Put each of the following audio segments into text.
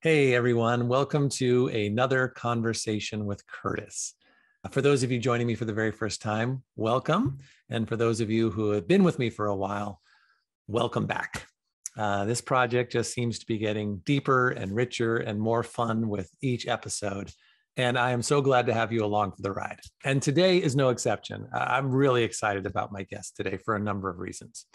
Hey, everyone. Welcome to another conversation with Curtis. For those of you joining me for the very first time, welcome. And for those of you who have been with me for a while, welcome back. Uh, this project just seems to be getting deeper and richer and more fun with each episode. And I am so glad to have you along for the ride. And today is no exception. I'm really excited about my guest today for a number of reasons.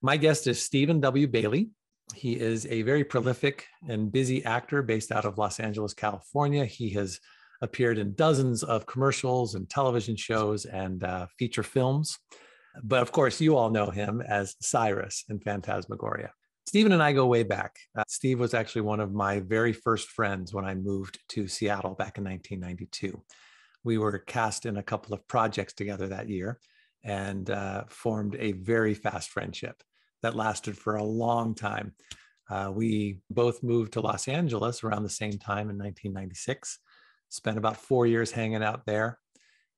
My guest is Steven W. Bailey. He is a very prolific and busy actor based out of Los Angeles, California. He has appeared in dozens of commercials and television shows and uh, feature films. But of course, you all know him as Cyrus in Phantasmagoria. Steven and I go way back. Uh, Steve was actually one of my very first friends when I moved to Seattle back in 1992. We were cast in a couple of projects together that year and uh, formed a very fast friendship that lasted for a long time. Uh, we both moved to Los Angeles around the same time in 1996, spent about four years hanging out there.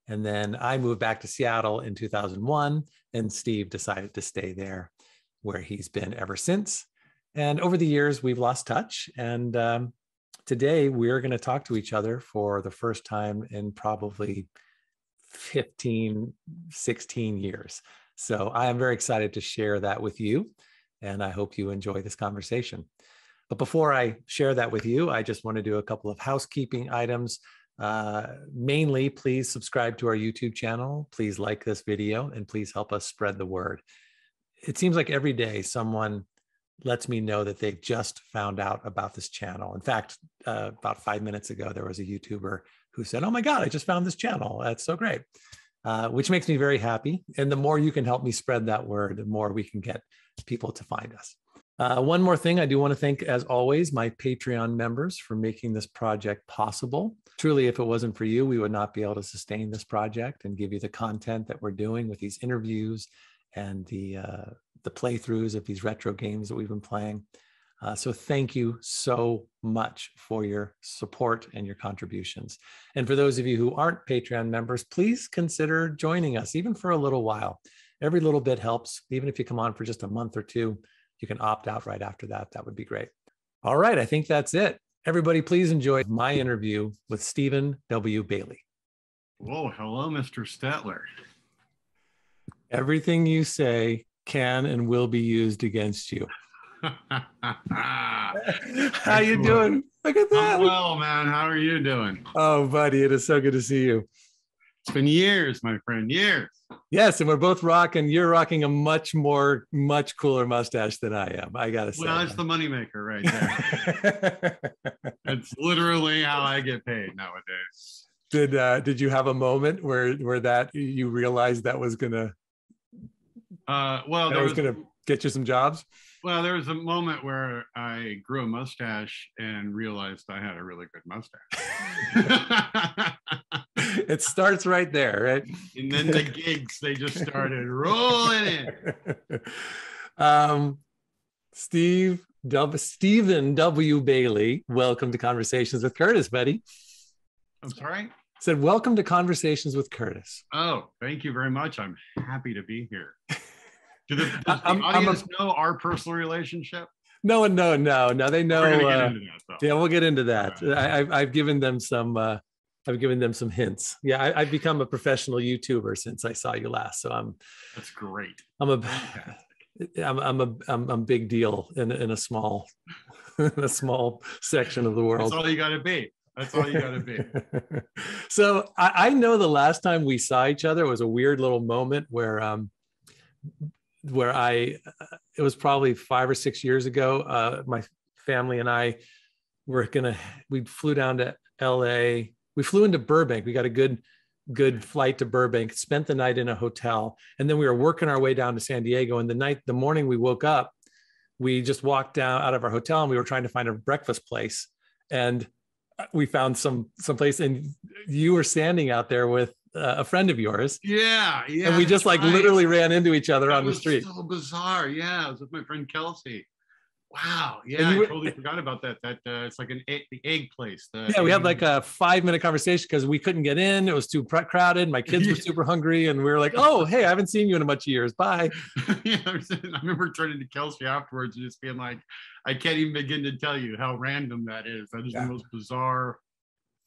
And then I moved back to Seattle in 2001, and Steve decided to stay there where he's been ever since. And over the years, we've lost touch. And um, today, we're going to talk to each other for the first time in probably 15, 16 years. So I am very excited to share that with you. And I hope you enjoy this conversation. But before I share that with you, I just want to do a couple of housekeeping items. Uh, mainly, please subscribe to our YouTube channel. Please like this video and please help us spread the word. It seems like every day someone lets me know that they've just found out about this channel. In fact, uh, about five minutes ago, there was a YouTuber who said, Oh my God, I just found this channel. That's so great. Uh, which makes me very happy. And the more you can help me spread that word, the more we can get people to find us. Uh, one more thing, I do want to thank, as always, my Patreon members for making this project possible. Truly, if it wasn't for you, we would not be able to sustain this project and give you the content that we're doing with these interviews and the uh, the playthroughs of these retro games that we've been playing. Uh, so thank you so much for your support and your contributions. And for those of you who aren't Patreon members, please consider joining us, even for a little while. Every little bit helps. Even if you come on for just a month or two, you can opt out right after that. That would be great. All right, I think that's it. Everybody, please enjoy my interview with Steven W. Bailey. Whoa, hello, Mr. Stetler. Everything you say can and will be used against you. How you doing? Look at that. I'm well, man. How are you doing? Oh, buddy, it is so good to see you. It's been years, my friend. Years. Yes, and we're both rocking. You're rocking a much more, much cooler mustache than I am. I gotta say. Well, it's the moneymaker right there. That's literally how I get paid nowadays. Did uh, did you have a moment where where that you realized that was gonna? Uh, well, that was, was gonna get you some jobs. Well, there was a moment where I grew a mustache and realized I had a really good mustache. it starts right there, right? And then the gigs, they just started rolling in. Um, Steve W. Steven W. Bailey, welcome to Conversations with Curtis, buddy. I'm sorry? Said, welcome to Conversations with Curtis. Oh, thank you very much. I'm happy to be here. Do the, does the I'm, audience I'm a, know our personal relationship? No, no, no, no. They know. Uh, that, yeah, we'll get into that. Right. I, have I've given them some. Uh, I've given them some hints. Yeah, I, have become a professional YouTuber since I saw you last. So I'm. That's great. I'm a. I'm, I'm a I'm a big deal in in a small, in a small section of the world. That's all you got to be. That's all you got to be. so I, I, know the last time we saw each other was a weird little moment where um, where I, it was probably five or six years ago. Uh, my family and I were gonna, we flew down to LA. We flew into Burbank. We got a good, good flight to Burbank. Spent the night in a hotel, and then we were working our way down to San Diego. And the night, the morning we woke up, we just walked down out of our hotel, and we were trying to find a breakfast place, and we found some some place, and you were standing out there with uh, a friend of yours. Yeah, yeah. And we just like right. literally ran into each other that on the street. So bizarre. Yeah, it was with my friend Kelsey. Wow. Yeah, I totally forgot about that. That uh, it's like an egg, the egg place. The yeah, we had like a five minute conversation because we couldn't get in. It was too crowded. My kids were super hungry, and we were like, "Oh, hey, I haven't seen you in a bunch of years. Bye." yeah, I remember turning to Kelsey afterwards and just being like, "I can't even begin to tell you how random that is. That is yeah. the most bizarre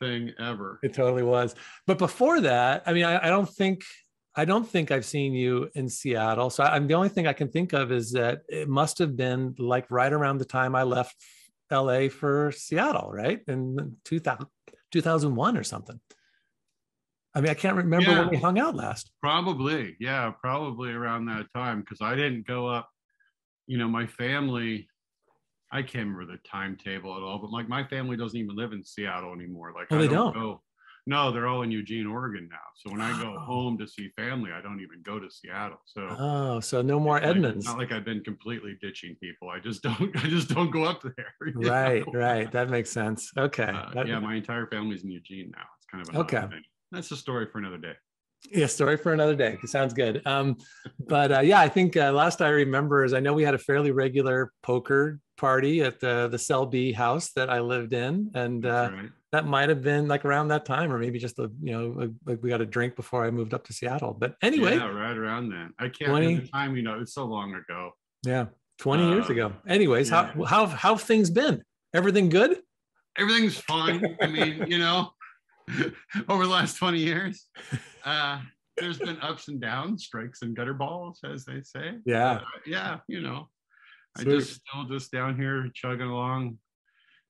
thing ever." It totally was. But before that, I mean, I, I don't think I don't think I've seen you in Seattle. So I'm the only thing I can think of is that it must have been like right around the time I left LA for Seattle, right? In 2000, 2001 or something. I mean, I can't remember yeah, when we hung out last. Probably. Yeah, probably around that time because I didn't go up, you know, my family, I can't remember the timetable at all, but like my family doesn't even live in Seattle anymore. Like, oh, I they don't. don't. Go, no, they're all in Eugene, Oregon now. So when I go home to see family, I don't even go to Seattle. So oh, so no more Edmonds. Like, not like I've been completely ditching people. I just don't. I just don't go up there. Right, know? right. That makes sense. Okay. Uh, that, yeah, my entire family's in Eugene now. It's kind of okay. Thing. That's a story for another day. Yeah, story for another day. Sounds good. Um, but uh, yeah, I think uh, last I remember is I know we had a fairly regular poker party at the the Cell B house that I lived in, and uh, right that might have been like around that time, or maybe just a you know like we got a drink before I moved up to Seattle. But anyway, yeah, right around then. I can't 20, the time. You know, it's so long ago. Yeah, twenty uh, years ago. Anyways, yeah. how how how things been? Everything good? Everything's fine. I mean, you know, over the last twenty years, uh, there's been ups and downs, strikes and gutter balls, as they say. Yeah, uh, yeah. You know, Sweet. I just still just down here chugging along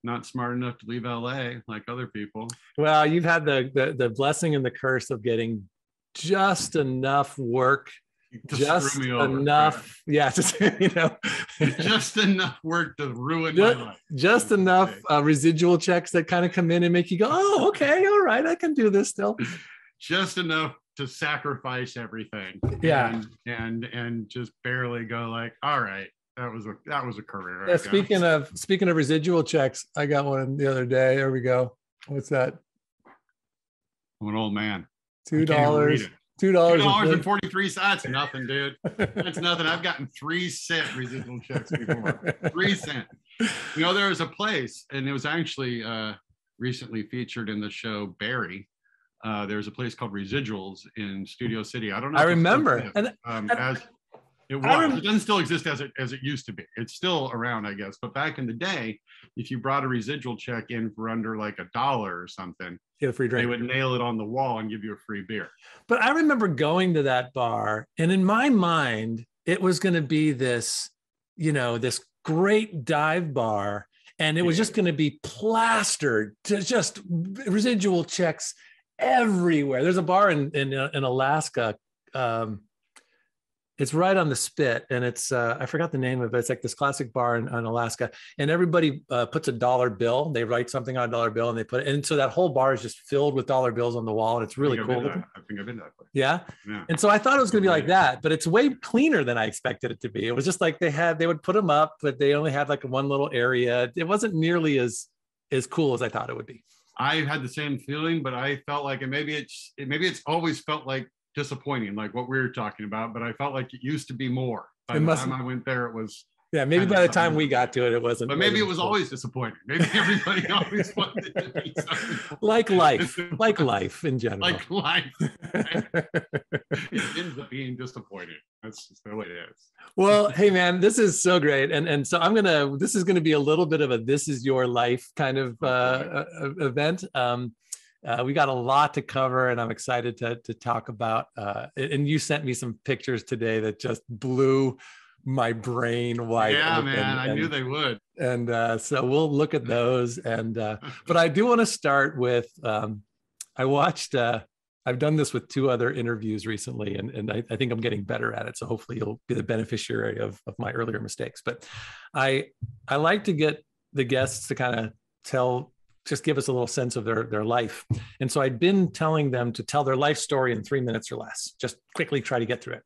not smart enough to leave LA like other people. Well, you've had the the, the blessing and the curse of getting just enough work just enough yeah just you know. Just enough work to ruin just, my life. just enough uh, residual checks that kind of come in and make you go oh okay all right i can do this still. Just enough to sacrifice everything. Yeah. And and, and just barely go like all right that was a that was a career. Yeah, speaking of speaking of residual checks, I got one the other day. There we go. What's that? I'm an old man. Two dollars. Two dollars and forty three cents. Nothing, dude. That's nothing. I've gotten three cent residual checks before. three cent. You know, there was a place, and it was actually uh, recently featured in the show Barry. Uh, there's a place called Residuals in Studio City. I don't know. I remember. And, um, and, as it was. It doesn't still exist as it as it used to be. It's still around, I guess. But back in the day, if you brought a residual check in for under like a dollar or something, get a free drink. They would nail it on the wall and give you a free beer. But I remember going to that bar, and in my mind, it was going to be this, you know, this great dive bar, and it was just going to be plastered to just residual checks everywhere. There's a bar in in, in Alaska. Um, it's right on the spit, and it's uh, I forgot the name of it. It's like this classic bar in, in Alaska, and everybody uh, puts a dollar bill. They write something on a dollar bill, and they put it. And so that whole bar is just filled with dollar bills on the wall, and it's really I cool. I think I've been that place. Yeah? yeah. And so I thought it was going to be like that, but it's way cleaner than I expected it to be. It was just like they had they would put them up, but they only had like one little area. It wasn't nearly as as cool as I thought it would be. I had the same feeling, but I felt like, and maybe it's maybe it's always felt like disappointing, like what we were talking about. But I felt like it used to be more. By it the must, time I went there, it was. Yeah, maybe by the time we got to it, it wasn't. But maybe it was cool. always disappointing. Maybe everybody always wanted to be something. Like life, like life in general. Like life. it ends up being disappointing. That's just the way it is. Well, hey man, this is so great, and and so I'm gonna. This is gonna be a little bit of a "this is your life" kind of uh, event. Um, uh, we got a lot to cover, and I'm excited to to talk about. Uh, and you sent me some pictures today that just blew my brain wide. Yeah, open. man, I and, knew they would. And uh, so we'll look at those. And uh, but I do want to start with. Um, I watched. Uh, I've done this with two other interviews recently, and, and I, I, think I'm getting better at it. So hopefully you'll be the beneficiary of, of my earlier mistakes. But I I like to get the guests to kind of tell just give us a little sense of their their life. And so I'd been telling them to tell their life story in three minutes or less, just quickly try to get through it.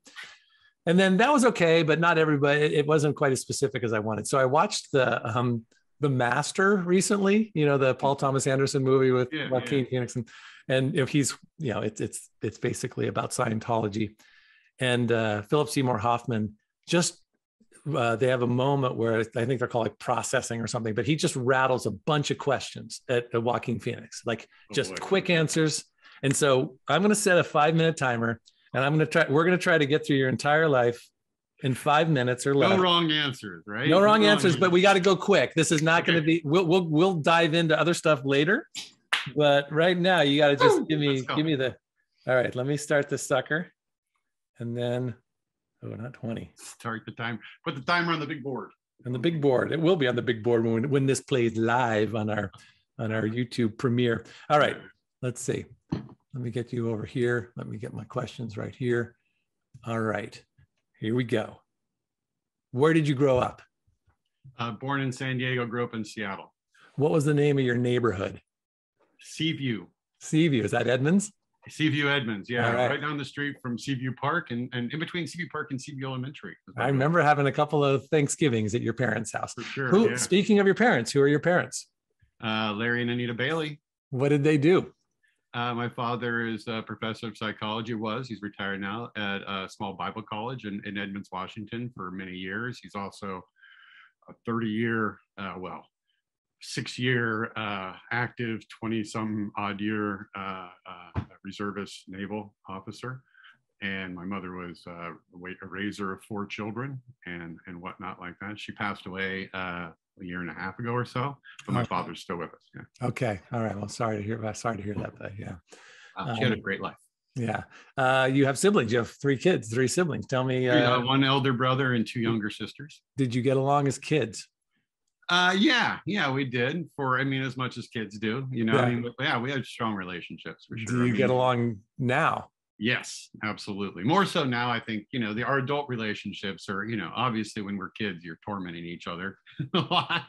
And then that was okay, but not everybody. It wasn't quite as specific as I wanted. So I watched the um, the Master recently. You know, the Paul Thomas Anderson movie with yeah, Joaquin yeah. Phoenix, and and if he's you know it's it's it's basically about Scientology, and uh, Philip Seymour Hoffman just uh, they have a moment where I think they're called like processing or something, but he just rattles a bunch of questions at, at Joaquin Phoenix, like Oh, just boy. quick answers. And so I'm going to set a five minute timer and I'm going to try, we're going to try to get through your entire life in five minutes or less. No wrong answers, right? No wrong answers, but we got to go quick. This is not going to be, we'll, we'll, we'll dive into other stuff later. But right now you got to just give me, give me the, all right, let me start this sucker. And then, oh, not 20. start the time. Put the timer on the big board. on the big board. It will be on the big board when when this plays live on our on our YouTube premiere. All right, let's see. Let me get you over here. Let me get my questions right here. All right, here we go. Where did you grow up? Uh, born in San Diego, grew up in Seattle. What was the name of your neighborhood? Seaview. Seaview. Is that Edmonds? Seaview Edmonds, yeah, right. right. down the street from Seaview Park, and, and in between Seaview Park and Seaview Elementary. I remember having a couple of Thanksgivings at your parents' house. for sure. Who? yeah. Speaking of your parents, who are your parents? Uh, Larry and Anita Bailey. What did they do? Uh, my father is a professor of psychology. Was he's retired now at a small Bible college in, in Edmonds, Washington, for many years. He's also a 30-year, uh, well, six-year uh, active, 20-some odd year uh, uh, reservist naval officer. And my mother was uh, a a raiser of four children and and whatnot like that. She passed away uh, a year and a half ago or so, but my Okay. father's still with us. Yeah, Okay. All right. Well, sorry to hear. Sorry to hear that. But yeah. uh, she had a Um, great life. Yeah. Uh, you have siblings. You have three kids, three siblings. Tell me, Uh, uh, one elder brother and two younger sisters. did you get along as kids? Uh, yeah, yeah, we did. For I mean, as much as kids do, you know. Yeah. I mean, yeah, we had strong relationships for sure. Do I you get along now? Yes, absolutely. More so now, I think. You know, the our adult relationships are, you know, obviously when we're kids, you're tormenting each other a lot.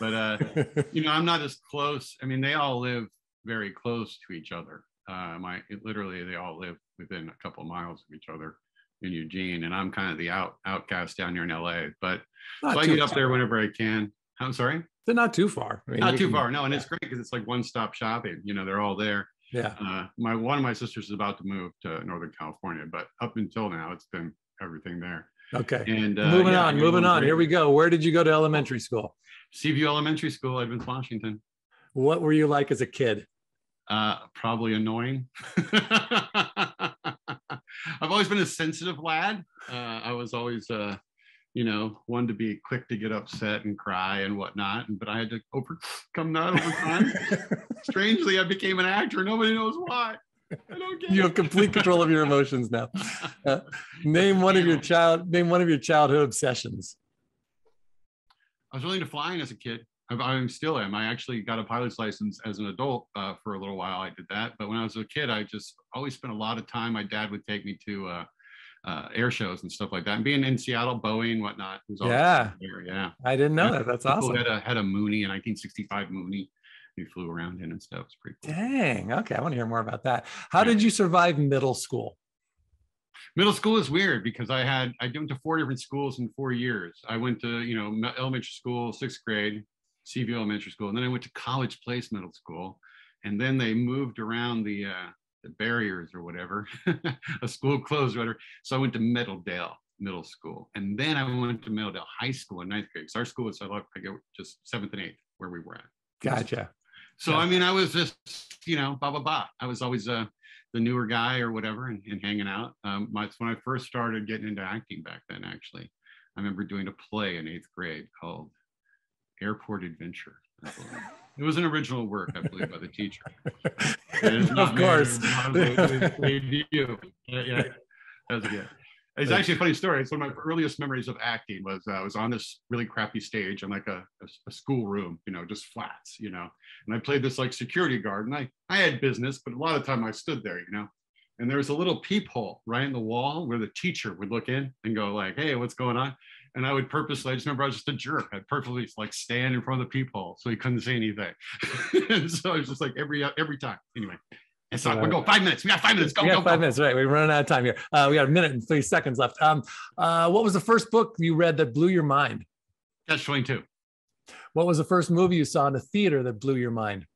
But uh, you know, I'm not as close. I mean, they all live very close to each other. Uh, my it, literally, they all live within a couple of miles of each other in Eugene, and I'm kind of the out outcast down here in LA. But so I get up there whenever I can. I'm sorry, they're not too far. I mean, not too can- far. No, and it's great because it's like one-stop shopping. You know, they're all there. Yeah. Uh, my one of my sisters is about to move to Northern California, but up until now, it's been everything there. Okay. And uh, moving yeah, on. Moving on. Here we go. Where did you go to elementary school? Seaview Elementary School, Edmonds, Washington. What were you like as a kid? Uh, probably annoying. I've always been a sensitive lad. Uh, I was always, uh, you know, one to be quick to get upset and cry and whatnot. And, but I had to overcome that over time. Strangely, I became an actor. Nobody knows why. I don't get you it. have complete control of your emotions now. Uh, name one of your child. Name one of your childhood obsessions. I was really into flying as a kid. I, I still am. I actually got a pilot's license as an adult uh, for a little while. I did that, but when I was a kid, I just always spent a lot of time. My dad would take me to uh, uh, air shows and stuff like that. And being in Seattle, Boeing, whatnot, was Yeah. there. Yeah, I didn't know Yeah. that. That's People awesome. had a had a Mooney, a 1965 Mooney. We flew around in and stuff. It's pretty cool. Dang. Okay. I want to hear more about that. How Yeah. did you survive middle school? Middle school is weird because I had I went to four different schools in four years. I went to you know elementary school, sixth grade, Seaview Elementary School, and then I went to College Place Middle School, and then they moved around the uh, the barriers or whatever. a school closed, or whatever. So I went to Meadowdale Middle School, and then I went to Meadowdale High School in ninth grade. Because our school was I go just seventh and eighth where we were at. Gotcha. So Yeah. I mean, I was just, you know, blah blah blah. I was always uh, the newer guy or whatever, and, and hanging out. Um, my, when I first started getting into acting back then. Actually, I remember doing a play in eighth grade called Airport Adventure. It was an original work, I believe, by the teacher. It is not of course. it a- it you. Yeah. Good. It's actually a funny story. It's one of my earliest memories of acting was uh, I was on this really crappy stage in like a, a, a school room, you know, just flats, you know, and I played this like security guard and I, I had business, but a lot of time I stood there, you know, and there was a little peephole right in the wall where the teacher would look in and go like, Hey, what's going on? And I would purposely, I just remember I was just a jerk. I'd purposely like stand in front of the peephole so he couldn't say anything. and so I was just like every, every time. Anyway, and so we go five minutes. We got five minutes. Go, we go, got five go. minutes. Right. We're running out of time here. Uh, we got a minute and three seconds left. Um, uh, what was the first book you read that blew your mind? Catch 22. What was the first movie you saw in a theater that blew your mind?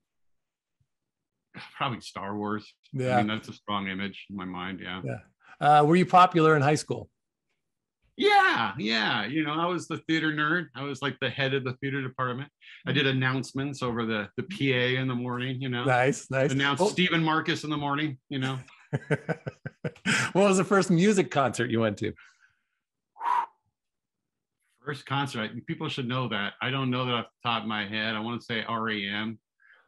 Probably Star Wars. I Yeah. mean, that's a strong image in my mind. Yeah. Yeah. Uh, were you popular in high school? Yeah, yeah. You know, I was the theater nerd. I was like the head of the theater department. I did mm-hmm. announcements over the the PA in the morning. You know, Nice, nice. announced What, Stephen Marcus in the morning. You know, what was the first music concert you went to? first concert. I, people should know that. I don't know that off the top of my head. I want to say REM.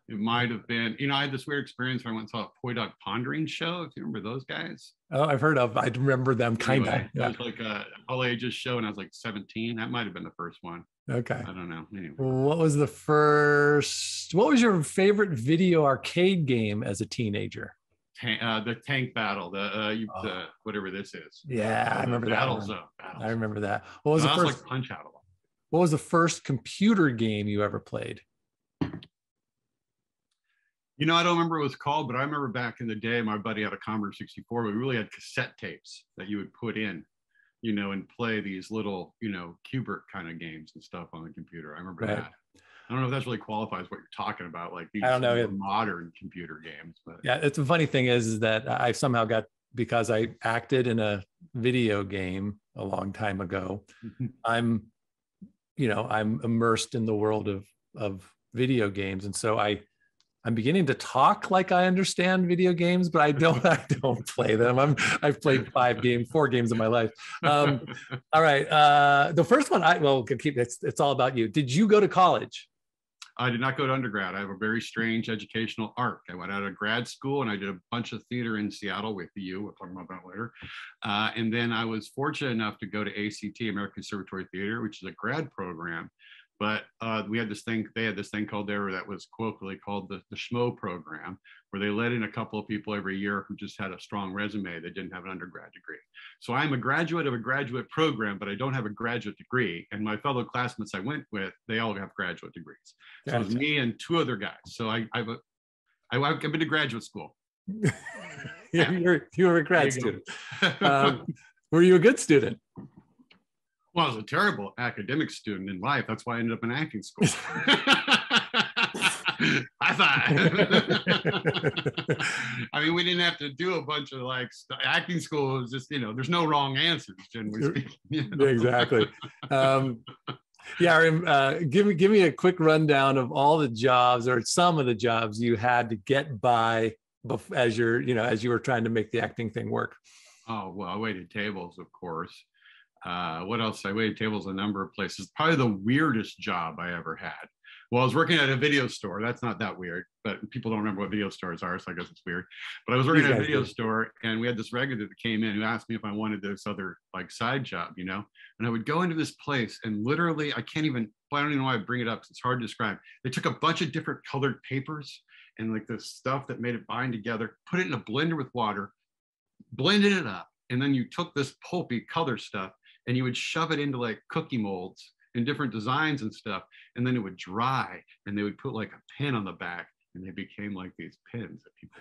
It might have been. You know, I had this weird experience where I went and saw a Poi Dog Pondering show. If you remember those guys. Oh, I've heard of. I remember them kind of. Anyway, It was like a all ages show, and I was like 17. That might have been the first one. Okay. I don't know. Anyway. What was the first? What was your favorite video arcade game as a teenager? Tank, uh, the tank battle, the uh, you, Oh. the whatever this is. Yeah, I Uh, remember that Battle one. Zone. Battle I remember that. What was So the that was like Punch Out. What was the first computer game you ever played? You know, I don't remember what it was called, but I remember back in the day, my buddy had a Commodore 64. We really had cassette tapes that you would put in, you know, and play these little, you know, Q*bert kind of games and stuff on the computer. I remember Right. that. I don't know if that really qualifies what you're talking about, like these I don't know. modern computer games, but Yeah, it's a funny thing is, is that I somehow got because I acted in a video game a long time ago. I'm, you know, I'm immersed in the world of of video games, and so I, I'm beginning to talk like I understand video games, but I don't. I don't play them. I'm. I've played five games, four games in my life. Um, all right. Uh, the first one, I well, keep. It's it's all about you. Did you go to college? I did not go to undergrad. I have a very strange educational arc. I went out of grad school and I did a bunch of theater in Seattle with you. We'll talk about that later. Uh, and then I was fortunate enough to go to ACT, American Conservatory Theater, which is a grad program. But uh, we had this thing, they had this thing called there that was colloquially called the, the SHMO program, where they let in a couple of people every year who just had a strong resume that didn't have an undergrad degree. So I'm a graduate of a graduate program, but I don't have a graduate degree. And my fellow classmates I went with, they all have graduate degrees. So it was me and two other guys. So I, I've, a- I, I've been to graduate school. you're, you're you were a grad you student. Um, were you a good student? Well, I was a terrible academic student in life. That's why I ended up in acting school. High five. I mean, we didn't have to do a bunch of like st- acting school. Was just you know, there's no wrong answers generally speaking. you know? exactly. Um, yeah, uh, give me give me a quick rundown of all the jobs or some of the jobs you had to get by as you're you know as you were trying to make the acting thing work. Oh well, I waited tables, of course. Uh, what else? I waited tables a number of places. Probably the weirdest job I ever had. Well, I was working at a video store. That's not that weird, but people don't remember what video stores are, so I guess it's weird. But I was working These at a video store, and we had this regular that came in who asked me if I wanted this other like side job, you know. And I would go into this place, and literally, I can't even. I don't even know why I bring it up. 'cause It's hard to describe. They took a bunch of different colored papers and like the stuff that made it bind together, put it in a blender with water, blended it up, and then you took this pulpy color stuff and you would shove it into like cookie molds in different designs and stuff, and then it would dry, and they would put like a pin on the back, and they became like these pins that people.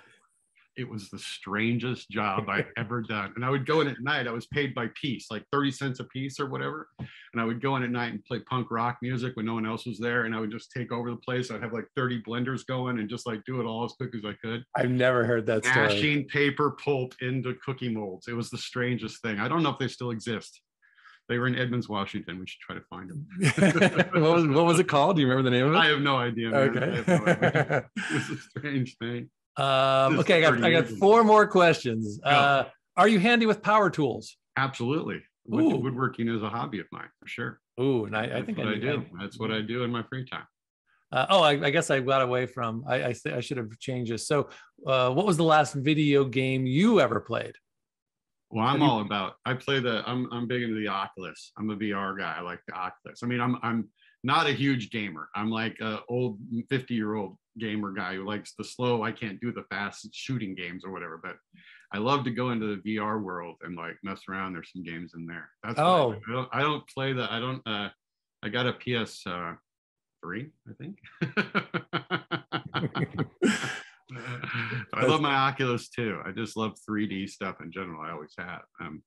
It was the strangest job I ever done, and I would go in at night. I was paid by piece, like thirty cents a piece or whatever, and I would go in at night and play punk rock music when no one else was there, and I would just take over the place. I'd have like thirty blenders going and just like do it all as quick as I could I've never heard that story. mashing paper pulp into cookie molds. It was the strangest thing. I don't know if they still exist. They were in Edmonds, Washington. We should try to find them. what was what was it called? Do you remember the name of I it? have no idea. Man. I have no idea. Okay. It a strange thing. um, okay, I got I got four more questions. Uh, are you handy with power tools? Absolutely. Wood, woodworking is a hobby of mine for sure. Ooh, and I, I think what I, I, do. That's what I do in my free time. Uh, oh, I, I guess I got away from. I I, I should have changed this. So, uh, what was the last video game you ever played? Well, I'm all about. I play the. I'm I'm big into the Oculus. I'm a VR guy. I like the Oculus. I mean, I'm I'm not a huge gamer. I'm like a old 50 year old gamer guy who likes the slow. I can't do the fast shooting games or whatever. But I love to go into the VR world and like mess around. There's some games in there. That's I, Oh. do. I don't. I don't play the. I don't. uh I got a PS uh, three. I think. I love my Oculus too. I just love 3D stuff in general. I always have. Um,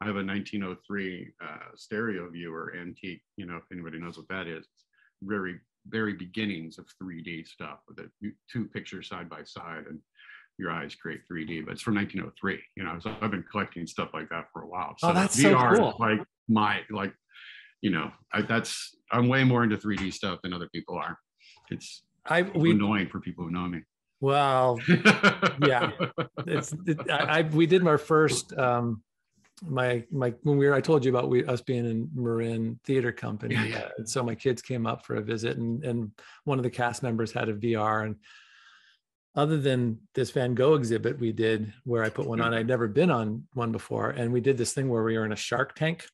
I have a 1903 uh, stereo viewer antique. You know, if anybody knows what that is, it's very, very beginnings of 3D stuff with the two pictures side by side. And your eyes create 3D, but it's from 1903. You know, so I've been collecting stuff like that for a while. So oh, that's VR so cool. like my like, you know, I, that's I'm way more into 3D stuff than other people are. It's I we, annoying for people who know me. Well, yeah, it's it, I, I, we did our first um my my when we were I told you about we us being in Marin Theater Company. Yeah, yeah. Uh, so my kids came up for a visit, and and one of the cast members had a VR, and other than this Van Gogh exhibit we did where I put one on, I'd never been on one before, and we did this thing where we were in a shark tank,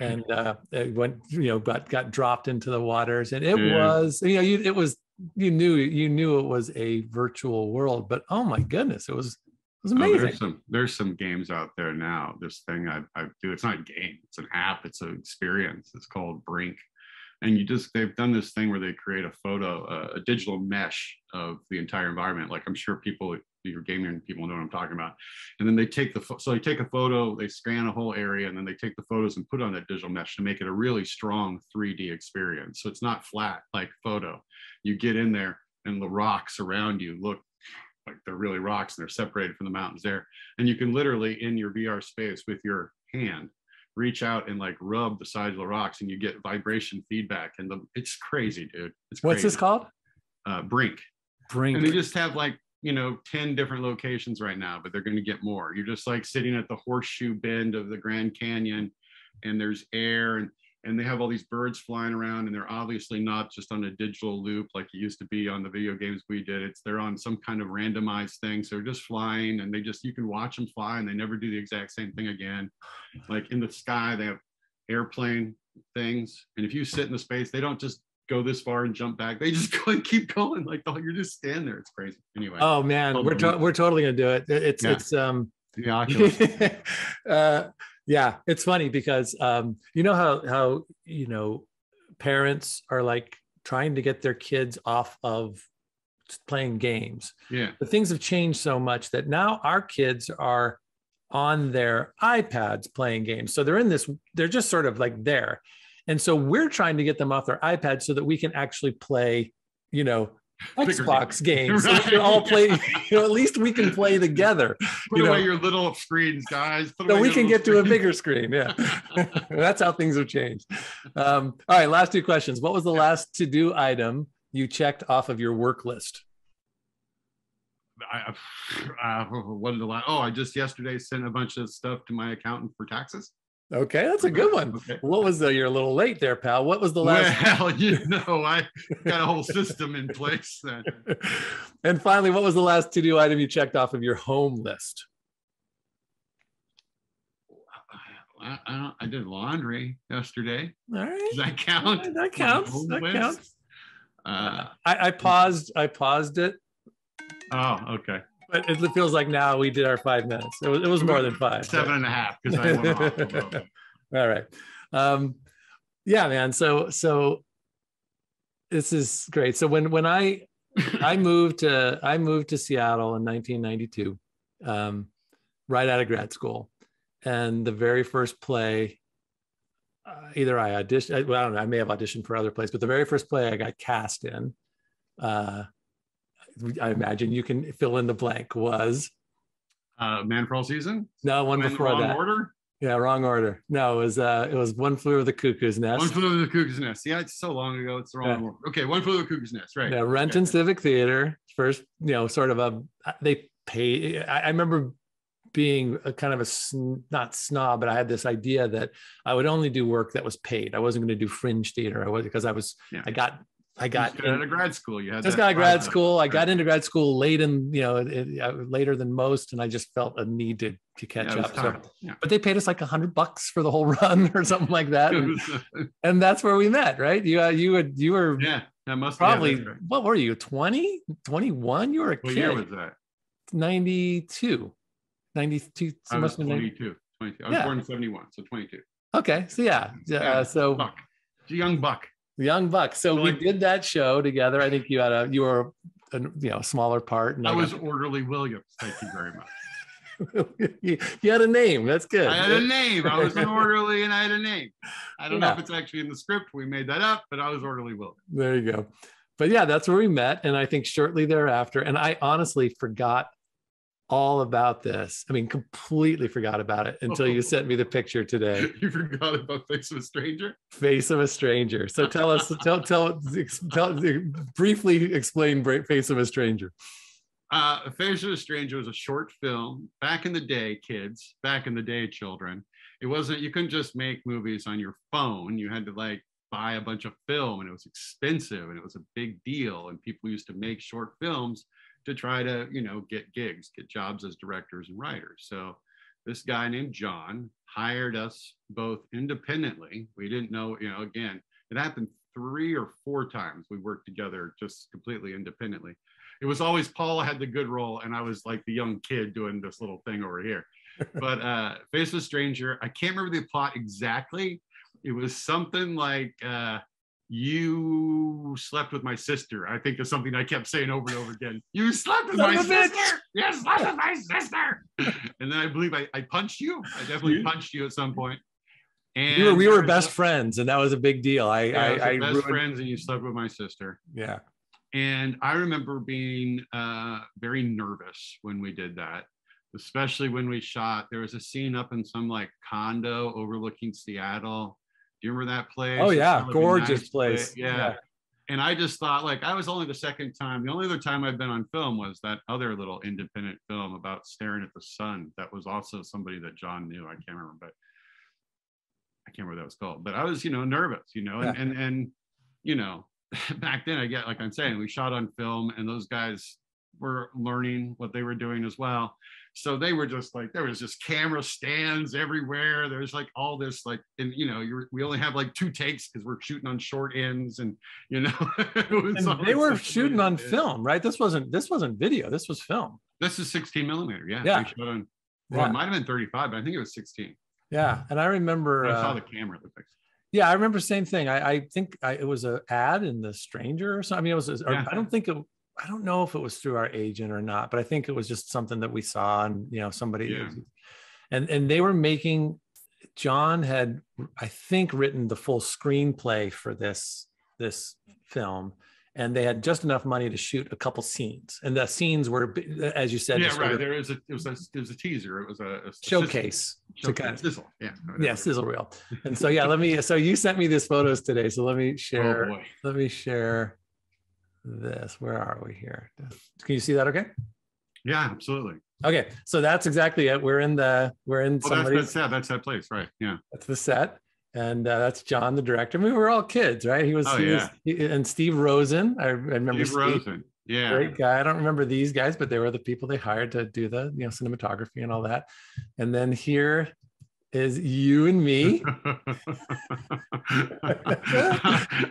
and uh, it went you know got got dropped into the waters, and it yeah. was you know you, it was you knew you knew it was a virtual world, but oh my goodness, it was it was amazing. Oh, there's some there's some games out there now. This thing I I do it's not a game, it's an app, it's an experience. It's called Brink, and you just they've done this thing where they create a photo, uh, a digital mesh of the entire environment. Like I'm sure people your gaming people know what I'm talking about. And then they take the so they take a photo, they scan a whole area, and then they take the photos and put on that digital mesh to make it a really strong 3D experience. So it's not flat like photo. You get in there, and the rocks around you look like they're really rocks, and they're separated from the mountains there. And you can literally in your VR space with your hand reach out and like rub the sides of the rocks, and you get vibration feedback. And the, it's crazy, dude. It's what's this called? Uh, Brink. Brink. And they just have like you know 10 different locations right now but they're going to get more. You're just like sitting at the horseshoe bend of the grand canyon and there's air and and they have all these birds flying around and they're obviously not just on a digital loop like it used to be on the video games we did. It's they're on some kind of randomized thing so they're just flying and they just you can watch them fly and they never do the exact same thing again. Like in the sky they have airplane things and if you sit in the space they don't just go this far and jump back. They just go and keep going. Like, oh, you're just standing there. It's crazy. Anyway. Oh man, we're to- we're totally gonna do it. It's yeah. it's um. The uh, yeah, it's funny because um, you know how how you know parents are like trying to get their kids off of playing games. Yeah. But things have changed so much that now our kids are on their iPads playing games. So they're in this, they're just sort of like there. And so we're trying to get them off their iPad so that we can actually play, you know, Xbox games. Right. So we can all play, you know, at least we can play together. Put you away know. your little screens, guys. Put so we can get screens. to a bigger screen. Yeah. That's how things have changed. Um, all right. Last two questions. What was the last to do item you checked off of your work list? I, uh, what did the last? Oh, I just yesterday sent a bunch of stuff to my accountant for taxes. Okay, that's a good one. Okay. What was the? You're a little late there, pal. What was the last? Well, you know, I got a whole system in place. Then. and finally, what was the last to-do item you checked off of your home list? I, I, I did laundry yesterday. All right, does that count? That counts. That list? counts. Uh, I, I paused. I paused it. Oh, okay but it feels like now we did our five minutes. It was, it was more than five. Seven but. and a half because I went off. All right. Um, yeah, man. So so this is great. So when when I I moved to I moved to Seattle in 1992, um, right out of grad school, and the very first play. Uh, either I auditioned, well, I don't know, I may have auditioned for other plays, but the very first play I got cast in, uh, I imagine you can fill in the blank was uh, Man for All Season. No, one before wrong that. Order. Yeah, wrong order. No, it was uh, it was One Flew Over the Cuckoo's Nest. One Flew Over the Cuckoo's Nest. Yeah, it's so long ago. It's the wrong yeah. order. Okay, One Flew Over the Cuckoo's Nest. Right. Yeah, Renton okay. Civic Theater. First, you know, sort of a they pay. I, I remember being a kind of a sn- not snob, but I had this idea that I would only do work that was paid. I wasn't going to do fringe theater. I was because I was yeah. I got I got in, out grad school. You had just got out of grad school. I got into grad school late in, you know, it, uh, later than most, and I just felt a need to to catch yeah, up. So, yeah. but they paid us like a hundred bucks for the whole run or something like that, and, and that's where we met, right? You uh, you would you were yeah, that must probably right. what were you 20, 21? You were a kid. what kid. year was that? 92. 92. So I was 22. 22. I was yeah. born in 71, so 22. Okay, so yeah, uh, so buck. young buck. Young Buck. So we did that show together. I think you had a you were a you know smaller part. And I, I was Orderly Williams. Thank you very much. you, you, had a name. That's good. I had a name. I was an orderly and I had a name. I don't yeah. know if it's actually in the script. We made that up, but I was Orderly Williams. There you go. But yeah, that's where we met. And I think shortly thereafter, and I honestly forgot all about this. I mean, completely forgot about it until you sent me the picture today. you forgot about Face of a Stranger? Face of a Stranger. So tell us, tell, tell, tell, briefly explain Face of a Stranger. Uh, Face of a Stranger was a short film back in the day, kids, back in the day, children. It wasn't, you couldn't just make movies on your phone. You had to like buy a bunch of film and it was expensive and it was a big deal. And people used to make short films to try to, you know, get gigs, get jobs as directors and writers. So this guy named John hired us both independently. We didn't know, you know, again, it happened three or four times we worked together just completely independently. It was always Paul had the good role and I was like the young kid doing this little thing over here. but uh Faceless Stranger, I can't remember the plot exactly. It was something like uh you slept with my sister. I think is something I kept saying over and over again. You slept with my sister. You slept with my sister. and then I believe I, I punched you. I definitely punched you at some point. And we were, we were best friends, and that was a big deal. I, yeah, I, I best ruined... friends, and you slept with my sister. Yeah. And I remember being uh, very nervous when we did that, especially when we shot. There was a scene up in some like condo overlooking Seattle you remember that place? Oh yeah, gorgeous nice place. place. Yeah. yeah. And I just thought, like, I was only the second time. The only other time I've been on film was that other little independent film about staring at the sun. That was also somebody that John knew. I can't remember, but I can't remember what that was called. But I was, you know, nervous, you know, and yeah. and and you know, back then I get like I'm saying, we shot on film, and those guys were learning what they were doing as well. So they were just like there was just camera stands everywhere. There's like all this like and you know you we only have like two takes because we're shooting on short ends and you know and they were shooting on film, right? This wasn't this wasn't video. This was film. This is 16 millimeter. Yeah. Yeah. On, well, yeah. it might have been 35, but I think it was 16. Yeah, and I remember I saw uh, the camera. Yeah, I remember same thing. I, I think I, it was an ad in the Stranger or something. I mean, it was. Yeah. I don't think it. I don't know if it was through our agent or not, but I think it was just something that we saw and you know somebody yeah. and and they were making John had I think written the full screenplay for this this film and they had just enough money to shoot a couple scenes and the scenes were as you said yeah right there is a it was a it was a teaser it was a, a showcase sizzle, to kind of, sizzle yeah. Yeah sizzle reel. And so yeah let me so you sent me these photos today so let me oh, share oh let me share this. Where are we here? Can you see that okay? Yeah, absolutely. Okay, so that's exactly it. We're in the we're in oh, somebody's that's, that's, that's that place, right? Yeah, that's the set, and uh, that's John, the director. I mean, we were all kids, right? He was, oh, he yeah. was he, and Steve Rosen. I, I remember Steve, Steve Rosen. Yeah, great guy. I don't remember these guys, but they were the people they hired to do the you know cinematography and all that. And then here is you and me.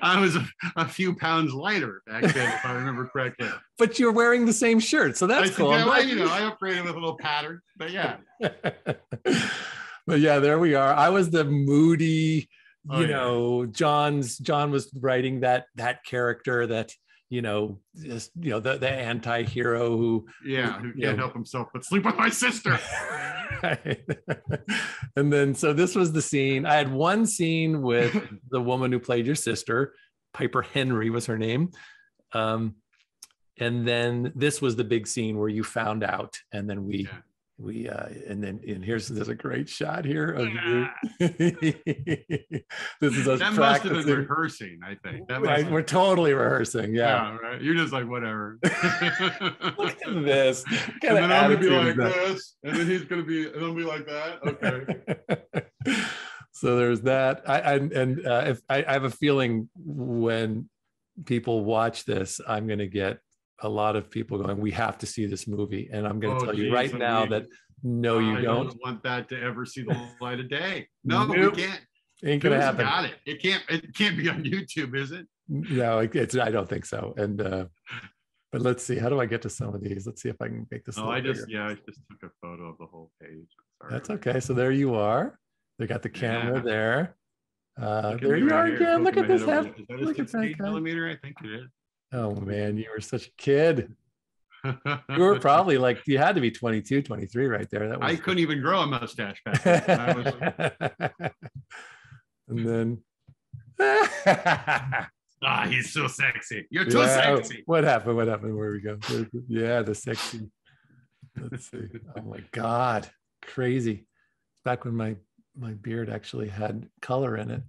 I was a, a, few pounds lighter back then, if I remember correctly. But you're wearing the same shirt, so that's I cool. Yeah, well, you know, I upgraded with a little pattern, but yeah. but yeah, there we are. I was the moody, oh, you oh, know, John's John was writing that that character that you know, just you know, the, the anti-hero who yeah, who can't know, help himself but sleep with my sister. and then so this was the scene. I had one scene with the woman who played your sister, Piper Henry was her name. Um, and then this was the big scene where you found out, and then we yeah we uh and then and here's there's a great shot here of you. This is us that must have been rehearsing i think. Right, we're totally rehearsing yeah. yeah. right. You're just like whatever. Look at this. And then i'm gonna be like this and then he's gonna be and i'll be like that? Okay. So there's that. I, I and uh, if I, I have a feeling when people watch this i'm gonna get a lot of people going, we have to see this movie. And I'm going to oh, tell geez, you right I now mean, that no, you I don't. don't. want that to ever see the light of day. No, nope. we can't. Ain't gonna Who's happen. Got it. It can't. It can't be on YouTube, is it? No, it's. I don't think so. And uh, but let's see. How do I get to some of these? Let's see if I can make this. Oh, I just bigger. yeah, I just took a photo of the whole page. That's okay. So there you are. They got the camera yeah. there. Uh, there you are again. Look at this. Look at that millimeter. I think it is. Oh man, you were such a kid. you were probably like you had to be 22, 23 right there. That was I couldn't even grow a mustache back then. Was... and then Ah, he's so sexy. You're too yeah. sexy. What happened? What happened? Where we go? Yeah, the sexy. Let's see. Oh my God, crazy! Back when my my beard actually had color in it.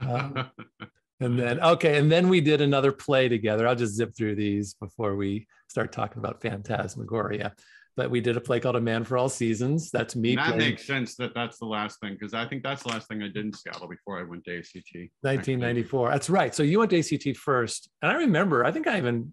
Um, and then okay, and then we did another play together. I'll just zip through these before we start talking about Phantasmagoria. But we did a play called A Man for All Seasons. That's me. that playing- makes sense that that's the last thing because I think that's the last thing I did in Seattle before I went to ACT. 1994. That's right. So you went to ACT first, and I remember. I think I even.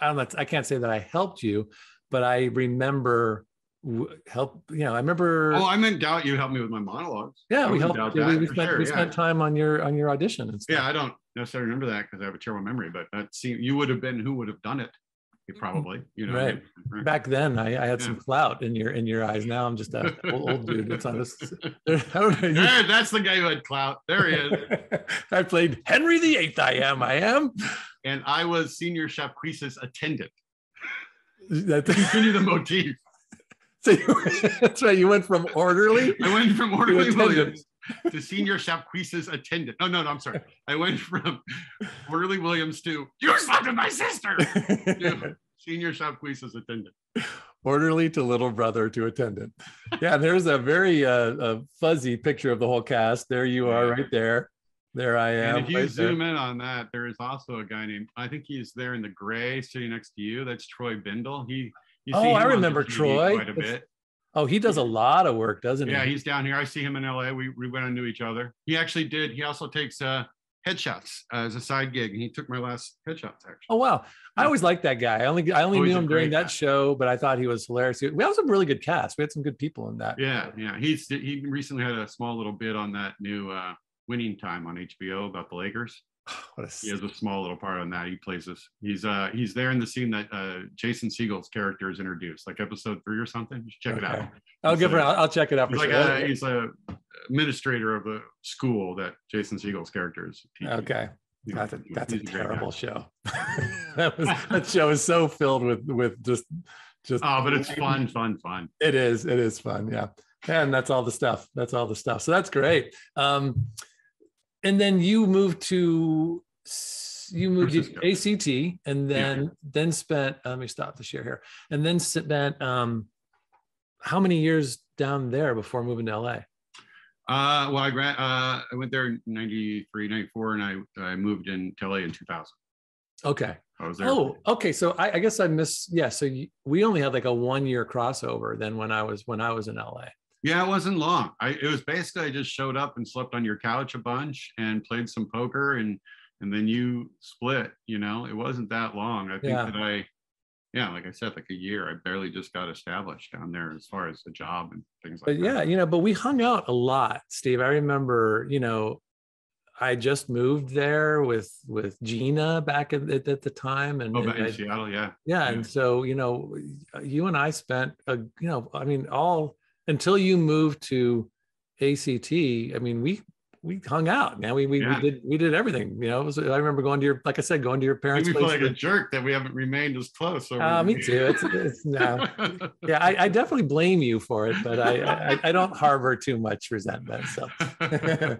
I don't know. I can't say that I helped you, but I remember w- help. You know, I remember. Oh, I meant doubt you helped me with my monologues. yeah, I we helped. doubt We, we spent sure, we yeah. spent time on your on your audition and stuff. Yeah, I don't necessarily remember that because I have a terrible memory, but that seemed you would have been who would have done it. You probably, you know. Right. right. Back then, I, I had some clout in your in your eyes. Now I'm just a old, old dude. It's on this. How There, that's the guy who had clout. There he is. I played Henry the Eighth. I am. I am. and I was senior chef Quisa's attendant. That- Continue the motif. So you- that's right. You went from orderly. I went from Orderly. Williams to senior chef Quisa's attendant. No, no, no, I'm sorry. I went from Orderly Williams to you slept with my sister. to senior chef Quisa's attendant. orderly to little brother to attendant. Yeah, there's a very uh, a fuzzy picture of the whole cast. There you are, right there. There I am. And if you right there. zoom in on that, there is also a guy named I think he's there in the gray sitting next to you. That's Troy Bindle. He you Oh, I remember Troy. quite a That's- bit. Oh, he does a lot of work, doesn't Yeah, he? Yeah, he's down here. I see him in LA. We we went and knew each other. He actually did. He also takes uh headshots as a side gig, and he took my last headshots actually. Oh wow, I always liked that guy. I only I only knew him during that guy. show, but I thought he was hilarious. We had some really good cast. We had some good people in that. Yeah, yeah. He's he recently had a small little bit on that new uh winning time on HBO about the Lakers. What a He has a small little part on that. He plays this. He's uh he's there in the scene that uh Jason Segel's character is introduced, like episode three or something. Should check it out. I'll give her. I'll, I'll check it out for He's like a, he's a administrator of a school that Jason Segel's character is. teaching. Okay, that's a that's a he's terrible show. that was that show is so filled with with just just. Oh, but it's fun, fun, fun. It is. It is fun. Yeah. And that's all the stuff. That's all the stuff. So that's great. Um, and then you moved to you moved to. ACT and then then spent uh, let me stop the share here and then spent um how many years down there before moving to LA? Uh, well, I grad, uh, I went there in 93, 94, and I, I moved in to LA in 2000. Okay. I was there. Oh, okay. So I, I guess I missed. Yeah. So you, we only had like a one year crossover then when I was when I was in LA. Yeah, it wasn't long. I it was basically I just showed up and slept on your couch a bunch and played some poker and and then you split. You know, it wasn't that long. I think Yeah. that I, yeah, like I said, like a year. I barely just got established down there as far as the job and things like but yeah, you know, but we hung out a lot, Steve. I remember, you know, I just moved there with with Gina back at, at, at the time, and, Oh, and in I- Seattle, yeah. yeah, yeah. and so you know, you and I spent, a, you know, I mean, all until you moved to ACT. I mean, we we hung out, man. We we, Yeah. we did we did everything. You know, was, I remember going to your, like I said, going to your parents' me feel like a jerk that we haven't remained as close. Uh, me too. It's, it's no. yeah, I, I definitely blame you for it, but I, I I don't harbor too much resentment. So,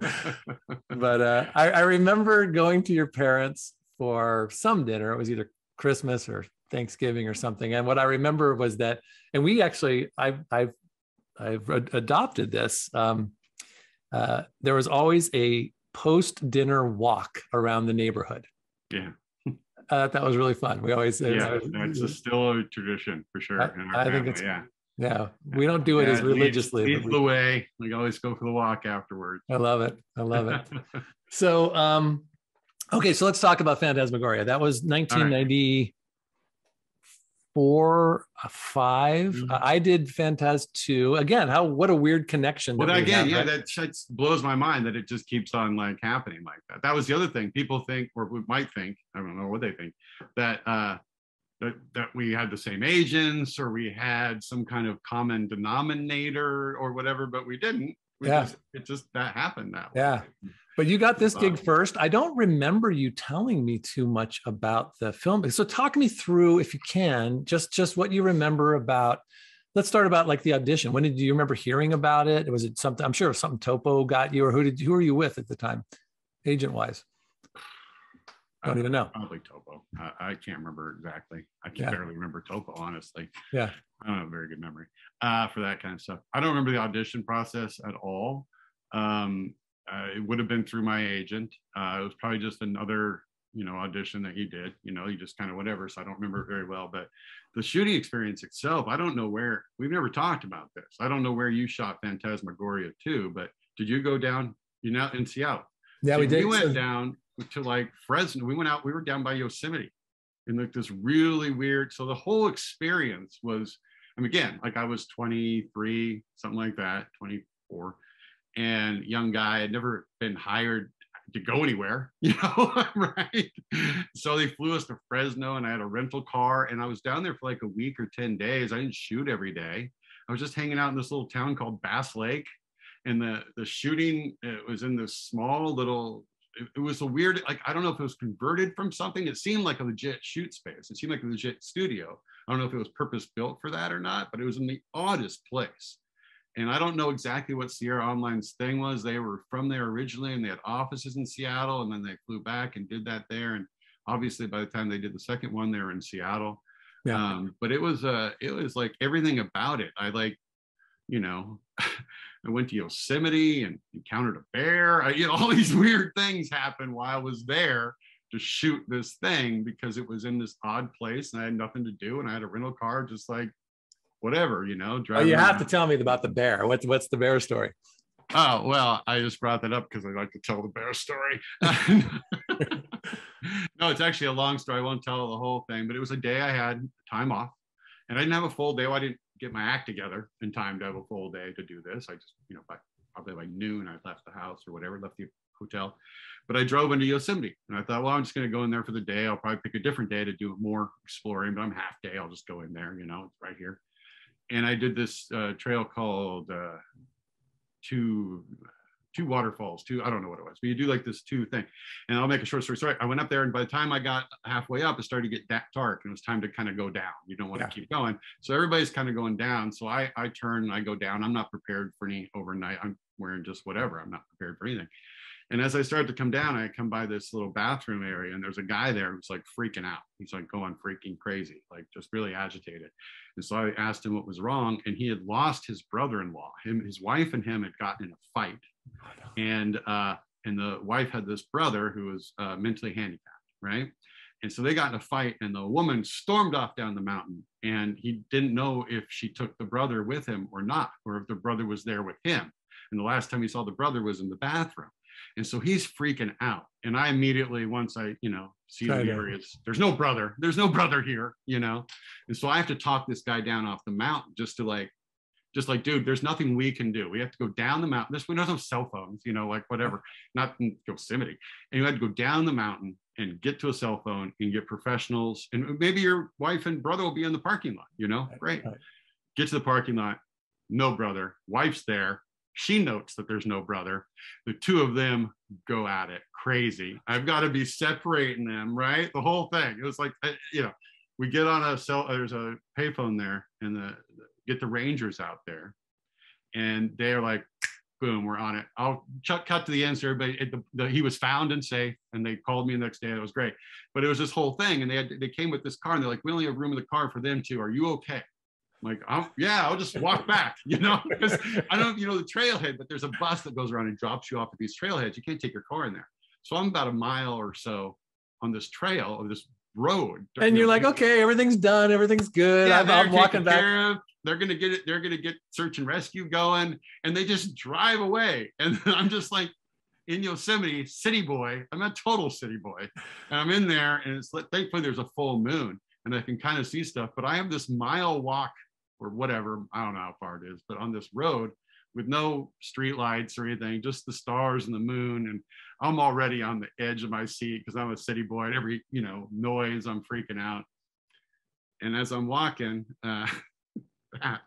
but uh, I, I remember going to your parents for some dinner. It was either Christmas or Thanksgiving or something. And what I remember was that, and we actually, I've I've I've ad- adopted this. Um, uh, there was always a post dinner walk around the neighborhood. yeah, Uh, that was really fun. We always yeah, it's a, still a tradition for sure. I- I think it's yeah. yeah. We don't do it Yeah, as religiously. but Leads we- the way. We always go for the walk afterwards. I love it. I love it. So, um, okay, so let's talk about Phantasmagoria. That was 1994, uh, 5 Mhm. Uh, I did Phantaz 2. Again, how what a weird connection. But we again, have, yeah, right? that blows my mind that it just keeps on like happening like that. That was the other thing. People think, or we might think, I don't know what they think, that uh that, that we had the same agents or we had some kind of common denominator or whatever, but we didn't. We Yeah. just, it just that happened that way. Yeah. But you got this gig first. I don't remember you telling me too much about the film. So talk me through, if you can, just just what you remember about. Let's start about like the audition. When did you remember hearing about it? Was it something? I'm sure something Topo got you, or who did who were you with at the time, agent wise? I don't even know. Probably Topo. I, I can't remember exactly. I can Yeah. barely remember Topo, honestly. Yeah. I don't have a very good memory uh, for that kind of stuff. I don't remember the audition process at all. Um, uh, it would have been through my agent. Uh, it was probably just another, you know, audition that he did. You know, he just kind of whatever. So I don't remember very well. But the shooting experience itself, I don't know where. We've never talked about this. I don't know where you shot Phantasmagoria too. But did you go down? You know, in Seattle. Yeah, we did. We went So- down to like Fresno. We went out. We were down by Yosemite, and like this really weird. So the whole experience was. I mean, again, like I was 23, something like that, 24, and young guy. I'd never been hired to go anywhere, you know, right? So they flew us to Fresno, and I had a rental car, and I was down there for like a week or 10 days. I didn't shoot every day. I was just hanging out in this little town called Bass Lake and the the shooting it was in this small little it, it was a weird like i don't know if it was converted from something it seemed like a legit shoot space it seemed like a legit studio i don't know if it was purpose built for that or not but it was in the oddest place and i don't know exactly what sierra online's thing was. They were from there originally and they had offices in seattle and then they flew back and did that there. And obviously by the time they did the second one they were in seattle. Yeah. um, but it was uh it was like everything about it. I like you know i went to yosemite and encountered a bear. I, you know all these weird things happened while i was there to shoot this thing because it was in this odd place and i had nothing to do and i had a rental car just like whatever you know Oh, you have to tell me about the bear. What's what's the bear story? Oh, well, I just brought that up because I like to tell the bear story. no, it's actually a long story. I won't tell the whole thing, but it was a day I had time off and I didn't have a full day. Well, I didn't get my act together in time to have a full day to do this. I just, you know, by probably by noon, I left the house or whatever, left the hotel. But I drove into Yosemite and I thought, well, I'm just going to go in there for the day. I'll probably pick a different day to do more exploring, but I'm half day. I'll just go in there, you know, it's right here. And I did this uh, trail called uh, two two waterfalls two i don't know what it was but you do like this two thing. And i'll make a short story. Short i went up there and by the time i got halfway up it started to get da- dark and it was time to kind of go down. You don't want Yeah. to keep going. So everybody's kind of going down. So i i turn and i go down. I'm not prepared for any overnight. I'm wearing just whatever. I'm not prepared for anything and as i started to come down i come by this little bathroom area and there's a guy there who's like freaking out he's like going freaking crazy like just really agitated and so I asked him what was wrong, and he had lost his brother-in-law. Him, his wife, and him had gotten in a fight, and uh, and the wife had this brother who was uh, mentally handicapped, right? And so they got in a fight, and the woman stormed off down the mountain, and he didn't know if she took the brother with him or not, or if the brother was there with him. And the last time he saw the brother was in the bathroom. And so he's freaking out. And I immediately, once I, you know, see the Try areas, there's no brother, there's no brother here, you know. And so I have to talk this guy down off the mountain just to like, just like, dude, there's nothing we can do. We have to go down the mountain. This we don't have cell phones, you know, like whatever, not in Yosemite. And you had to go down the mountain and get to a cell phone and get professionals. And maybe your wife and brother will be in the parking lot, you know, great. Right. Get to the parking lot, no brother, wife's there. She notes that there's no brother. The two of them go at it crazy. I've got to be separating them, right? The whole thing. It was like, you know, we get on a cell, there's a payphone there, and the get the Rangers out there, and they're like, boom, we're on it. I'll cut cut to the end, so everybody. It, the, the, he was found and safe, and they called me the next day. It was great, but it was this whole thing, and they had they came with this car, and they're like, we only have room in the car for them two. Are you okay? Like, I'm, yeah, I'll just walk back, you know, because I don't you know the trailhead, but there's a bus that goes around and drops you off at these trailheads. You can't take your car in there. So I'm about a mile or so on this trail of this road. And you're like, okay, everything's done, everything's good. Yeah, I'm, I'm walking back. of. They're gonna get it. They're gonna get search and rescue going, and they just drive away. And I'm just like in Yosemite, city boy. I'm a total city boy, and I'm in there, and it's like thankfully there's a full moon, and I can kind of see stuff. But I have this mile walk or whatever. I don't know how far it is, but on this road with no street lights or anything, just the stars and the moon. And I'm already on the edge of my seat because I'm a city boy. And every you know noise, I'm freaking out. And as I'm walking uh, back,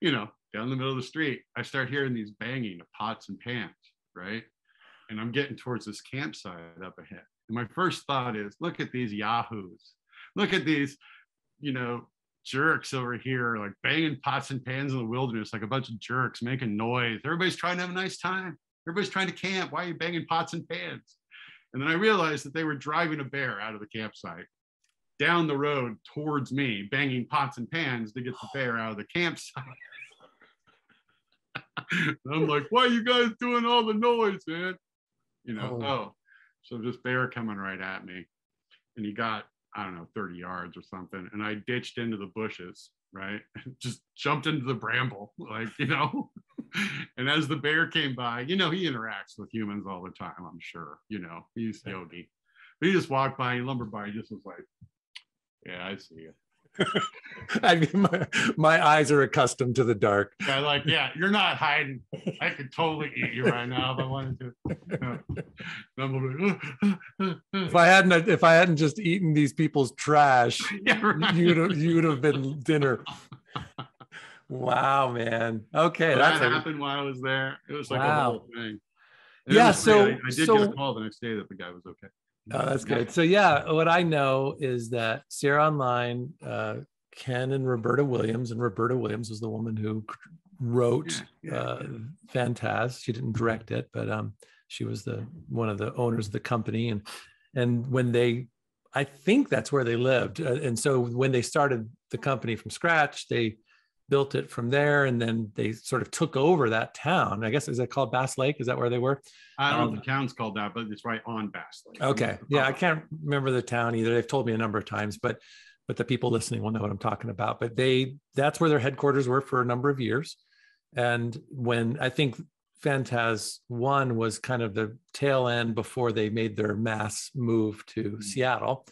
you know, down the middle of the street, I start hearing these banging of pots and pans, right? And I'm getting towards this campsite up ahead. And my first thought is, look at these yahoos. Look at these, you know, jerks over here, like banging pots and pans in the wilderness, like a bunch of jerks making noise. Everybody's trying to have a nice time. Everybody's trying to camp. Why are you banging pots and pans? And then I realized that they were driving a bear out of the campsite. down the road towards me, banging pots and pans to get the bear out of the campsite. I'm like, why are you guys doing all the noise, man? You know, Oh. oh, so this bear coming right at me. And he got, I don't know, 30 yards or something. And I ditched into the bushes, right? Just jumped into the bramble, like, you know. and as the bear came by, you know, he interacts with humans all the time, I'm sure. You know, he's yogi. But he just walked by, he lumbered by, he just was like, Yeah, I see you. I, my, my eyes are accustomed to the dark. Yeah, like, yeah, you're not hiding. I could totally eat you right now if I wanted to. Yeah. And like, If I hadn't, if I hadn't just eaten these people's trash, yeah, right. you'd have, you'd have been dinner. Wow, man. Okay, that that's a, happened while I was there. It was like a whole thing. And Yeah, so-. I, I did so- get a call the next day that the guy was okay. Oh, that's good. So yeah, what I know is that Sierra Online, uh, Ken and Roberta Williams, and Roberta Williams was the woman who wrote Yeah, yeah, uh, yeah. Fantaz. She didn't direct it, but um, she was the one of the owners of the company. And and when they, I think that's where they lived. Uh, and so when they started the company from scratch, they built it from there, and then they sort of took over that town. I guess is that called Bass Lake? Is that where they were? I don't know Um, if the town's called that, but it's right on Bass Lake. Okay. Yeah, I can't remember the town either. They've told me a number of times, but but the people listening will know what I'm talking about. But they that's where their headquarters were for a number of years. And when I think Fantaz one was kind of the tail end before they made their mass move to Mm. Seattle.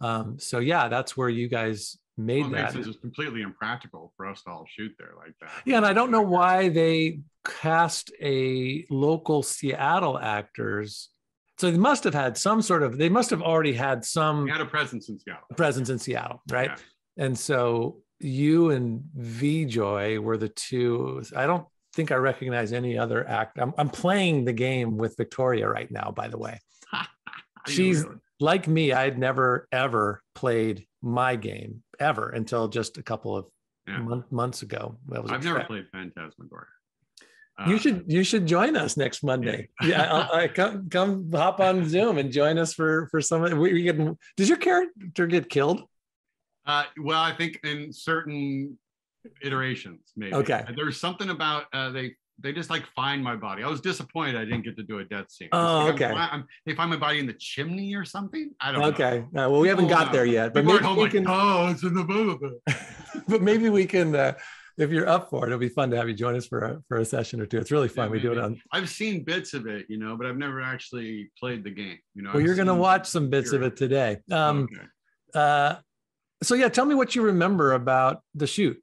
Um, so yeah, that's where you guys made Well, that. It's completely impractical for us to all shoot there like that. Yeah, and I don't know why they cast a local Seattle actors. So they must have had some sort of. They must have already had some had a presence in Seattle. presence in Seattle, right? Yeah. And so you and V Joy were the two. I don't think I recognize any other act. I'm, I'm playing the game with Victoria right now, by the way. She's really? Like me. I'd never ever played my game ever until just a couple of Yeah. mon- months ago. That was I've never played Phantasmagoria. You Uh, should you should join us next Monday. Yeah, I'll, I come come hop on Zoom and join us for for some. We, we can. Does your character get killed? Uh, well, I think in certain iterations, maybe. Okay. There's something about uh, they they just like find my body. I was disappointed I didn't get to do a death scene. Oh, like I'm okay. I'm- they find my body in the chimney or something. I don't know. Okay. Uh, well, we haven't People, got uh, there yet, but People maybe we like, can. oh, it's in the movie. but maybe we can. Uh, if you're up for it, it'll be fun to have you join us for a for a session or two. It's really fun. Yeah, we do it on. I've seen bits of it, you know, but I've never actually played the game. You know. Well, I've you're going to watch some bits of it today. Um, Okay. uh, so yeah, tell me what you remember about the shoot.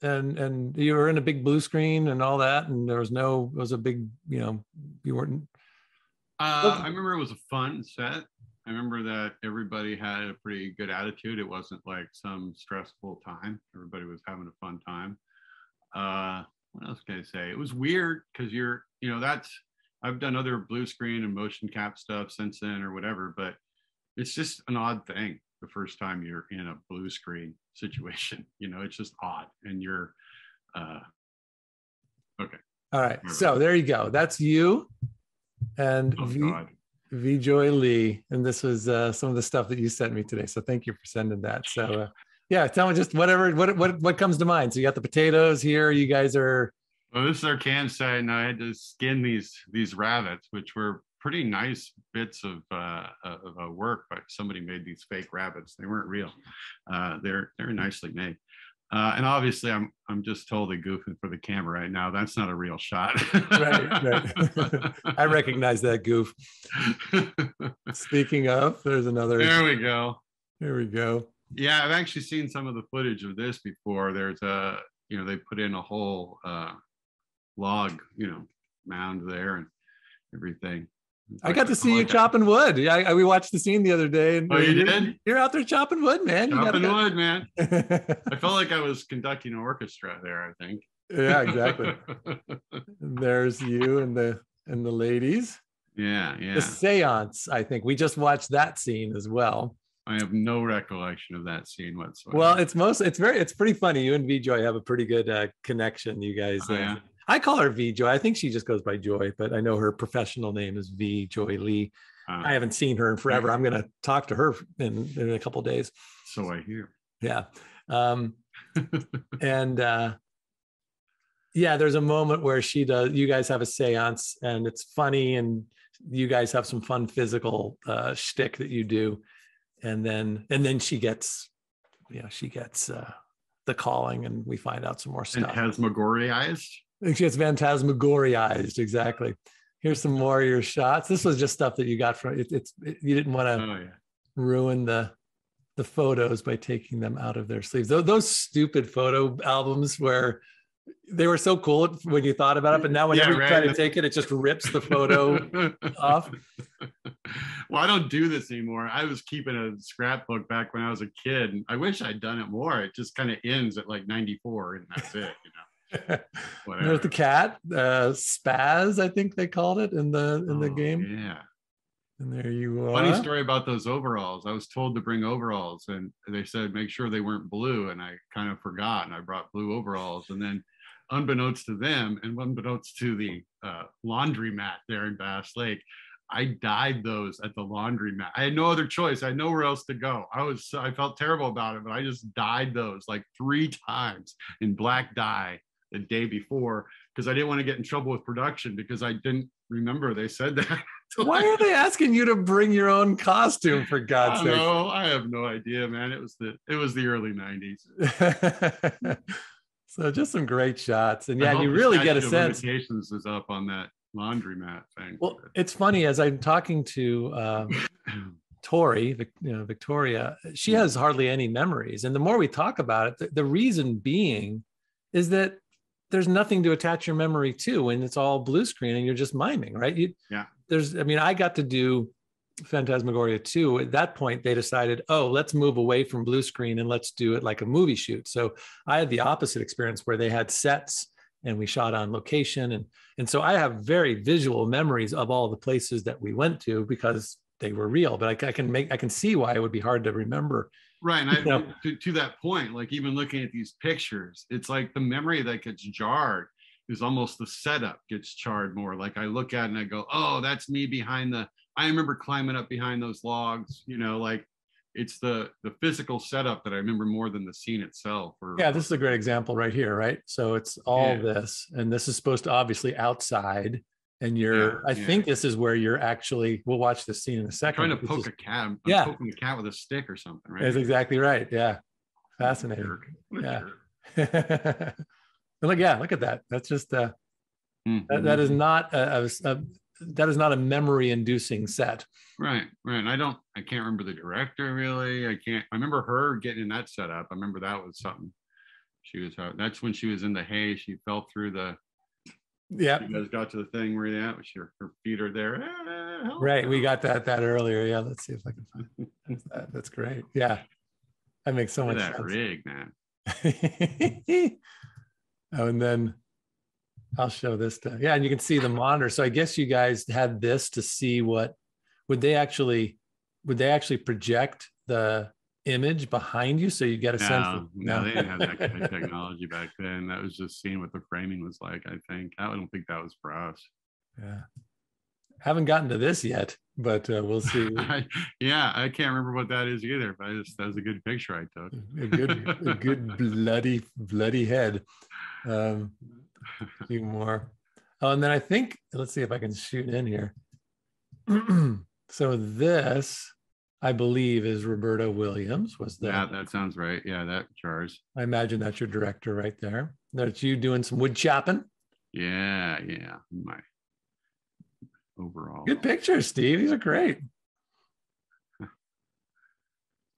And and you were in a big blue screen and all that, and there was no, it was a big, you know, you weren't Uh, I remember it was a fun set. I remember that everybody had a pretty good attitude. It wasn't like some stressful time. Everybody was having a fun time. Uh, what else can I say? It was weird because you're, you know, that's I've done other blue screen and motion cap stuff since then or whatever, but it's just an odd thing the first time you're in a blue screen situation. You know, it's just odd, and you're. Uh, okay. All right. So there you go. That's you and oh V, v Joy Lee. And this was uh, some of the stuff that you sent me today. So thank you for sending that. So uh, yeah, tell me just whatever, what, what, what comes to mind. So you got the potatoes here. You guys are, Well, this is our campsite, and I had to skin these these rabbits, which were pretty nice bits of uh, of uh, work. But somebody made these fake rabbits; they weren't real. Uh, they're they're nicely made. Uh, and obviously, I'm I'm just totally goofing for the camera right now. That's not a real shot. right, right. I recognize that goof. Speaking of, there's another, there we go. here we go. Yeah, I've actually seen some of the footage of this before. There's a, you know, they put in a whole uh, log, you know, mound there and everything. I got to see you chopping wood. Yeah, I, we watched the scene the other day. And Oh, you you're, did? You're out there chopping wood, man. Chopping gotta- wood, man. I felt like I was conducting an orchestra there. I think. yeah, exactly. There's you and the and the ladies. yeah, yeah. The seance, I think. We just watched that scene as well. I have no recollection of that scene whatsoever. Well, it's most it's very it's pretty funny. You and V Joy have a pretty good uh, connection. You guys. Oh, yeah? I call her V Joy. I think she just goes by Joy, but I know her professional name is V Joy Lee. Uh, I haven't seen her in forever. I'm going to talk to her in, in a couple days. so I hear. Yeah. Um, and uh, yeah, there's a moment where she does. You guys have a séance, and it's funny, and you guys have some fun physical uh, shtick that you do, and then and then she gets, you know, she gets uh, the calling, and we find out some more stuff. And she gets phantasmagoriized. Exactly. Here's some more of your shots. This was just stuff that you got from it, it's. It, you didn't want to Oh yeah. ruin the the photos by taking them out of their sleeves. Those, those stupid photo albums where they were so cool when you thought about it, but now whenever Yeah, you try to take it, it just rips the photo off. well, I don't do this anymore. I was keeping a scrapbook back when I was a kid. and I wish I'd done it more. It just kind of ends at like 94 and that's it, you know. There's the cat, uh, Spaz, I think they called it in the in the Oh, game. Yeah. And there you are. Funny story about those overalls. I was told to bring overalls and they said make sure they weren't blue. And I kind of forgot and I brought blue overalls. And then, unbeknownst to them and unbeknownst to the uh, laundromat there in Bass Lake, I dyed those at the laundromat. I had no other choice. I had nowhere else to go. I was, I felt terrible about it, but I just dyed those like three times in black dye the day before because I didn't want to get in trouble with production because I didn't remember they said that. Why are they asking you to bring your own costume for God's sake? No, I have no idea, man. It was the it was the early '90s. so just some great shots. And yeah, you really get a sense. Limitations is up on that laundromat thing. Well, it's funny as I'm talking to um, Tori, you know, Victoria, she has hardly any memories. And the more we talk about it, the, the reason being is that there's nothing to attach your memory to when it's all blue screen and you're just miming, right? You, Yeah. There's, I mean, I got to do Phantasmagoria 2. At that point, they decided, oh, let's move away from blue screen and let's do it like a movie shoot. So I had the opposite experience where they had sets and we shot on location. And, and so I have very visual memories of all the places that we went to because they were real, but I, I can make, I can see why it would be hard to remember. Right, and I, to, to that point, like even looking at these pictures, it's like the memory that gets jarred is almost the setup gets charred more. Like I look at it and I go, oh, that's me behind the. I remember climbing up behind those logs. You know, like it's the the physical setup that I remember more than the scene itself. Or Yeah, this is a great example right here, right? So it's all Yeah. this, and this is supposed to obviously outside. And you're, Yeah, I yeah. think this is where you're actually, we'll watch this scene in a second. trying to poke is- a cat. I'm Yeah. poking a cat with a stick or something, right? That's exactly right. Yeah. Fascinating. Yeah. look, yeah, look at that. That's just, uh, that, that is not a, a- a- that is not a memory inducing set. Right, right. And I don't, I can't remember the director really. I can't. I remember her getting in that setup. I remember that was something. She was. uh, That's when she was in the hay. She fell through the. Yeah. You guys got to the thing where they at. Which her, her feet are there. Ah. Right. We got that, that earlier. Yeah. Let's see if I can find that. That's great. Yeah. That makes so Look much that sense. rig, man. oh, and then I'll show this to yeah, and you can see the monitor. So I guess you guys had this to see what would they actually would they actually project the image behind you so you get a sense No, no, they didn't have that kind of technology back then. That was just seeing what the framing was like. I think. I don't think that was for us. yeah. Haven't gotten to this yet, but uh, we'll see. I, yeah, I can't remember what that is either. But I just that was a good picture I took. a good a good bloody bloody head. Um, a few more. Oh, and then I think let's see if I can shoot in here. so this, I believe, is Roberta Williams. Was Yeah, that? that sounds right. Yeah, that jars. I imagine that's your director right there. That's you doing some wood chopping. Yeah, yeah. My overall. Good pictures, Steve. These are great.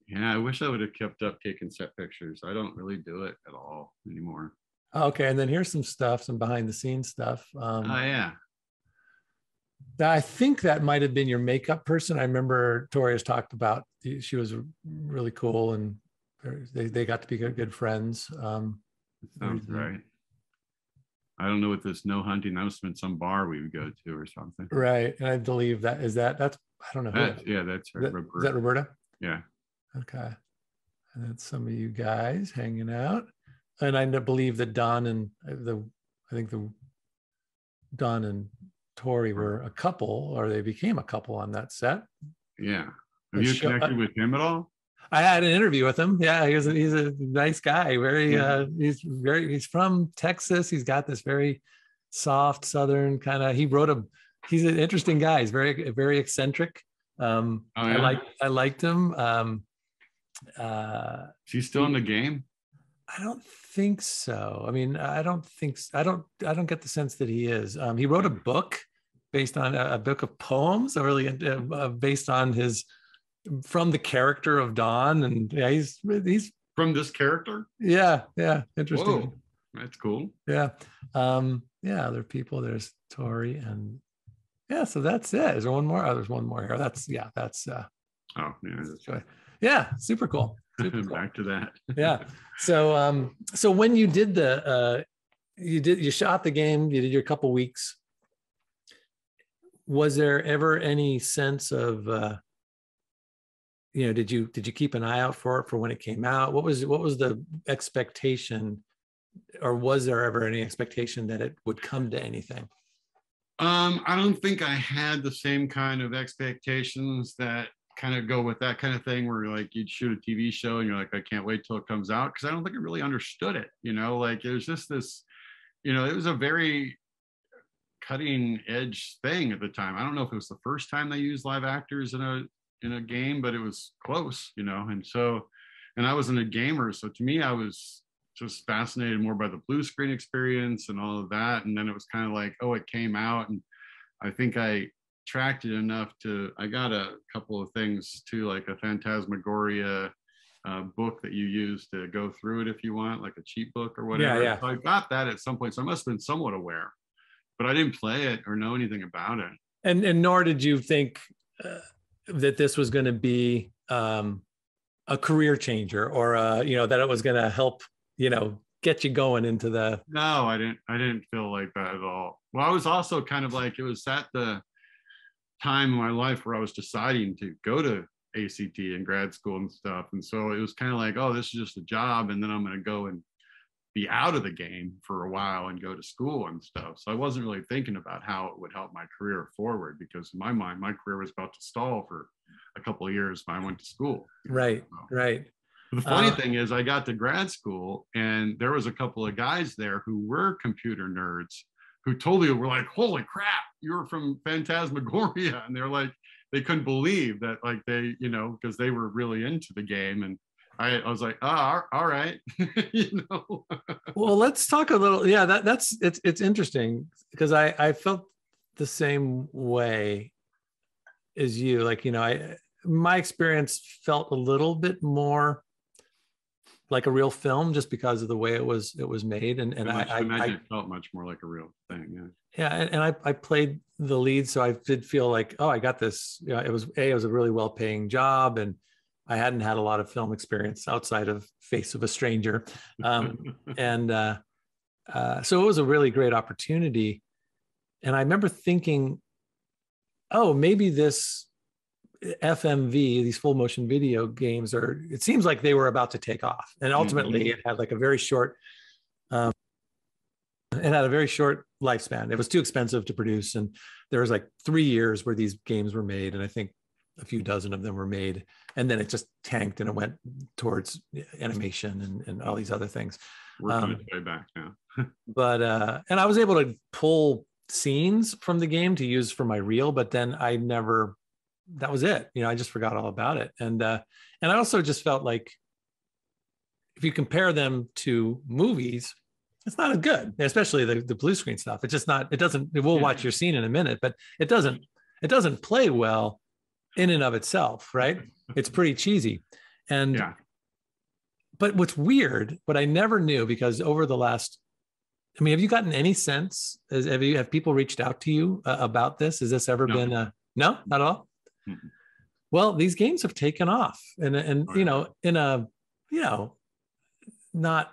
Yeah, I wish I would have kept up taking set pictures. I don't really do it at all anymore. Okay, and then here's some stuff, some behind the scenes stuff. Um, oh yeah. I think that might have been your makeup person. I remember Tori has talked about she was really cool and they, they got to be good, good friends. Um, Sounds Mhm. right. I don't know what this no hunting. That must have been some bar we would go to or something. right. And I believe that is that that's I don't know That- yeah, that's is that, is Roberta. that Roberta? yeah. Okay. And that's some of you guys hanging out. And I believe that Don and uh, the I think the Don and Tori were a couple, or they became a couple on that set. Yeah. Have you connected with him at all? I had an interview with him. Yeah, he's a, he's a nice guy. Very, uh, he's very, he's from Texas. He's got this very soft Southern kind of. He wrote a. He's an interesting guy. He's very, very eccentric. Um, oh, yeah? I like, I liked him. Um, uh, Is he still in the game? I don't think so. I mean, I don't think I don't I don't get the sense that he is. Um, he wrote a book based on a, a book of poems, really uh, uh, based on his from the character of Don, and yeah, he's he's from this character. Yeah, yeah, interesting. Whoa, that's cool. Yeah, um, yeah. Other people. There's Tori, and yeah. So that's it. Is there one more? Oh, there's one more here. That's yeah. That's uh. Oh yeah. That's yeah, super cool. Super cool. Back to that. yeah. So um, so when you did the uh, you did you shot the game, you did your couple weeks. Was there ever any sense of uh you know did you did you keep an eye out for it for when it came out? What was what was the expectation or was there ever any expectation that it would come to anything? Um i don't think i had the same kind of expectations that kind of go with that kind of thing where like you'd shoot a tv show and you're like i can't wait till it comes out because i don't think I really understood it you know? Like it was just this you know it was a very cutting edge thing at the time i don't know if it was the first time they used live actors in a in a game, but it was close, you know. And so, and I wasn't a gamer, so to me, I was just fascinated more by the blue screen experience and all of that. And then it was kind of like, oh, it came out, and I think I tracked it enough to. I got a couple of things too, like a Phantasmagoria uh, book that you use to go through it if you want, like a cheat book or whatever. Yeah, yeah. So I got that at some point, so I must have been somewhat aware, but I didn't play it or know anything about it. And and nor did you think. Uh that this was going to be um, a career changer or uh, you know that it was going to help you know get you going into the no i didn't i didn't feel like that at all well i was also kind of like it was at the time in my life where i was deciding to go to act and grad school and stuff and so it was kind of like oh this is just a job and then i'm going to go and be out of the game for a while and go to school and stuff. So I wasn't really thinking about how it would help my career forward because in my mind, my career was about to stall for a couple of years when I went to school. Right, so. right. the funny uh, thing is, I got to grad school and there was a couple of guys there who were computer nerds who totally were like, "Holy crap, you're from Phantasmagoria!" And they're like, they couldn't believe that, like they, you know, because they were really into the game and I, I was like, ah, all right, you know. well, let's talk a little. Yeah, that that's it's it's interesting because I I felt the same way as you. Like you know, I my experience felt a little bit more like a real film just because of the way it was it was made and and I, I, imagine I, it felt much more like a real thing yeah yeah and, and I, I played the lead so I did feel like oh I got this yeah it was a it was a really well paying job and I hadn't had a lot of film experience outside of Face of a Stranger, um, and uh, uh, so it was a really great opportunity. And I remember thinking, oh, maybe this FMV, these full motion video games are. It seems like they were about to take off, and ultimately, mm-hmm. it had like a very short. Um, it had a very short lifespan. It was too expensive to produce, and there was like three years where these games were made, and I think a few dozen of them were made and then it just tanked and it went towards animation and, and all these other things. Working um, way back now. but uh and i was able to pull scenes from the game to use for my reel but then i never that was it. You know i just forgot all about it. And uh and i also just felt like if you compare them to movies it's not as good especially the, the blue screen stuff. It's just not it doesn't we'll watch your scene in a minute but it doesn't it doesn't play well in and of itself, right? It's pretty cheesy. And yeah. but what's weird, what I never knew because over the last I mean, have you gotten any sense? As have you have people reached out to you uh, about this? Has this ever no. been a no, not at all? Mm-hmm. Well, these games have taken off, and and oh, you know, in a you know, not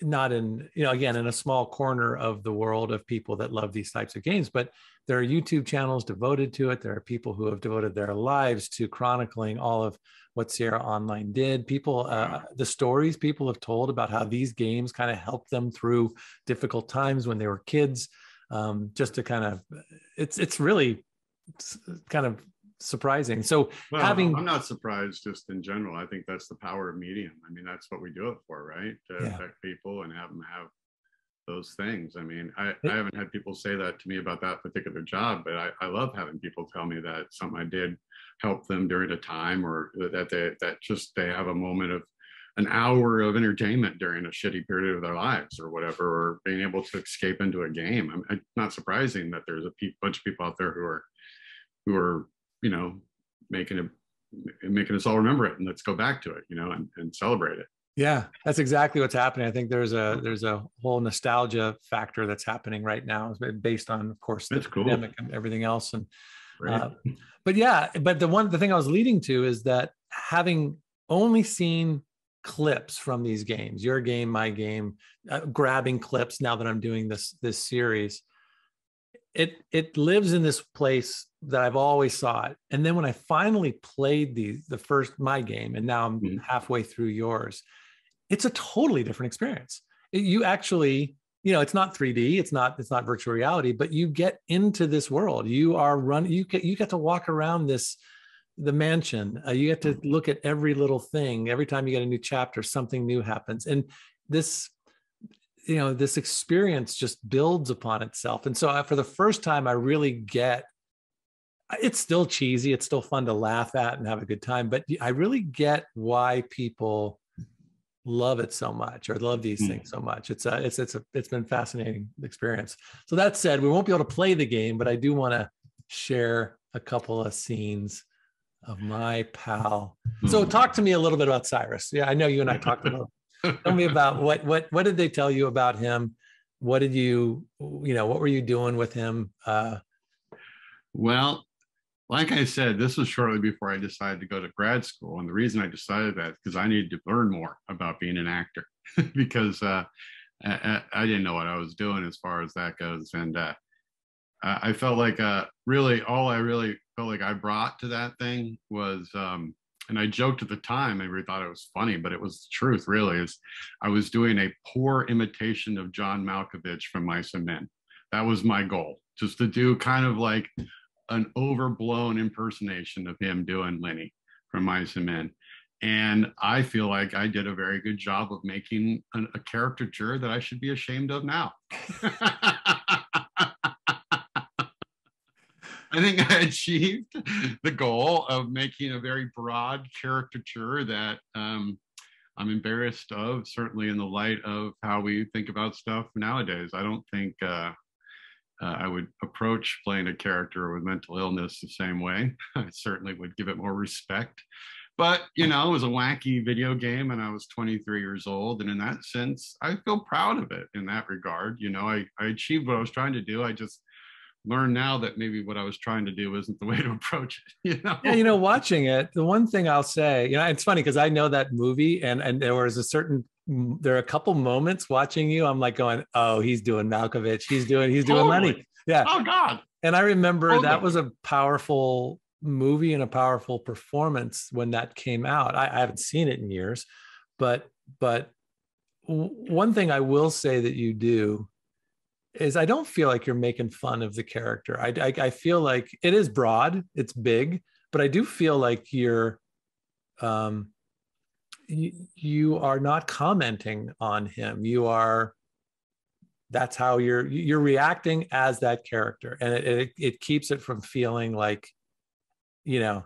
not in you know again in a small corner of the world of people that love these types of games but there are youtube channels devoted to it. There are people who have devoted their lives to chronicling all of what sierra online did. People uh, the stories people have told about how these games kind of helped them through difficult times when they were kids um, just to kind of it's it's really kind of surprising. So Well, having I'm not surprised just in general. I think that's the power of medium. I mean, that's what we do it for, right? To Yeah. affect people and have them have those things. I mean, I, I haven't had people say that to me about that particular job, but I, I love having people tell me that something I did help them during a time or that they that just they have a moment of an hour of entertainment during a shitty period of their lives or whatever, or being able to escape into a game. I'm, it's not surprising that there's a pe- bunch of people out there who are who are you know making it making us all remember it and let's go back to it you know and, and celebrate it Yeah, that's exactly what's happening. I think there's a there's a whole nostalgia factor that's happening right now, based on, of course, the That's cool. pandemic and everything else. And right uh, but yeah, but the one the thing I was leading to is that having only seen clips from these games, your game, my game, uh, grabbing clips now that I'm doing this this series, it it lives in this place that I've always saw it. And then when I finally played the the first my game, and now I'm Mhm. halfway through yours, it's a totally different experience. It- you actually, you know, it's not 3D, it's not it's not virtual reality, but you get into this world. You are run. You get you get to walk around this the mansion. Uh, you get to look at every little thing. Every time you get a new chapter, something new happens, and this you know this experience just builds upon itself. And so I, for the first time i really get it's still cheesy it's still fun to laugh at and have a good time but i really get why people love it so much or love these Mm. things so much. It's a it's it's a it's been fascinating experience. So that said we won't be able to play the game but i do want to share a couple of scenes of my pal. So Hmm. talk to me a little bit about cyrus. Yeah i know you and i talked about tell me about what what what did they tell you about him? What did you you know what were you doing with him? Uh well like i said this was shortly before i decided to go to grad school. And the reason i decided that is because i needed to learn more about being an actor because uh, I, I didn't know what i was doing as far as that goes. And uh, I I felt like uh, really all I really felt like I brought to that thing was, um, and I joked at the time, everybody thought it was funny, but it was the truth really, is I was doing a poor imitation of John Malkovich from Mice and Men. That was my goal, just to do kind of like an overblown impersonation of him doing Lennie from Mice and Men. And I feel like I did a very good job of making an, a caricature that I should be ashamed of now. I think I achieved the goal of making a very broad caricature that um, I'm embarrassed of, certainly in the light of how we think about stuff nowadays. I don't think uh, uh, I would approach playing a character with mental illness the same way. I certainly would give it more respect. But, you know, it was a wacky video game and I was 23 years old. And in that sense, I feel proud of it in that regard. You know, I, I achieved what I was trying to do. I just learn now that maybe what I was trying to do isn't the way to approach it. You know, yeah you know watching it the one thing i'll say you know it's funny because i know that movie and and there was a certain there are a couple moments watching you i'm like going oh he's doing malkovich he's doing he's doing lennie yeah. Oh God, and i remember that was a powerful movie and a powerful performance when that came out. I, I haven't seen it in years but but one thing i will say that you do is I don't feel like you're making fun of the character. I, I, I feel like it is broad, it's big, but I do feel like you're, um, you, you are not commenting on him. You are, that's how you're, you're reacting as that character. And it, it, it keeps it from feeling like, you know,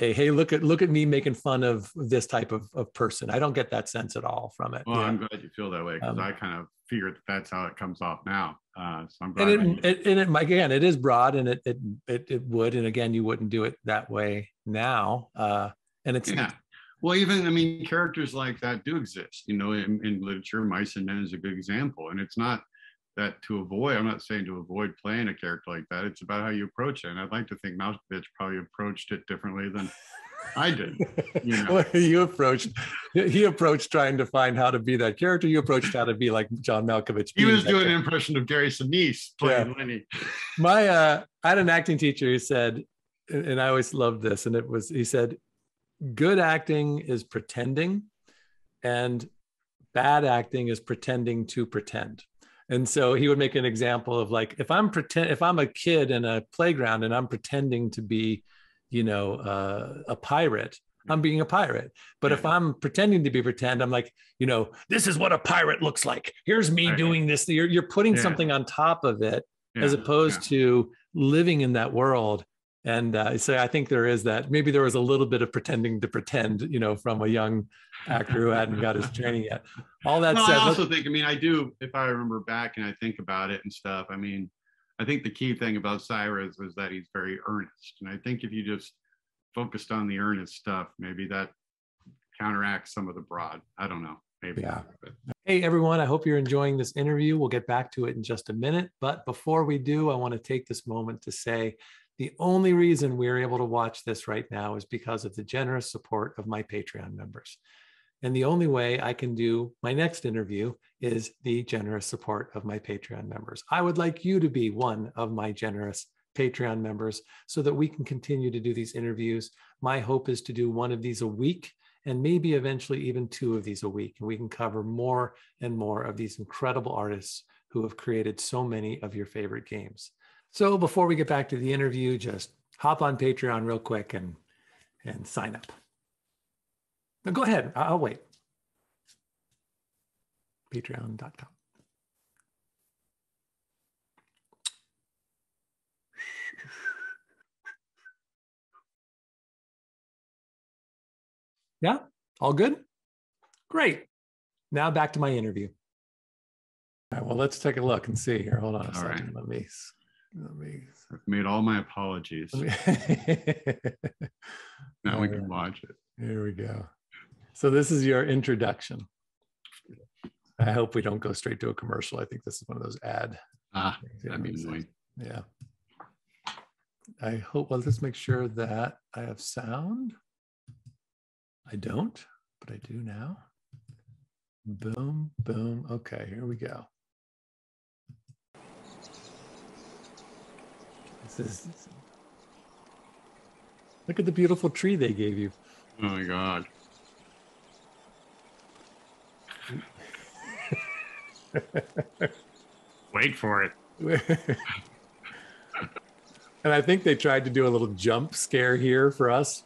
hey, hey, look at, look at me making fun of this type of, of person. I don't get that sense at all from it. well, you know? I'm glad you feel that way because Um, I kind of figured that that's how it comes off now. Uh, so I'm glad. I it, did. it, and it again it is broad and it, it it it would and again you wouldn't do it that way now uh and it's yeah. Well, even I mean, characters like that do exist. You know, in, in literature, mice and men is a good example, and it's not that to avoid. I'm not saying to avoid playing a character like that. It's about how you approach it, and I'd like to think Malkovich probably approached it differently than I did. you know. well, you approached he approached trying to find how to be that character you approached how to be like john malkovich He was doing an impression of Gary Sinise playing Lennie. my uh i had an acting teacher who said and i always loved this and it was he said good acting is pretending and bad acting is pretending to pretend And so he would make an example of like if I'm pretend if I'm a kid in a playground and I'm pretending to be, you know, uh, a pirate, I'm being a pirate. But if I'm pretending to be pretend, I'm like, you know, this is what a pirate looks like. Here's me Right. doing this. You're, you're putting Yeah. something on top of it as Yeah, opposed to living in that world. And uh, so I think there is that. Maybe there was a little bit of pretending to pretend, you know, from a young actor who hadn't got his training yet. All that No, said, I also think, I mean, I do, if I remember back and I think about it and stuff, I mean, I think the key thing about Cyrus is that he's very earnest. And I think if you just focused on the earnest stuff, maybe that counteracts some of the broad. I don't know. Maybe. Yeah. Hey, everyone, I hope you're enjoying this interview. We'll get back to it in just a minute. But before we do, I want to take this moment to say the only reason we're able to watch this right now is because of the generous support of my Patreon members. And the only way I can do my next interview is the generous support of my Patreon members. I would like you to be one of my generous Patreon members so that we can continue to do these interviews. My hope is to do one of these a week and maybe eventually even two of these a week. And we can cover more and more of these incredible artists who have created so many of your favorite games. So before we get back to the interview, just hop on Patreon real quick and and sign up. No, go ahead. I- I'll wait. Patreon.com. Yeah, all good? Great. Now back to my interview. All right, well, let's take a look and see here. Hold on a All second. right. Let me s- let me I've made all my apologies. me Now we can right. watch it. Here we go. So this is your introduction. I hope we don't go straight to a commercial. I think this is one of those ad. Ah. Yeah, that'd be annoying. Yeah. I hope, well, let's make sure that I have sound. I don't, but I do now. Boom, boom. Okay, here we go. This is, look at the beautiful tree they gave you. Oh my God. Wait for it. and I think they tried to do a little jump scare here for us.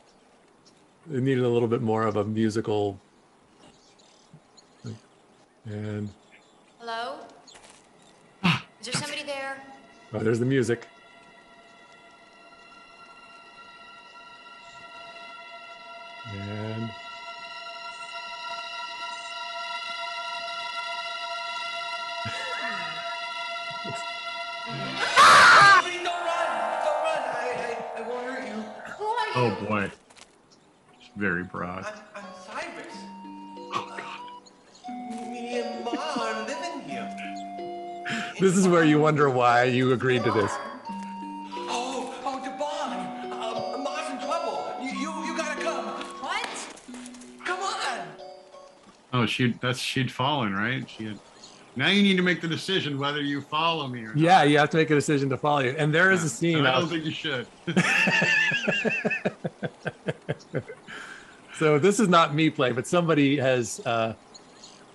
It needed a little bit more of a musical. And Hello? Ah. Is there somebody there? oh, there's the music. Somebody, don't run! Don't run! I, I, I won't hurt you. Who are you? Oh boy. It's very broad. I'm, I'm Cyrus. Oh, God. Me and Ma are living here. this is where you wonder why you agreed to this. Oh, oh, Devon! Uh, Ma's in trouble. You, you, you gotta come. What? Come on! Oh, she that's she'd fallen, right? She had now you need to make the decision whether you follow me or not. Yeah, you have to make a decision to follow you. And there is a scene. And I I don't was- think you should. so this is not me playing, but somebody has uh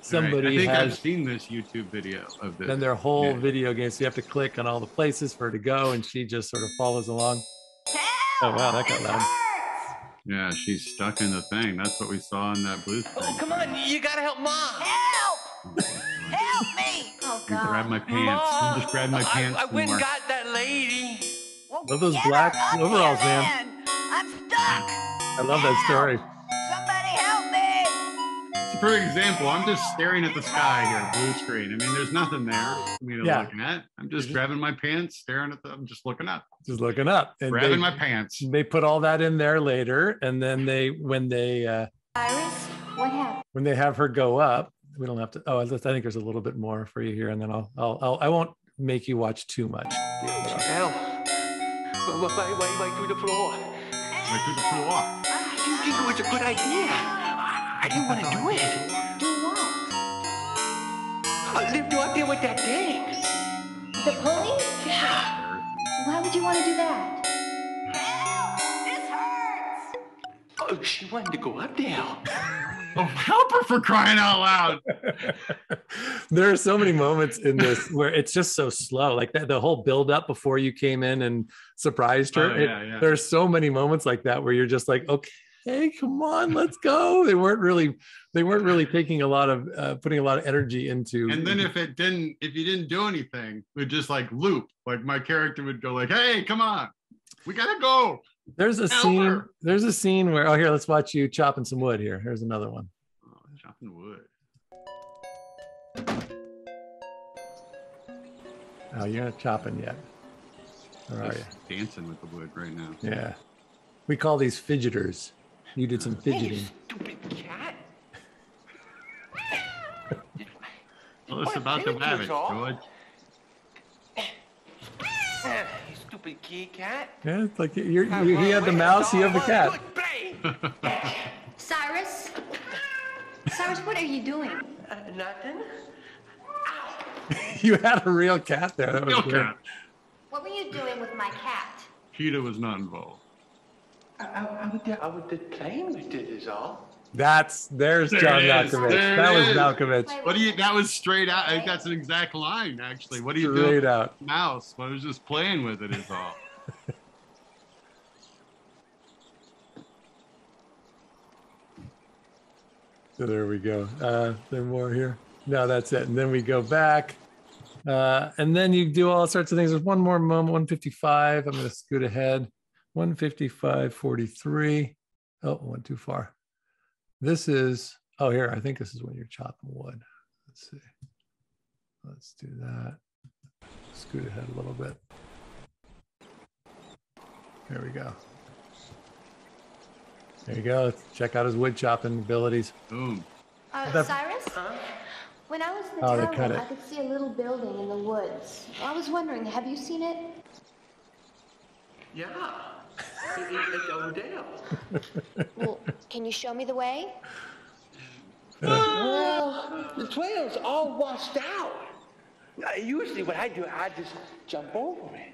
somebody I think I've has seen this YouTube video of this. done their whole Yeah. video game. So you have to click on all the places for her to go, and she just sort of follows along. Help! Oh, wow, that got loud. hurts! Yeah, she's stuck in the thing. That's what we saw in that blue screen. Oh, come on! You gotta help Ma. Help! Help me! Oh, You grab my pants. Ma, You just grab my pants. I, I went and got that lady. Well, Love those black overalls, here, man. I'm stuck. I love that story. Somebody help me! It's a perfect example. I'm just staring at the sky here, blue screen. I mean, there's nothing there for me to Yeah. looking at. I'm just just- grabbing my pants, staring at them. I'm just looking up, Just looking up, and grabbing they, my pants. they put all that in there later, and then they when they uh, Iris, what happened? when they have her go up, we don't have to. Oh, I think there's a little bit more for you here, and then I'll I'll, I'll I won't make you watch too much. Hell. Why, why, why, why through the floor? Right through the floor. Ah, I didn't think it was a good idea. I, I didn't want to do it. Do what? I lived out there with that thing. The pony? Yeah. Why would you want to do that? Oh, she wanted to go up there. Oh, help her for crying out loud. there are so many moments in this where it's just so slow like that the whole build up before you came in and surprised her Oh, it- yeah, yeah. there's so many moments like that where you're just like okay come on let's go they weren't really they weren't really taking a lot of uh, putting a lot of energy into And then if it didn't, if you didn't do anything, it would just like loop. Like my character would go like, "Hey, come on, we gotta go." There's a Help scene there's a scene where oh here let's watch you chopping some wood here here's another one Oh, chopping wood. oh you're not chopping yet where are you dancing with the wood right now. yeah we call these fidgeters you did some Hey, fidgeting stupid cat. Tell us about the did you rabbit. George. You stupid kitty cat. yeah it's like you're, you, he had the mouse you have the cat Cyrus? Cyrus, what are you doing? Uh, nothing. you had a real cat there. That was Real great. cat. What were you doing with my cat? Peter was not involved. I, I, I, was, just- I was just playing with it is all. That's there's There John. Malkovich. That was is. Malkovich. What do you? That was straight out. I think that's an exact line, actually. What do you Straight do? out. Mouse. I was just playing with it. Is all. So there we go. Uh, there more here. No, that's it. And then we go back. Uh, and then you do all sorts of things. There's one more moment, 155. I'm going to scoot ahead. 155, 43. Oh, went too far. This is, oh, here, I think this is when you're chopping wood. Let's see. Let's do that. Scoot ahead a little bit. There we go. There you go. Check out his wood chopping abilities. Boom. Uh, That- Cyrus? Huh? When I was in the Oh, they tower cut it. I could see a little building in the woods. I was wondering, have you seen it? Yeah. It, it, it's over. Well, can you show me the way? Well, the trail's all washed out. Usually what I do, I just jump over it.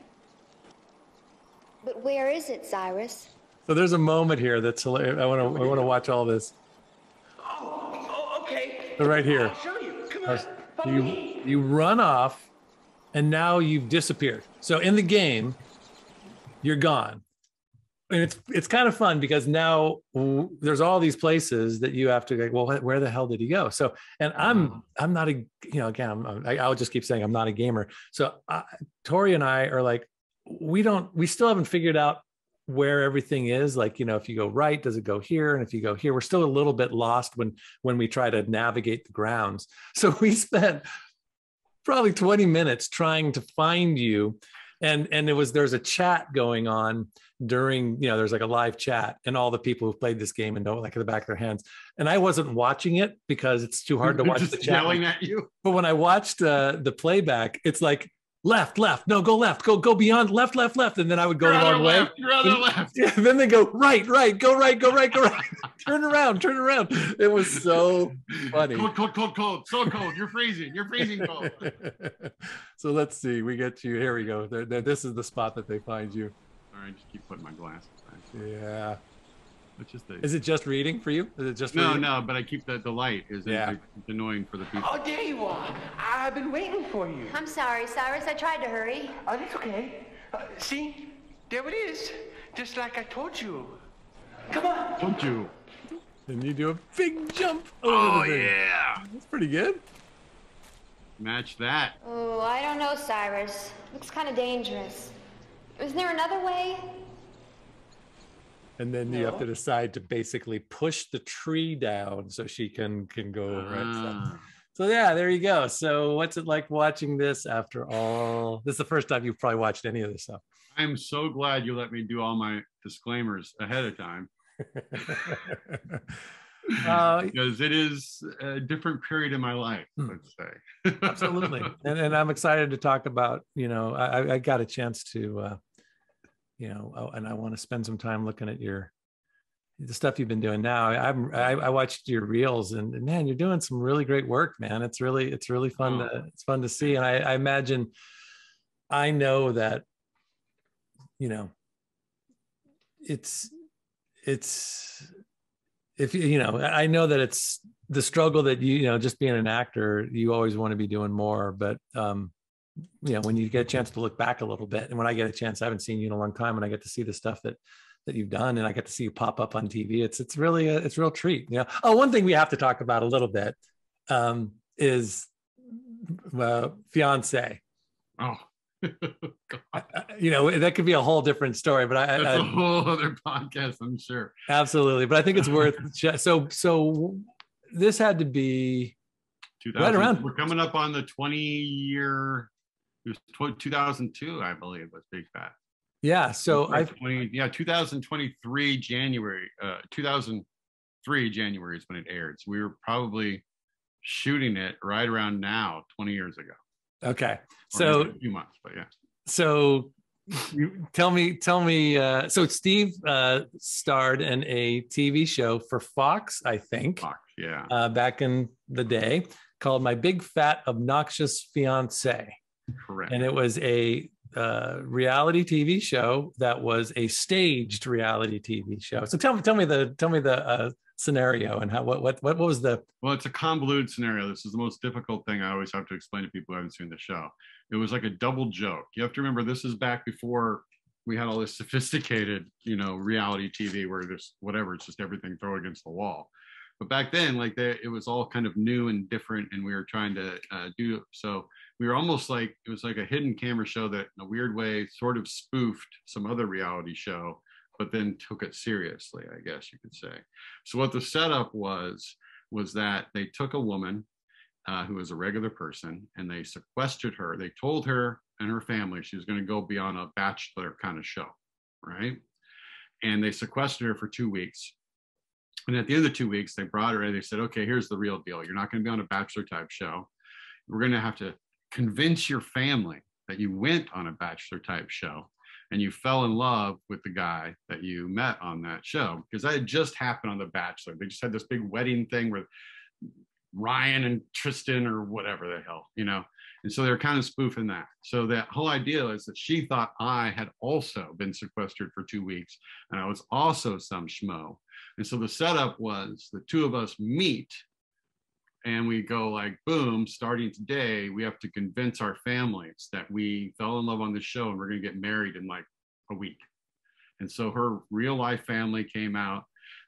But where is it, Cyrus? So there's a moment here that's hilarious. I want to I want to watch all this. Oh, oh okay. So right here. I'll show you. Come on. Follow You me. you run off, and now you've disappeared. So in the game, you're gone. And it's it's kind of fun because now there's all these places that you have to like. Well, where the hell did he go? So and I'm mm-hmm. I'm not a you know again I'm, I, I'll just keep saying I'm not a gamer. So I, Tori and I are like we don't we still haven't figured out where everything is like you know if you go right does it go here and if you go here we're still a little bit lost when when we try to navigate the grounds so we spent probably 20 minutes trying to find you and and it was there's a chat going on during you know there's like a live chat and all the people who've played this game and know like in the back of their hands and i wasn't watching it because it's too hard to watch the chat yelling at you. but when I watched uh, the playback, it's like left, left, no, go left, go go beyond left, left, left, and then I would go the wrong way. left. Left. Yeah, then they go right, right, go right, go right, go right, turn around, turn around. It was so funny. Cold, cold, cold, cold. So cold. You're freezing. You're freezing cold. so let's see. We get you. Here we go. This is the spot that they find you. All right, just keep putting my glasses back. Yeah. It's just the. Is it just reading for you? Is it just No, reading? no, but I keep the, the light is Yeah. it's annoying for the people. Oh, there you are. I've been waiting for you. I'm sorry, Cyrus. I tried to hurry. Oh, that's okay. Uh, see? There it is. Just like I told you. Come on. Don't you? And you do a big jump over Oh the yeah. That's pretty good. Match that. Oh, I don't know, Cyrus. Looks kind of dangerous. Isn't there another way? and then you have to decide to basically push the tree down so she can can go right so, Ah. so yeah there you go so what's it like watching this after all this is the first time you've probably watched any of this stuff I'm so glad you let me do all my disclaimers ahead of time uh, because it is a different period in my life. Hmm. Let's say. absolutely and, and i'm excited to talk about you know i, I- I got a chance to uh you know oh, and i want to spend some time looking at your the stuff you've been doing. Now I, i'm I, I watched your reels and, and man you're doing some really great work man. It's really it's really fun Oh. to it's fun to see. And I, I imagine i know that you know it's it's if you you know i know that it's the struggle that you you know just being an actor you always want to be doing more but um you know when you get a chance to look back a little bit and when i get a chance i haven't seen you in a long time and i get to see the stuff that that you've done and i get to see you pop up on tv it's it's really a it's a real treat you know oh one thing we have to talk about a little bit um is uh, fiance Oh, you know that could be a whole different story but i, that's I a whole other podcast, I'm sure. absolutely but i think it's worth so so this had to be right around- We're coming up on the 20 year. It was 2002, I believe, was Big Fat. yeah so i yeah, 2023 January, uh, 2003 January is when it aired. So we were probably shooting it right around now, 20 years ago. okay Or so a few months, but yeah. so you tell me tell me uh so steve uh starred in a tv show for fox i think Fox, yeah. uh back in the day called my big fat obnoxious fiance Correct. and it was a uh reality tv show that was a staged reality tv show so tell me tell me the tell me the uh scenario and how what what what was the Well, it's a convoluted scenario. This is the most difficult thing I always have to explain to people who haven't seen the show. It was like a double joke. You have to remember this is back before we had all this sophisticated, you know, reality TV where there's whatever, it's just everything thrown against the wall. But back then, like they, it was all kind of new and different, and we were trying to uh, do so. We were almost like it was like a hidden camera show that, in a weird way, sort of spoofed some other reality show, but then took it seriously. I guess you could say. So what the setup was was that they took a woman uh, who was a regular person and they sequestered her. They told her and her family she was going to go be on a bachelor kind of show, right? And they sequestered her for two weeks. And at the end of the two weeks, they brought her and they said, okay, here's the real deal. You're not going to be on a bachelor type show. We're going to have to convince your family that you went on a bachelor type show and you fell in love with the guy that you met on that show because that had just happened on The Bachelor. They just had this big wedding thing with Ryan and Tristan or whatever the hell, you know. And so they're kind of spoofing that. So that whole idea is that she thought I had also been sequestered for two weeks and I was also some schmo. And so the setup was the two of us meet and we go like boom starting today we have to convince our families that we fell in love on the show and we're going to get married in like a week. And so her real life family came out.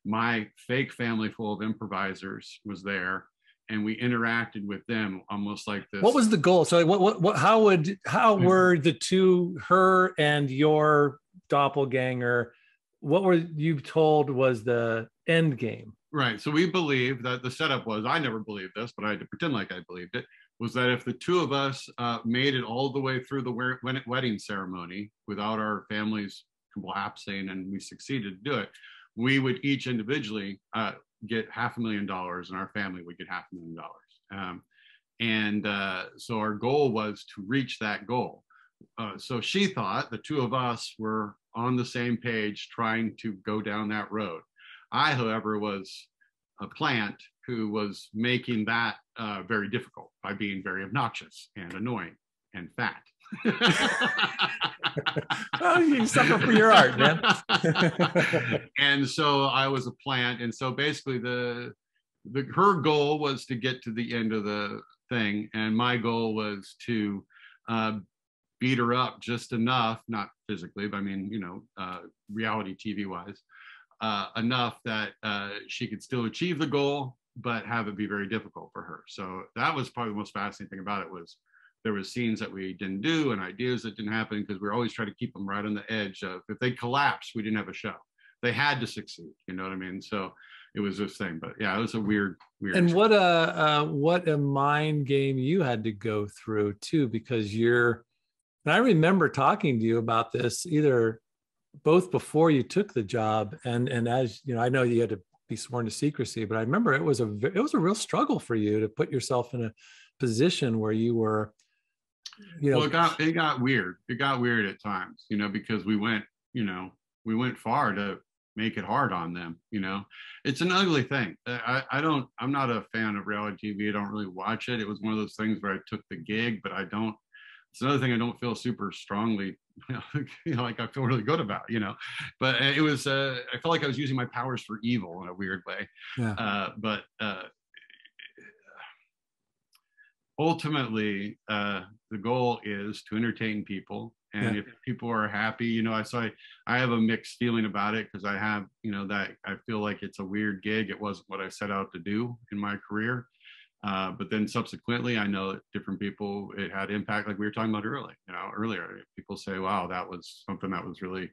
My fake family full of improvisers was there and we interacted with them almost like this. What was the goal? So what what, what how would how Mhm. were the two her and your doppelganger what were you told was the end game Right. So we believe that the setup was, I never believed this, but I had to pretend like I believed it, was that if the two of us uh, made it all the way through the we- wedding ceremony without our families collapsing and we succeeded to do it, we would each individually uh, get half a million dollars and our family would get half a million dollars. Um, and uh, so our goal was to reach that goal. Uh, so she thought the two of us were on the same page trying to go down that road. I, however, was a plant who was making that uh, very difficult by being very obnoxious and annoying and fat. Oh, you suffer for your art, man. and so I was a plant, and so basically the the her goal was to get to the end of the thing, and my goal was to uh, beat her up just enough, not physically, but I mean, you know, uh, reality TV wise, uh, enough that uh, she could still achieve the goal, but have it be very difficult for her. So that was probably the most fascinating thing about it was there was scenes that we didn't do and ideas that didn't happen because we always trying to keep them right on the edge of if they collapsed, we didn't have a show. They had to succeed. You know what I mean? So it was this thing, but yeah, it was a weird, weird. and what a uh, what a mind game you had to go through too because you're and i remember talking to you about this either both before you took the job and and as you know i know you had to be sworn to secrecy but i remember it was a it was a real struggle for you to put yourself in a position where you were you know well, it got it got weird. It got weird at times, you know, because we went, you know, we went far to make it hard on them. You know, it's an ugly thing. I, I don't. I'm not a fan of reality TV. I don't really watch it. It was one of those things where I took the gig, but I don't. It's another thing I don't feel super strongly, you know, like I feel really good about, you know. But uh, it was, uh, I felt like I was using my powers for evil in a weird way. Yeah. Uh, but uh, ultimately, uh, the goal is to entertain people. And Yeah. if people are happy, you know, I so I, I have a mixed feeling about it because I have, you know, that I feel like it's a weird gig. It wasn't what I set out to do in my career. Uh, but then subsequently, I know that different people it had impact, like we were talking about earlier. You know, earlier people say, "Wow, that was something that was really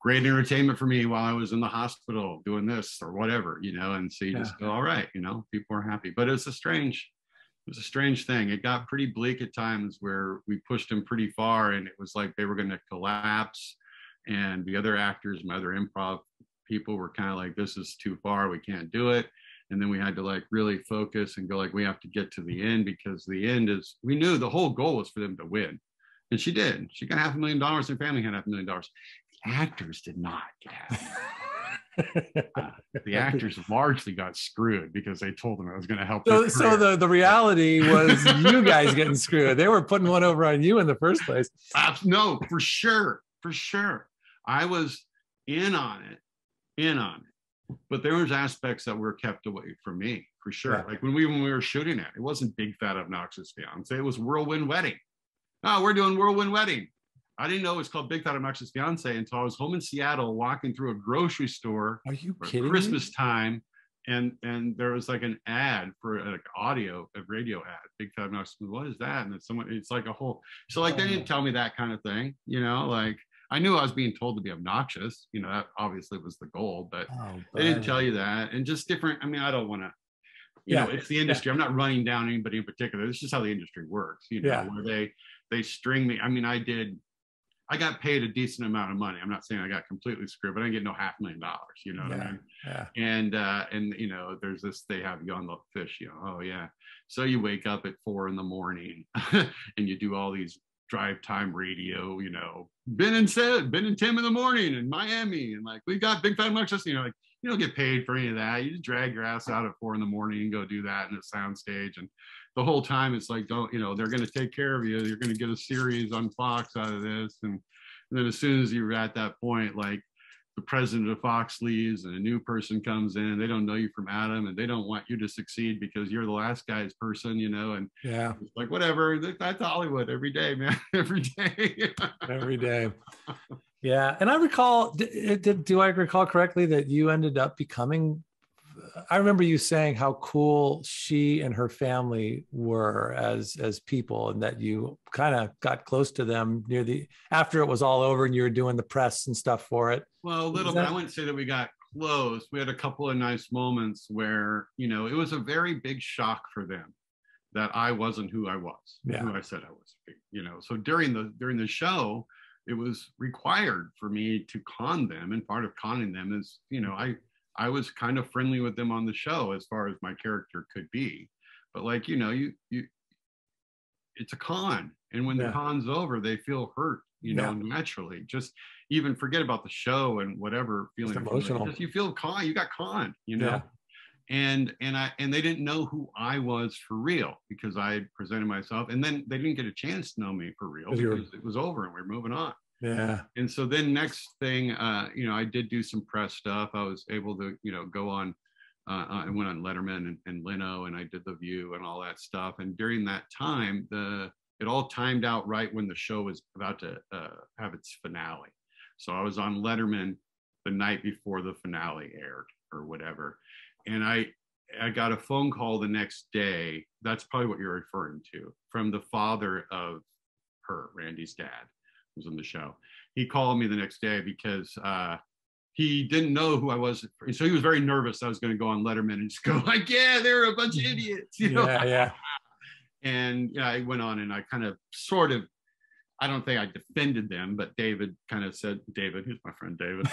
great entertainment for me while I was in the hospital doing this or whatever." You know, and so you just go, "All right," you know, people are happy. But it's a strange, it was a strange thing. It got pretty bleak at times where we pushed them pretty far, and it was like they were going to collapse. And the other actors, my other improv people, were kind of like, "This is too far. We can't do it." And then we had to like really focus and go like we have to get to the end because the end is we knew the whole goal was for them to win and she did she got half a million dollars her family had half a million dollars the actors did not get half uh, the actors largely got screwed because they told them it was going to help so, so the, the reality was you guys getting screwed. They were putting one over on you in the first place. Uh, no, for sure, for sure. I was in on it, in on it. But there was aspects that were kept away from me, for sure. Yeah. Like when we when we were shooting it, it wasn't big fat obnoxious fiance. It was whirlwind wedding. Oh, we're doing whirlwind wedding. I didn't know it was called Big Fat Obnoxious Fiance until I was home in Seattle, walking through a grocery store Are you for kidding? Christmas time, and and there was like an ad for like audio, a radio ad. Big Fat Obnoxious. What is that? And it's someone. It's like a whole. So like they Oh. didn't tell me that kind of thing. You know, like I knew I was being told to be obnoxious. You know, that obviously was the goal, but Oh, they didn't tell you that. And just different. I mean, I don't want to. You Yeah. know, it's the industry. I'm not running down anybody in particular. This is how the industry works. You know, Yeah. where they they string me. I mean, I did. I got paid a decent amount of money. I'm not saying I got completely screwed, but I didn't get no half million dollars. You know what I mean? Yeah. and uh and you know there's this they have you on the fish you know oh yeah so you wake up at four in the morning and you do all these drive time radio you know ben and said ben and tim in the morning in miami and like we got big fat muxus you know like you don't get paid for any of that. You just drag your ass out at four in the morning and go do that in a sound stage and the whole time it's like don't you know they're going to take care of you. You're going to get a series on fox out of this. And, and then as soon as you're at that point like the president of Fox leaves and a new person comes in. They don't know you from Adam and they don't want you to succeed because you're the last guy's person, you know. And Yeah. it's like, whatever, that's Hollywood every day, man. every day. Every day. Yeah. And I recall, did, eh, did, do I recall correctly that you ended up becoming? I remember you saying how cool she and her family were as as people, and that you kind of got close to them near the after it was all over, and you were doing the press and stuff for it. Well, a little Is bit. I wouldn't say that we got close. We had a couple of nice moments where, you know, it was a very big shock for them that I wasn't who I was, Yeah. who I said I was. You know, so during the during the show, it was required for me to con them, and part of conning them is, you know, I I was kind of friendly with them on the show as far as my character could be, but like you know, you you, it's a con, and when Yeah. the con's over, they feel hurt, you know, naturally. Just even forget about the show and whatever feeling. Just it feels like. emotional. Just you feel con, you got con, you know Yeah. and and I and they didn't know who I was for real because I presented myself, and then they didn't get a chance to know me for real 'Cause because it was over and we are moving on. Yeah. And so then next thing, uh, you know, I did do some press stuff. I was able to, you know, go on. Uh, I went on Letterman and, and Leno, and I did the View and all that stuff. And during that time, the it all timed out right when the show was about to uh, have its finale. So I was on Letterman the night before the finale aired or whatever, and I I got a phone call the next day. That's probably what you're referring to from the father of her, Randy's dad, was on the show. He called me the next day because uh, he didn't know who I was, so he was very nervous. I was going to go on Letterman and just go like, "Yeah, they're a bunch of idiots," you know. Yeah. Yeah. And yeah, I went on and I kind of sort of. I don't think I defended them, but David kind of said, David, who's my friend David?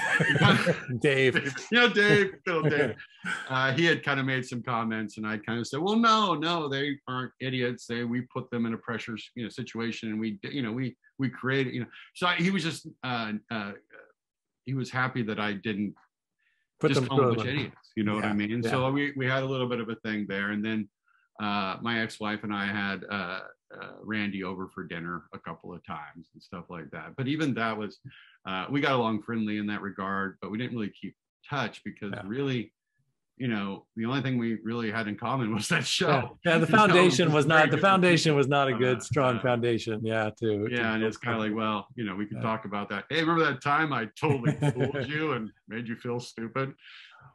Dave. you know, Dave, old Dave. Uh, he had kind of made some comments, and I kind of said, "Well, no, no, they aren't idiots. They we put them in a pressure, you know, situation, and we, you know, we we created, you know." So I, he was just, uh, uh, he was happy that I didn't Put just them call them through bunch of them. idiots. You know what I Yeah, mean? yeah. So we we had a little bit of a thing there, and then uh, my ex-wife and I had uh, uh, Randy over for dinner a couple of times and stuff like that. But even that was, uh, we got along friendly in that regard, but we didn't really keep touch because Yeah. really, you know, the only thing we really had in common was that show. yeah, the foundation it's was not the foundation was not a Uh, good strong foundation. Yeah, too. Yeah, and it's kind of like, well, you know, we can Yeah. talk about that. Hey, remember that time I totally fooled you and made you feel stupid?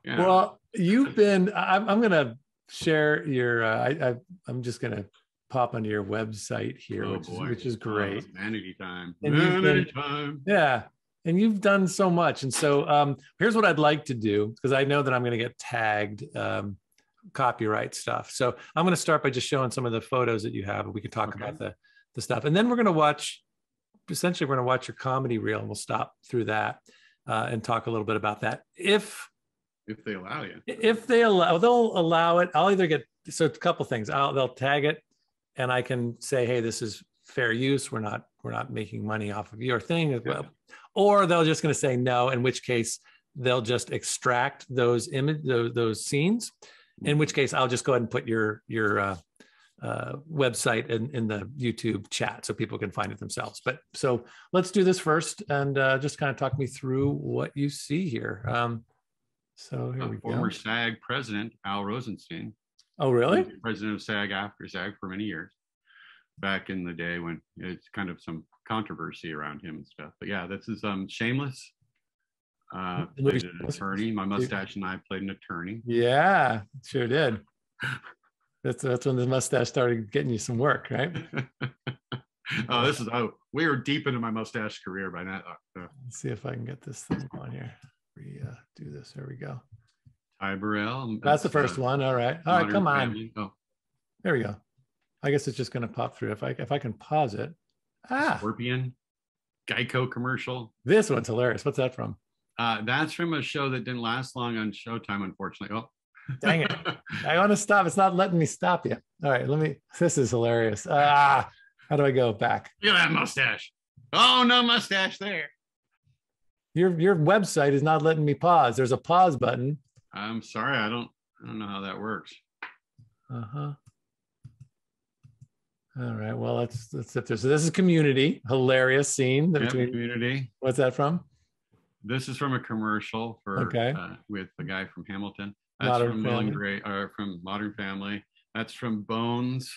Yeah. Well, you've been. I'm, I'm gonna share your. Uh, I, I I'm just gonna pop onto your website here, Oh, which is which is Oh, great. it's vanity time. And vanity been- time. Yeah. And you've done so much. And so um, here's what I'd like to do because I know that I'm going to get tagged um, copyright stuff. So I'm going to start by just showing some of the photos that you have. and We can talk Okay. about the, the stuff. And then we're going to watch, essentially, we're going to watch your comedy reel and we'll stop through that uh, and talk a little bit about that. If If they allow you. if they allow they'll allow it. I'll either get so a couple things. I'll they'll tag it and i can say hey this is fair use. We're not we're not making money off of your thing as well. Or they'll just going to say no in which case they'll just extract those image those, those scenes. In which case i'll just go ahead and put your your uh, uh, website in, in the youtube chat so people can find it themselves. But so let's do this first and uh, just kind of talk me through what you see here. Um, so here we former go SAG president Al Rosenberg. oh really President of SAG after SAG for many years. Back in the day when it's kind of some controversy around him and stuff. But yeah, this is um Shameless. Uh, played an attorney. My mustache and I played an attorney. Yeah, sure did. That's that's when the mustache started getting you some work, right? oh, this is oh, we were deep into my mustache career by now. Uh, uh, Let's see if I can get this thing on here. We uh, do this. There we go. Ty Burrell. That's the first one. All right. All right. Come on. Oh, There we go. I guess it's just going to pop through. If I if I can pause it. Ah, Scorpion. Geico commercial. this one's hilarious. What's that from? Uh, that's from a show that didn't last long on Showtime, unfortunately. Oh, Dang it. I want to stop. It's not letting me stop you. All right. Let me. This is hilarious. Ah, how do I go back? Look at that mustache. Oh, no mustache there. Your your website is not letting me pause. There's a pause button. I'm sorry, I don't I don't know how that works. Uh-huh. All right. Well, let's let's sit there. So this is community. Hilarious scene Yep, between community. what's that from? This is from a commercial for Okay. uh, with the guy from Hamilton. That's Modern from Family. Gray, or from Modern Family. That's from Bones.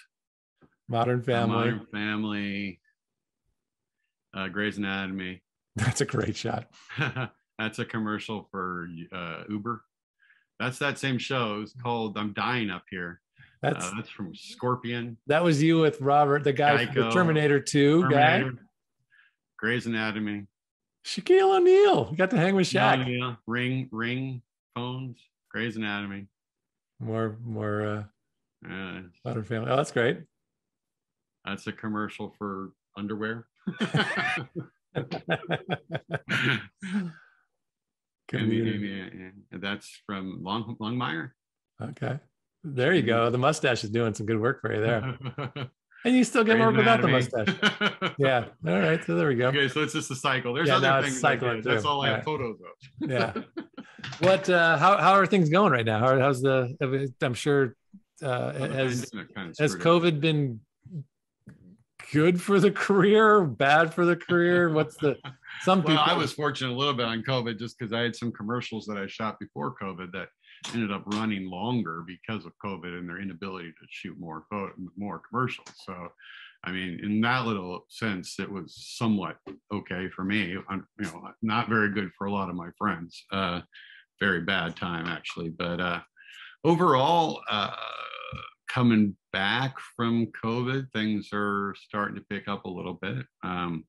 Modern Family. Modern Family. Uh, Grey's Anatomy. That's a great shot. That's a commercial for uh, Uber. That's that same show. It's called "I'm Dying Up Here." That's Uh, that's from Scorpion. that was you with Robert, the guy from the Terminator 2 guy. Grey's Anatomy. Shaquille O'Neal. You got to hang with Shaq. Yeah, yeah. Ring, ring phones. Grey's Anatomy. More more uh Uh, Modern Family. Oh, that's great. that's a commercial for underwear. Community. and- and that's from Long Longmire. Okay. There you go. The mustache is doing some good work for you there. And you still get more without the mustache. Yeah. All right. So there we go. Okay, so it's just a cycle. There's Yeah, other things. Cycling did. That's all I have Right. photos of. Yeah. What uh how how are things going right now? How, how's the I'm sure uh Well, has kinda has screwed COVID been good for the career, bad for the career? What's the some Well, people I was fortunate a little bit on COVID just because I had some commercials that I shot before COVID that ended up running longer because of COVID and their inability to shoot more more commercials. So, I mean, in that little sense, it was somewhat okay for me. I'm, you know, not very good for a lot of my friends. Uh, very bad time actually, but uh, overall, uh, coming back from COVID, things are starting to pick up a little bit. Um,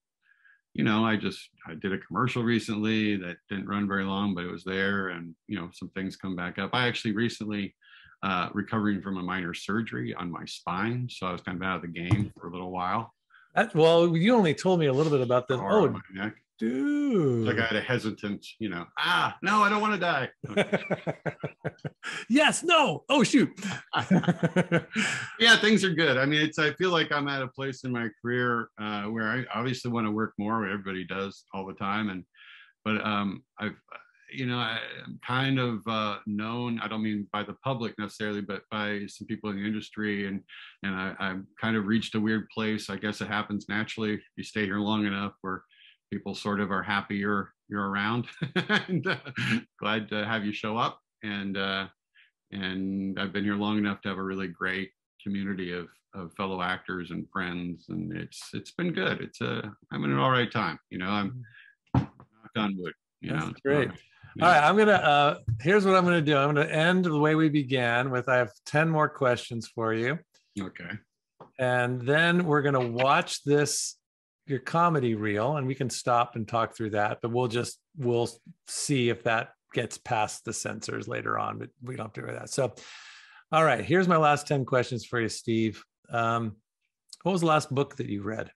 you know, I just I did a commercial recently that didn't run very long, but it was there, and you know, some things come back up. I actually recently uh, recovering from a minor surgery on my spine, so I was kind of out of the game for a little while. that, well, you only told me a little bit about this. Oh. Dude. Like I had a hesitant, you know, ah, no, I don't want to die. yes, no. Oh shoot. yeah, things are good. I mean, it's I feel like I'm at a place in my career uh, where I obviously want to work more. Everybody does all the time, and but um, I've you know, I, am kind of uh, known. I don't mean by the public necessarily, but by some people in the industry, and and I, I've kind of reached a weird place. I guess it happens naturally if you stay here long enough, where people sort of are happy you're you're around, and uh, glad to have you show up. And uh, and I've been here long enough to have a really great community of of fellow actors and friends, and it's it's been good. It's a I'm in an all right time. You know, I'm knock on wood. You That's know, great. All right, I'm gonna. Uh, here's what I'm gonna do. I'm gonna end the way we began with. I have ten more questions for you, Okay. and then we're gonna watch this your comedy reel, and we can stop and talk through that. But we'll just we'll see if that gets past the censors later on. But we don't have to do that. So, all right. Here's my last ten questions for you, Steve. Um, what was the last book that you read?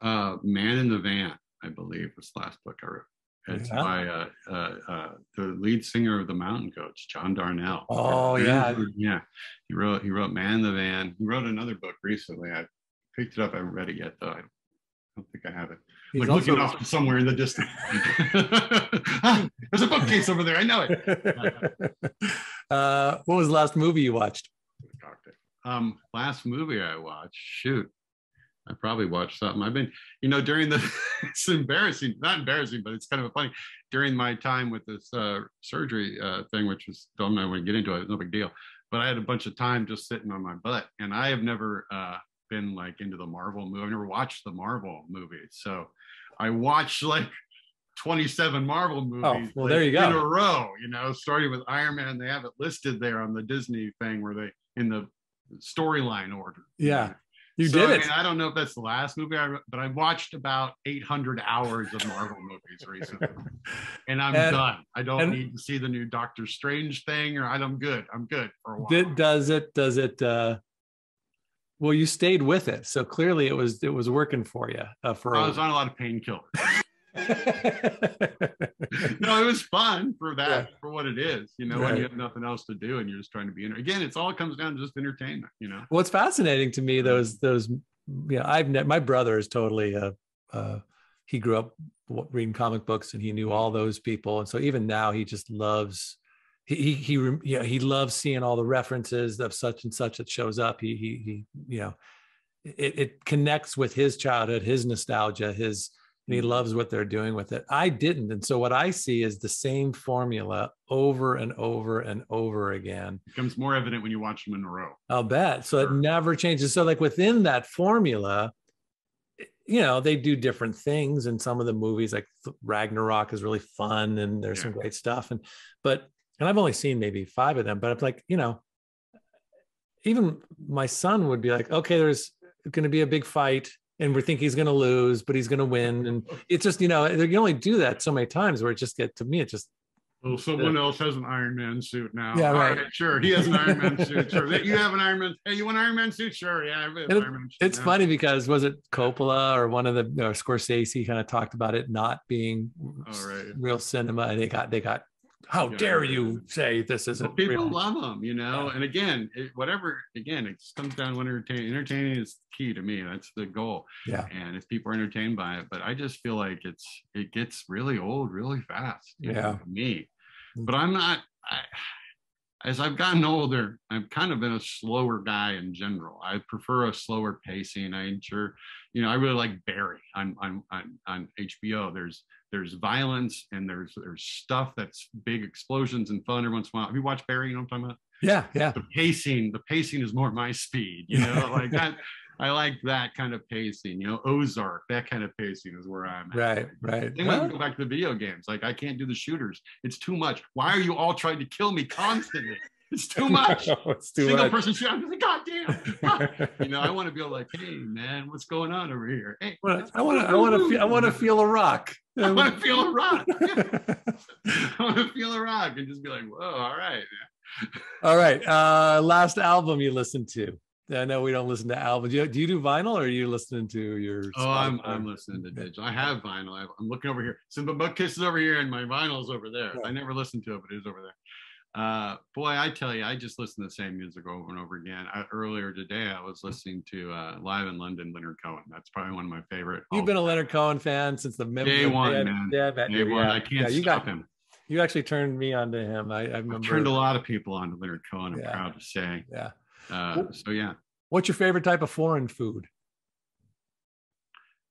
Uh, Man in the Van, I believe, was the last book I wrote. It's Yeah. by uh, uh, uh, the lead singer of the Mountain Goats, John Darnielle. Oh, yeah. yeah. He wrote he wrote Man in the Van. He wrote another book recently. I picked it up. I haven't read it yet though. I don't think I have it. He's like looking off somewhere in the distance. Ah, there's a bookcase over there. I know it. uh, what was the last movie you watched? Um, last movie I watched, shoot, I probably watched something. I've been, you know, during the, it's embarrassing, not embarrassing, but it's kind of a funny. During my time with this uh, surgery uh, thing, which was, don't know when to get into it, it's no big deal. But I had a bunch of time just sitting on my butt, and I have never uh, been like into the Marvel movie. I've never watched the Marvel movies, so I watched like 27 Marvel movies. Oh, well, like, there you go. In a row, you know, starting with Iron Man. They have it listed there on the Disney thing where they in the storyline order. Yeah, you So, did I it. mean, I don't know if that's the last movie I, but I watched about 800 hours of Marvel movies recently, and I'm And- done. I don't and- need to see the new Doctor Strange thing, or I'm good. I'm good for a while. Did, does it? Does it? Uh, well, you stayed with it, so clearly it was it was working for you. Uh, for I a- was on a lot of painkillers. no, it was fun for that, Yeah. for what it is. You know, when you have nothing else to do and you're just trying to be in. Again, it's all comes down to just entertainment. You know. What's fascinating to me those those you know I've ne- my brother is totally uh, uh he grew up reading comic books and he knew all those people and so even now he just loves he he you know he loves seeing all the references of such and such that shows up he he he you know it, it connects with his childhood his nostalgia his and he mm-hmm. loves what they're doing with it i didn't and so what i see is the same formula over and over and over again becomes more evident when you watch them in a row. I'll bet. So it never changes. So like within that formula, you know, they do different things in some of the movies. Like Ragnarok is really fun, and there's some great stuff. And but and I've only seen maybe five of them, but I'm like you know, even my son would be like, okay, there's going to be a big fight. And we think he's going to lose, but he's going to win. And it's just, you know, you can only do that so many times where it just get to me, it just Well, someone else has an Iron Man suit now. Yeah, All right. Sure, he has an Iron Man suit. Sure, you have an Iron Man. Hey, you want an Iron Man suit? Sure, yeah. I have an And it- Iron Man suit It's now. funny because was it Coppola or one of the or Scorsese kind of talked about it not being Oh, right. real cinema, and they got they got how Yeah, dare right. you say this isn't people real? love them, you know. Yeah. And again, it, whatever. Again, it comes down to entertaining. Entertaining is key to me. That's the goal. Yeah. And if people are entertained by it, but I just feel like it's it gets really old really fast. you know, Yeah. me, mm. but I'm not. I, as I've gotten older, I've kind of been a slower guy in general. I prefer a slower pacing. I sure, you know, I really like Barry on on on, on HBO. There's there's violence and there's there's stuff that's big explosions and fun every once in a while. Have you watched Barry? You know what I'm talking about? Yeah, yeah. The pacing, the pacing is more my speed. You know, like that. I like that kind of pacing. You know, Ozark, that kind of pacing is where I'm at. Right, right. Then when we go back to the video games, like I can't do the shooters. It's too much. Why are you all trying to kill me constantly? It's too much. it's too Single much. person shoot. I'm like, God damn. you know, I want to be like, hey man, what's going on over here? Hey, I want to, I want to, feel, I want to feel a rock. I want to feel a rock. I want to feel a rock and just be like, whoa, all right. All right. Uh, last album you listened to? I know we don't listen to albums. Do you, do you do vinyl or are you listening to your? Oh, I'm, I'm listening to digital. I have vinyl. I, I'm looking over here. So the bookcase is over here and my vinyl's over there. I never listened to it, but it is over there. Uh, boy, I tell you, I just listen to the same music over and over again. I, earlier today, I was listening to uh, Live in London, Leonard Cohen. That's probably one of my favorite. You've been a Leonard Cohen fan since the Day one, man. Yeah, Day you- one. yeah. I can't Yeah, you stop got him. you actually turned me on to him. I, I I've turned a lot of people on to Leonard Cohen. I'm Yeah. proud to say. Yeah. Uh, so yeah, What's your favorite type of foreign food?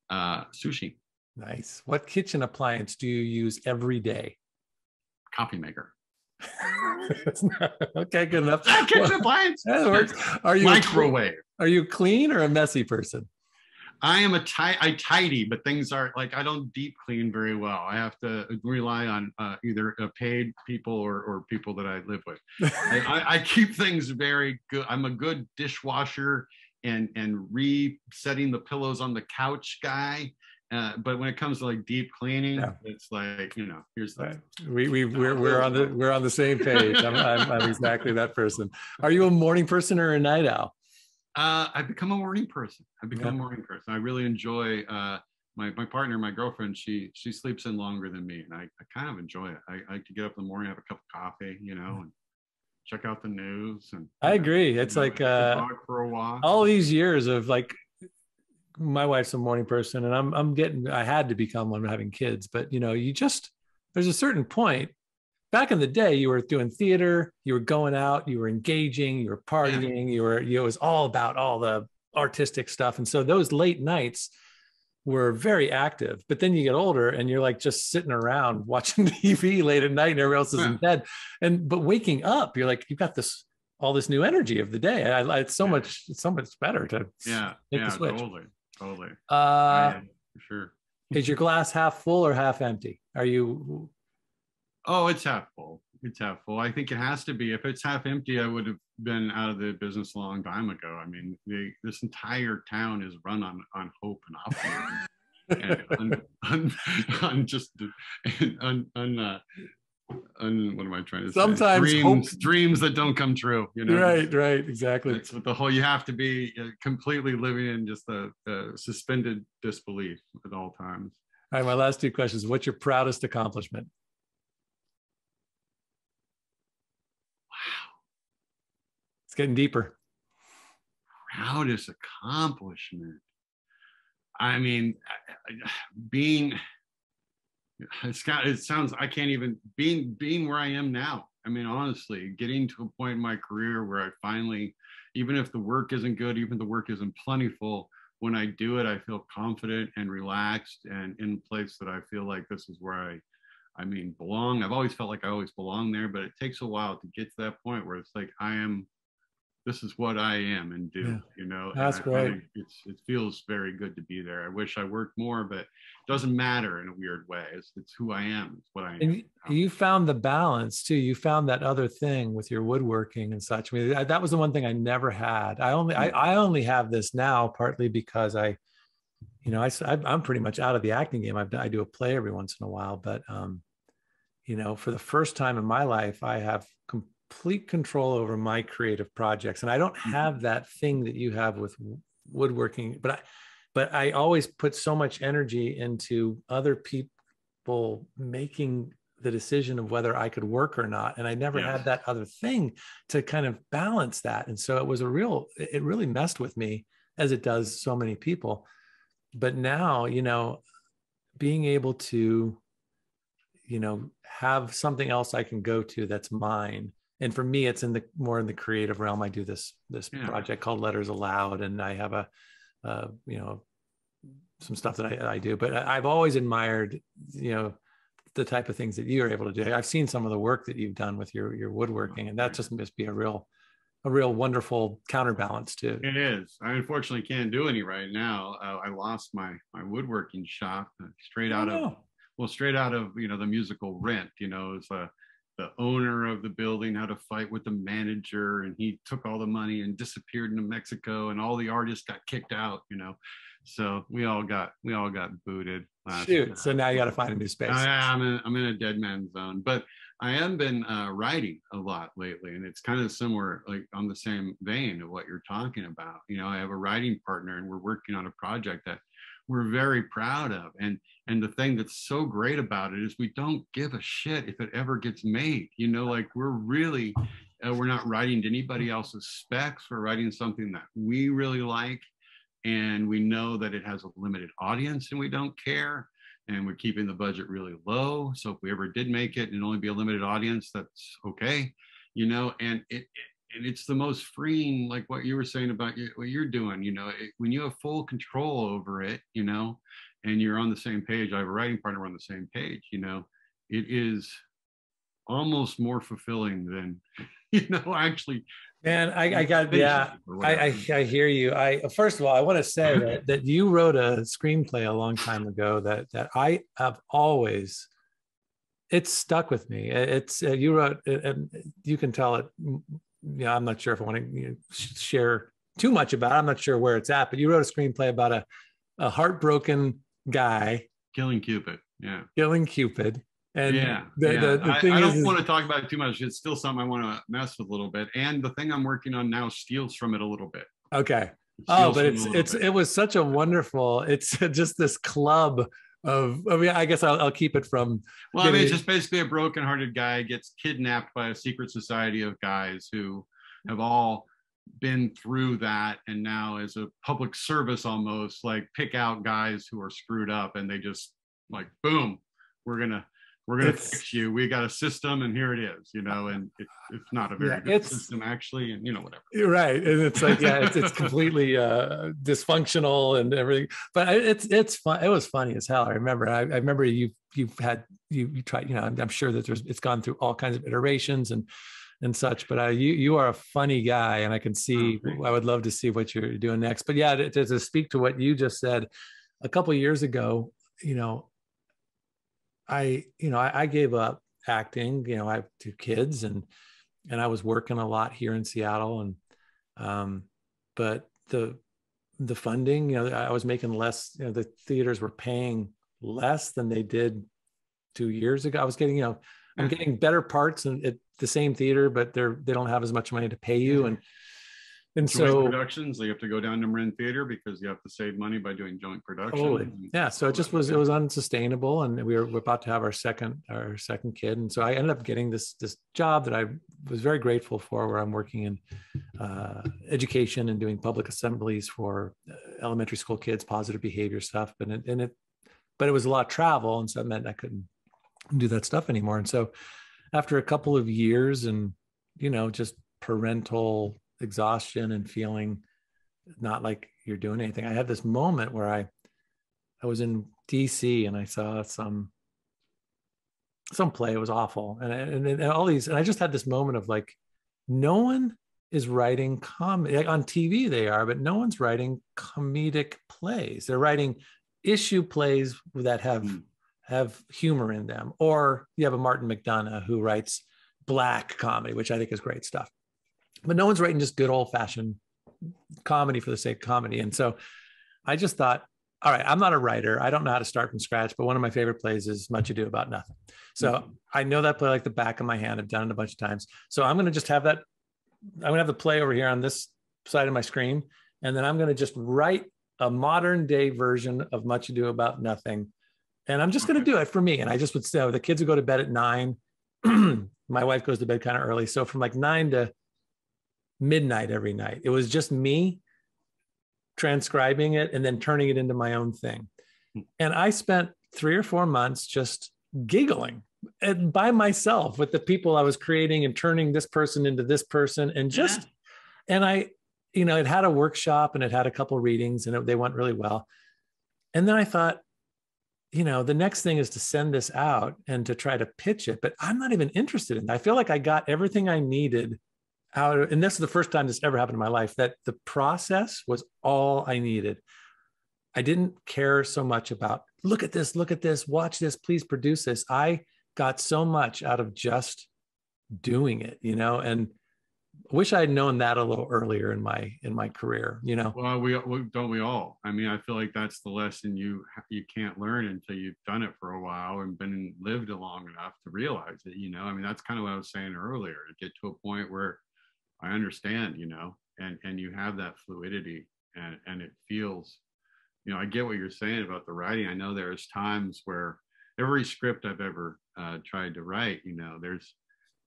uh, sushi, Nice. What kitchen appliance do you use every day? coffee maker. Not- okay, good enough. Kitchen appliance. That works. Are you Microwave. are you clean or a messy person? I am a ti- I tidy, but things are like I don't deep clean very well. I have to rely on uh, either uh, paid people or, or people that I live with. I, I, I keep things very good. I'm a good dishwasher and and resetting the pillows on the couch guy. Uh, but when it comes to like deep cleaning, Yeah. it's like you know, here's the Right. We we we're, we're on the we're on the same page. I'm, I'm I'm exactly that person. Are you a morning person or a night owl? Uh, I've become a morning person. I've become Yeah. a morning person. I really enjoy uh, my my partner, my girlfriend. She she sleeps in longer than me, and I, I kind of enjoy it. I, I like to get up in the morning, have a cup of coffee, you know, and check out the news. And I agree. It's know, like uh, for a all these years of like my wife's a morning person and I'm I'm getting I had to become one having kids, but you know, you just there's a certain point. Back in the day, you were doing theater, you were going out, you were engaging, you were partying, you were you know, it was all about all the artistic stuff. And so those late nights were very active. But then you get older and you're like just sitting around watching TV late at night and everyone else is in bed. And but waking up, you're like, you've got this all this new energy of the day. I, I- it's so Yeah. much, it's so much better to yeah, make the yeah, switch. totally, totally. Uh, I- for sure. is your glass half full or half empty? Are you? Oh, it's half full. It's half full. I think it has to be. If it's half empty, I would have been out of the business a long time ago. I mean, the, this entire town is run on on hope and optimism. and on, on, on just on, on, uh, on what am I trying to say? Sometimes dreams, hope- dreams that don't come true. You know, Right, right, exactly. It's what the whole. You have to be uh, completely living in just a, a suspended disbelief at all times. All right, my last two questions. What's your proudest accomplishment? Wow, It's getting deeper. proudest accomplishment. I mean, being got it sounds I can't even being being where I am now. I mean, honestly, getting to a point in my career where I finally, even if the work isn't good, even the work isn't plentiful, when I do it, I feel confident and relaxed and in place that I feel like this is where I I mean belong. I've always felt like I always belong there, but it takes a while to get to that point where it's like I am this is what I am and do, Yeah. you know. That's great. it feels very good to be there. I wish I worked more, but it doesn't matter in a weird way. It's it's who I am. It's what I am. And you- you found the balance too. You found that other thing with your woodworking and such. I mean, that that was the one thing I never had. I only, I, I only have this now partly because I, you know, I, I'm pretty much out of the acting game. I've, I do a play every once in a while, but, um, you know, for the first time in my life, I have complete control over my creative projects, and I don't mm-hmm. have that thing that you have with woodworking. But I, but I always put so much energy into other people making the decision of whether I could work or not. And I never had that other thing to kind of balance that. And so it was a real, it really messed with me as it does so many people. But now, you know, being able to, you know, have something else I can go to that's mine. And for me, it's in the more in the creative realm. I do this this Yeah. project called Letters Aloud, and I have a, uh, you know, some stuff that I, I do. But I've always admired, you know, the type of things that you're able to do. I've seen some of the work that you've done with your your woodworking, and that just must be a real, a real wonderful counterbalance to. It is. I unfortunately can't do any right now. Uh, I lost my my woodworking shop uh, straight out of Oh, well, straight out of you know the musical Rent. You know, as uh, the owner of the building had a fight with the manager, and he took all the money and disappeared into Mexico, and all the artists got kicked out. You know, so we all got we all got booted. shoot! So now you got to find a new space. I, I'm in I'm in a dead man zone, but I have been uh, writing a lot lately, and it's kind of similar, like on the same vein of what you're talking about. You know, I have a writing partner, and we're working on a project that we're very proud of. And and the thing that's so great about it is we don't give a shit if it ever gets made. You know, like we're really uh, we're not writing to anybody else's specs. We're writing something that we really like, and we know that it has a limited audience, and we don't care. And we're keeping the budget really low. So if we ever did make it and only be a limited audience, that's okay. You know, and it, and it's the most freeing like what you were saying about you, what you're doing you know it, when you have full control over it you know and you're on the same page i have a writing partner on the same page you know it is almost more fulfilling than you know actually Man, I, I got yeah. I, I, I hear you. I first of all, I want to say that, that you wrote a screenplay a long time ago that that I have always. It's stuck with me. It's uh, you wrote, and you can tell it yeah, I'm not sure if I want to you know, share too much about it. I'm not sure where it's at, but you wrote a screenplay about a, a heartbroken guy killing Cupid. Yeah. Killing Cupid. And yeah, the, yeah. the, the I, thing I don't is- want to talk about it too much. It's still something I want to mess with a little bit. And the thing I'm working on now steals from it a little bit. okay. Oh, but it's it's bit. it was such a wonderful. It's just this club of. I mean, I guess I'll, I'll keep it from. Well, I mean, it's just basically a broken-hearted guy gets kidnapped by a secret society of guys who have all been through that, and now, as a public service, almost like pick out guys who are screwed up, and they just like, boom, we're gonna we're gonna fix you. We got a system, and here it is, you know. And it, it's not a very Yeah, good system, actually, and you know whatever. You're right, and it's like yeah, it's, it's completely uh, dysfunctional and everything. But it's it's fun. It was funny as hell. I remember. I, I remember you you've had you you tried. You know, I'm, I'm sure that there's it's gone through all kinds of iterations and and such. But uh, you you are a funny guy, and I can see. thanks. I would love to see what you're doing next. But yeah, to, to speak to what you just said, a couple of years ago, you know, I you know I, I gave up acting. You know, I have two kids and and I was working a lot here in Seattle and um but the the funding you know I was making less you know the theaters were paying less than they did 2 years ago I was getting you know I'm getting better parts and at the same theater but they're they don't have as much money to pay you and and Joint so productions, they have to go down to Marin Theater because you have to save money by doing joint production. Totally. Yeah. So it just was it was unsustainable, and we were, we're about to have our second our second kid, and so I ended up getting this this job that I was very grateful for, where I'm working in uh, education and doing public assemblies for uh, elementary school kids, positive behavior stuff, and it, and it but it was a lot of travel, and so it meant I couldn't do that stuff anymore. And so after a couple of years, and you know, just parental exhaustion and feeling not like you're doing anything. I had this moment where I I was in DC and I saw some some play. It was awful, and and, and all these. And I just had this moment of like, no one is writing comedy like on TV. They are, but no one's writing comedic plays. They're writing issue plays that have Mm. have humor in them. Or you have a Martin McDonagh who writes black comedy, which I think is great stuff. But no one's writing just good old fashioned comedy for the sake of comedy. And so I just thought, all right, I'm not a writer. I don't know how to start from scratch, but one of my favorite plays is Much Ado About Nothing. So Mhm. I know that play like the back of my hand. I've done it a bunch of times. So I'm going to just have that. I'm going to have the play over here on this side of my screen. And then I'm going to just write a modern day version of Much Ado About Nothing. And I'm just going to do it for me. And I just would say the kids would go to bed at nine. my wife goes to bed kind of early. So from like nine to midnight every night, it was just me transcribing it and then turning it into my own thing. Hmm. And I spent three or four months just giggling and by myself with the people I was creating and turning this person into this person and just, and I, you know, it had a workshop and it had a couple readings and it, they went really well. And then I thought, you know, the next thing is to send this out and to try to pitch it, but I'm not even interested in that. I feel like I got everything I needed and this is the first time this ever happened in my life that the process was all I needed. I didn't care so much about look at this, look at this, watch this, please produce this. I got so much out of just doing it, you know, and I wish I had known that a little earlier in my in my career, you know. Well, we, we don't we all. I mean, I feel like that's the lesson you you can't learn until you've done it for a while and been lived long enough to realize it. You know, I mean, that's kind of what I was saying earlier. To get to a point where I understand, you know, and and you have that fluidity, and and it feels you know, I get what you're saying about the writing. I know there's times where every script I've ever uh, tried to write, you know, there's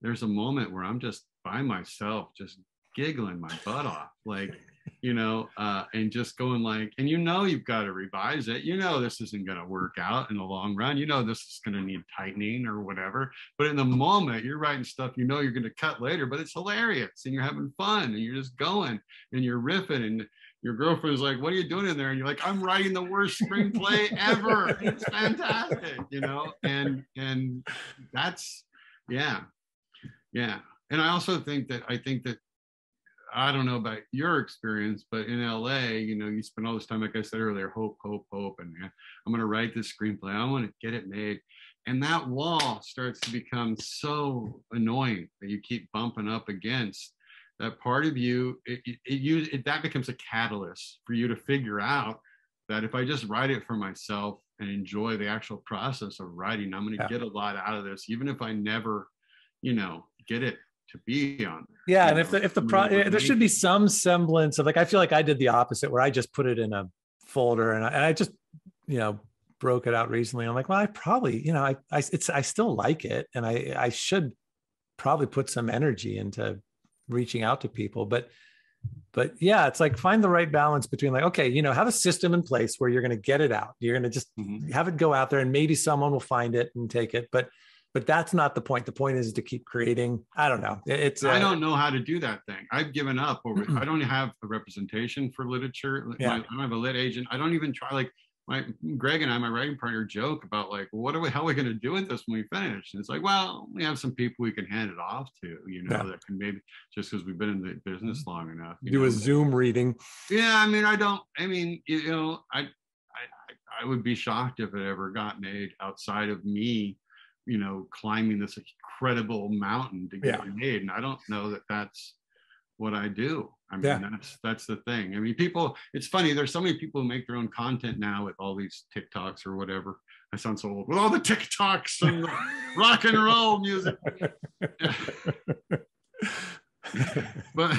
there's a moment where I'm just by myself, just giggling my butt off, like you know, uh, and just going like, and you know, you've got to revise it. You know, this isn't going to work out in the long run. You know, this is going to need tightening or whatever. But in the moment, you're writing stuff you know you're going to cut later, but it's hilarious and you're having fun and you're just going and you're riffing and your girlfriend's like, "What are you doing in there?" And you're like, "I'm writing the worst screenplay ever. It's fantastic," you know. And and that's yeah, yeah. And I also think that I think that I don't know about your experience, but in LA, you know, you spend all this time, like I said earlier, hope, hope, hope, and yeah, I'm going to write this screenplay. I want to get it made. And that wall starts to become so annoying that you keep bumping up against that part of you. It, it, it, it that becomes a catalyst for you to figure out that if I just write it for myself and enjoy the actual process of writing, I'm going to Yeah. get a lot out of this, even if I never, you know, get it to be on there. Yeah, and if the if the pro there should be some semblance of like I feel like I did the opposite where I just put it in a folder and I, and I just you know broke it out recently. I'm like, well, I probably you know I I it's I still like it and I I should probably put some energy into reaching out to people, but but yeah, it's like find the right balance between like okay, you know, have a system in place where you're going to get it out. You're going to just Mhm. have it go out there and maybe someone will find it and take it, but but that's not the point. The point is to keep creating. I don't know. It- It's I uh, don't know how to do that thing. I've given up over. I don't have a representation for literature. Yeah. my- I don't have a lit agent. I don't even try. Like my Greg and I, my writing partner, joke about like, what are we? How are we going to do with this when we finish? And it's like, well, we have some people we can hand it off to. You know, Yeah. that can maybe just because we've been in the business long enough. do know, a Zoom reading. yeah, I mean, I don't. I mean, you know, I, I, I- I would be shocked if it ever got made outside of me, you know, climbing this incredible mountain to get Yeah. made. And I don't know that that's what I do. I mean, Yeah. that's that's the thing. I mean, people. It's funny. There's so many people who make their own content now with all these TikToks or whatever. I sound so old with all the TikToks and the rock and roll music. but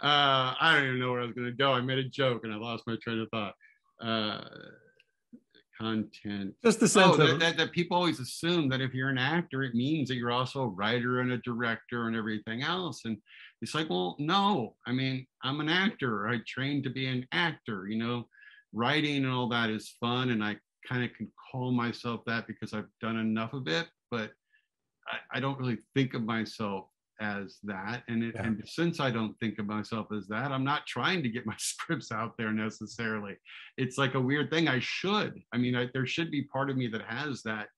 uh, I don't even know where I was going to go. I made a joke and I lost my train of thought. Uh, content. Just the sense Oh, that, that, that people always assume that if you're an actor, it means that you're also a writer and a director and everything else. And it's like, well, no. I mean, I'm an actor. I trained to be an actor. You know, writing and all that is fun, and I kind of can call myself that because I've done enough of it. But I, I don't really think of myself as that. And it, Yeah. and since I don't think of myself as that, I'm not trying to get my scripts out there necessarily. It's like a weird thing. I should. I mean, I, there should be part of me that has that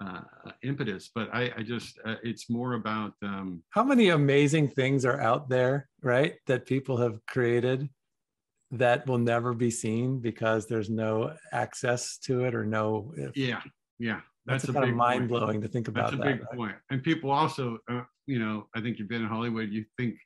uh, impetus, but I, I just uh, it's more about um, how many amazing things are out there, right? That people have created that will never be seen because there's no access to it or no. yeah, yeah. that's, That's, a kind of mind point. blowing to think about That's a that. big right? point. And people also, uh, you know, I think you've been in Hollywood. You think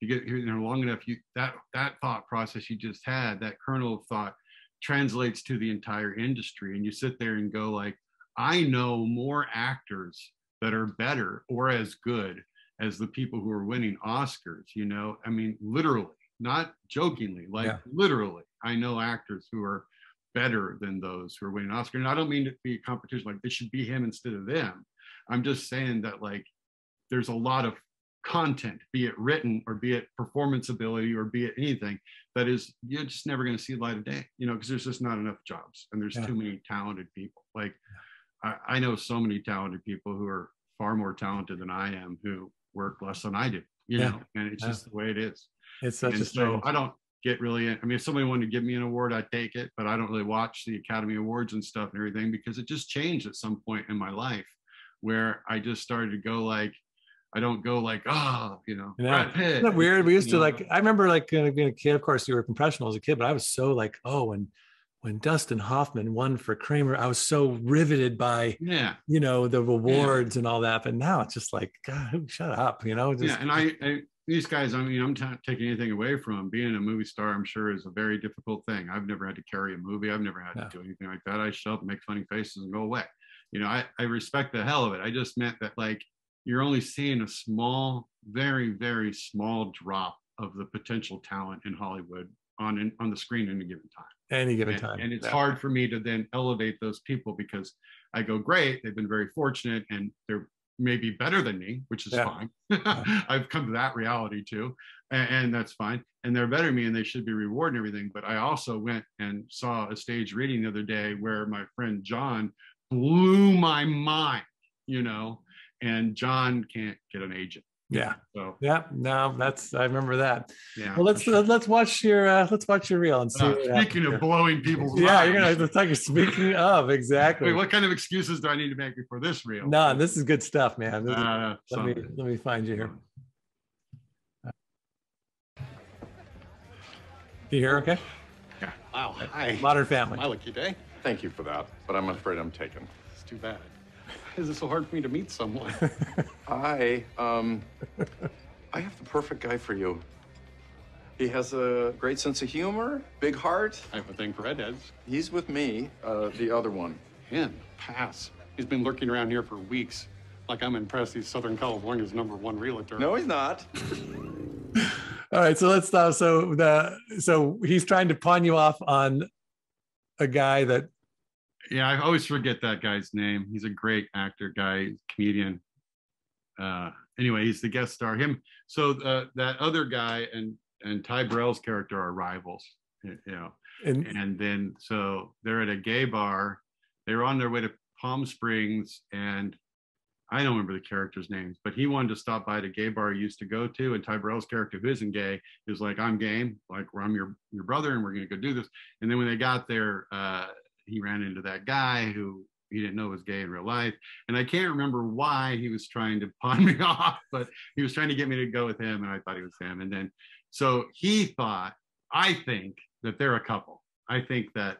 you get here there long enough. You that that thought process you just had, that kernel of thought, translates to the entire industry, and you sit there and go like, I know more actors that are better or as good as the people who are winning Oscars. You know, I mean, literally, not jokingly, like Yeah. literally, I know actors who are better than those who are winning Oscar. And I don't mean to be a competition like this should be him instead of them. I'm just saying that like there's a lot of content, be it written or be it performance ability or be it anything that is you're just never going to see light of day, you know, because there's just not enough jobs and there's Yeah. too many talented people. Like I, I know so many talented people who are far more talented than I am who work less than I do, you Yeah. know, and it's Yeah. just the way it is. It's such And a so. I don't get really. I mean, if somebody wanted to give me an award, I'd take it. But I don't really watch the Academy Awards and stuff and everything because it just changed at some point in my life where I just started to go like, I don't go like, oh, you know, Yeah. Brad Pitt. Isn't that weird? We used you to know. like. I remember like uh, being a kid. Of course, you were professional as a kid, but I was so like, oh, when when Dustin Hoffman won for Kramer, I was so riveted by Yeah, you know the rewards and all that. But now it's just like, God, shut up, you know? Just, yeah. And I, I these guys, I mean, I'm not taking anything away from being a movie star. I'm sure is a very difficult thing. I've never had to carry a movie. I've never had No. to do anything like that. I show up, make funny faces, and go away. You know, I, I respect the hell of it. I just meant that like you're only seeing a small, very, very small drop of the potential talent in Hollywood on in, on the screen at any given time. Any given and, time. and it's Yeah. hard for me to then elevate those people because I go, great, they've been very fortunate and they're maybe better than me, which is Yeah. fine. I've come to that reality too, and, and that's fine. And they're better than me and they should be rewarded and everything. But I also went and saw a stage reading the other day where my friend John blew my mind, you know, and John can't get an agent. Yeah. So Yeah. No, that's I remember that. yeah. Well, let's uh, let's watch your uh, let's watch your reel and see. Uh, speaking of here. blowing people's yeah, you're gonna let's talk. Speaking of, exactly. Wait, what kind of excuses do I need to make before this reel? No, this is good stuff, man. This is- Uh, let me let me find you here. You here? Okay. Yeah. Wow. Hi. Modern Family. My lucky day. Thank you for that, but I'm afraid I'm taken. It's too bad. Why is it so hard for me to meet someone? I, um, I have the perfect guy for you. He has a great sense of humor, big heart. I have a thing for redheads. He's with me, uh, the other one. Him, pass. He's been lurking around here for weeks. Like I'm impressed he's Southern California's number one realtor. No, he's not. All right, so let's stop. So the so he's trying to pawn you off on a guy that Yeah, I always forget that guy's name. He's a great actor, guy, comedian. Uh, anyway, he's the guest star. Him. So uh, that other guy and and Ty Burrell's character are rivals. You know, and and then so they're at a gay bar. They were on their way to Palm Springs, and I don't remember the characters' names, but he wanted to stop by the gay bar he used to go to. And Ty Burrell's character, who isn't gay, is like, "I'm game, like I'm your your brother, and we're gonna go do this." And then when they got there, uh, he ran into that guy who he didn't know was gay in real life, and I can't remember why he was trying to pawn me off, but he was trying to get me to go with him, and I thought he was him. And then so he thought, I think that they're a couple. I think that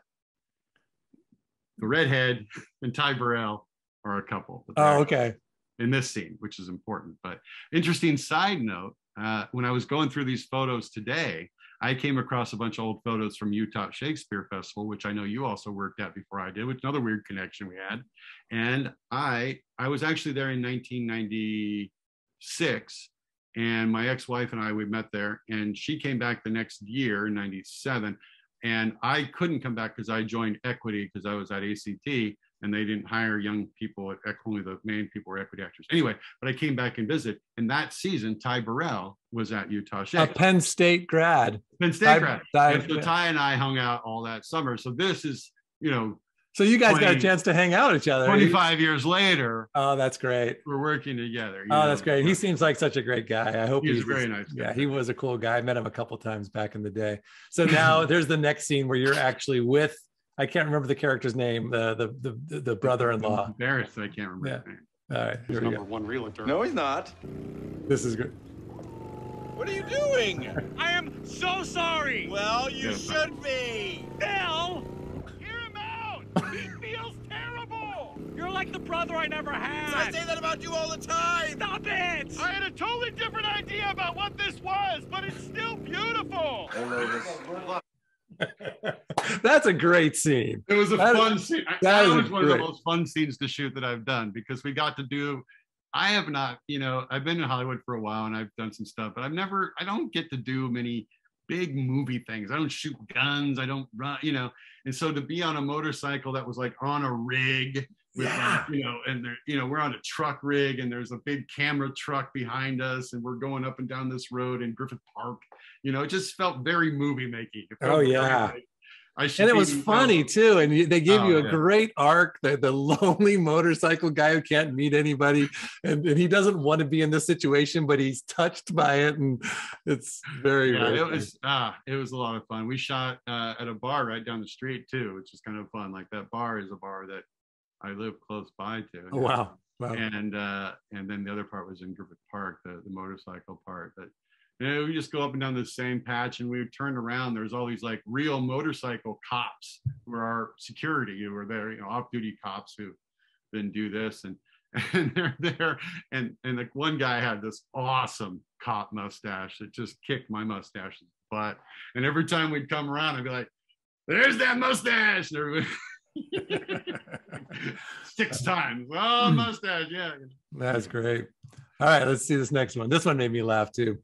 the redhead and Ty Burrell are a couple. oh okay. in this scene, which is important. But interesting side note: uh, when I was going through these photos today, I came across a bunch of old photos from Utah Shakespeare Festival, which I know you also worked at before I did, which another weird connection we had. And I I was actually there in 1996, and my ex-wife and I we met there, and she came back the next year in '97. And I couldn't come back because I joined Equity because I was at ACT and they didn't hire young people. At, only the main people were equity actors. Anyway, but I came back and visited. And that season, Ty Burrell was at Utah A Penn State grad. Penn State Ty- grad. Ty- and so Ty and I hung out all that summer. So this is, you know, So you guys got a chance to hang out with each other. 25 years later, Oh, that's great. we're working together. Oh, that's great. He seems like such a great guy. I hope He's a he's very nice guy. Yeah, he was a cool guy. I met him a couple times back in the day. So now there's the next scene where you're actually with I can't remember the character's name, the the the, the brother-in-law. I'm embarrassed that I can't remember his name. All right, He's here we number go. one realtor. No, he's not. This is good. What are you doing? I am so sorry. Well, you Yeah, should be. Bill, hear him out. He feels terrible. You're like the brother I never had. I say that about you all the time. Stop it. I had a totally different idea about what this was, but it's still beautiful. That's a great scene. It was a That is- fun scene. I- that is was one of the most fun scenes to shoot that I've done because we got to do. I have not, you know, I've been in Hollywood for a while and I've done some stuff, but I've never, I don't get to do many big movie things. I don't shoot guns. I don't run, you know. And so to be on a motorcycle that was like on a rig with, uh, Yeah. like, you know, and there, you know, we're on a truck rig and there's a big camera truck behind us and we're going up and down this road in Griffith Park. You know, it just felt very movie making. Oh, yeah. like, I And it was you funny too. And you- they give you Oh, a yeah. great arc. The, the lonely motorcycle guy who can't meet anybody. And, and he doesn't want to be in this situation, but he's touched by it. And it's very, yeah, it funny. was ah, it was a lot of fun. We shot uh, at a bar right down the street too, which is kind of fun. Like that bar is a bar that I live close by to. Oh, wow. Wow. And uh, and then the other part was in Griffith Park, the, the motorcycle part. But you we just go up and down the same patch, and we would turn around. There's all these like real motorcycle cops who are our security, who are there, you know, off-duty cops who then do this and and they're there and and like one guy had this awesome cop mustache that just kicked my mustache's butt and every time we'd come around i'd be like there's that mustache and everybody six times oh mustache yeah That's great. All right, let's see this next one. This one made me laugh too.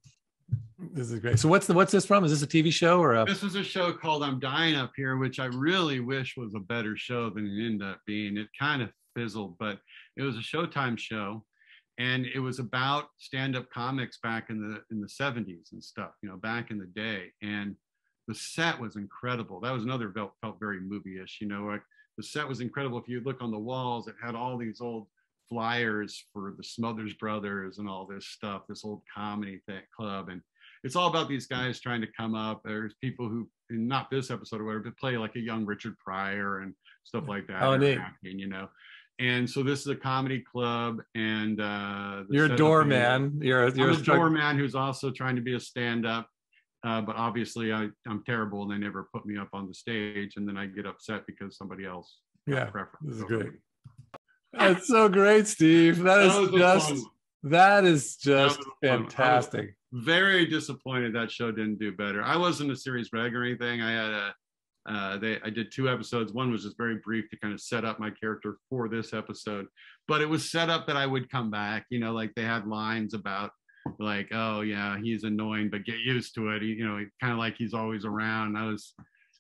This is great. So what's the what's this from? Is this a TV show or a? This was a show called I'm Dying Up Here, which I really wish was a better show than it ended up being. It kind of fizzled, but it was a Showtime show, and it was about stand-up comics back in the in the 70s and stuff, you know, back in the day. And the set was incredible. That was another felt felt very movie-ish, you know. Like the set was incredible. If you look on the walls, it had all these old flyers for the Smothers Brothers and all this stuff, this old comedy th- club, and it's all about these guys trying to come up. There's people who, not this episode or whatever, but play like a young Richard Pryor and stuff like that. Oh, neat. acting, you know. And so this is a comedy club, and uh, You're a doorman. You're a, you're I'm a strugg- doorman who's also trying to be a stand-up. Uh, but obviously, I, I'm terrible, and they never put me up on the stage, and then I get upset because somebody else. Yeah, preference this is great. That's so great, Steve. That That is just that is just was a fun one. I was- fantastic. Very disappointed that show didn't do better. I wasn't a series reg or anything. I had a uh, they I did two episodes. One was just very brief to kind of set up my character for this episode, but it was set up that I would come back. You know, like they had lines about like, oh yeah, he's annoying, but get used to it. He, you know, kind of like he's always around. I was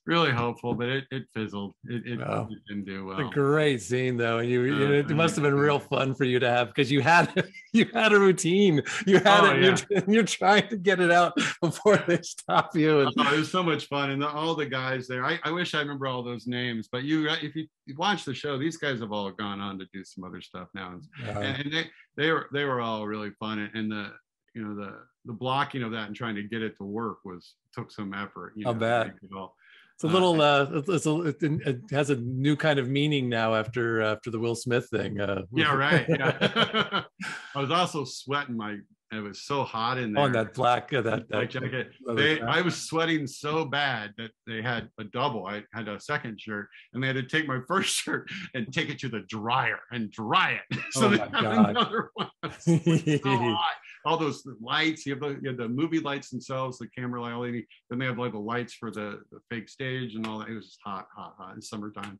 really hopeful, but it, it fizzled. It, it, it didn't do It's a great scene though, and you, you Uh, it must have been real fun for you to have because you had you had a routine. You had Oh, it. You're, you're trying to get it out before they stop you. And Oh, it was so much fun, and the, all the guys there. I, I wish I remember all those names, but you, if you watch the show, these guys have all gone on to do some other stuff now, and, uh, and they they were they were all really fun, and, and the you know the the blocking of that and trying to get it to work was took some effort. You bet. to make it all- it's a little. Uh, it's- it's a, it, it has a new kind of meaning now after after the Will Smith thing. Uh, Yeah, right. Yeah. I was also sweating my. It was so hot in there. on that black uh, that, that jacket. They. I was sweating so bad that they had a double. I had a second shirt, and they had to take my first shirt and take it to the dryer and dry it. so Oh they God. another one. So hot. All those lights. You have, the, you have the movie lights themselves, the camera light. LED. Then they have like the lights for the, the fake stage and all that. It was just hot, hot, hot. It's summertime,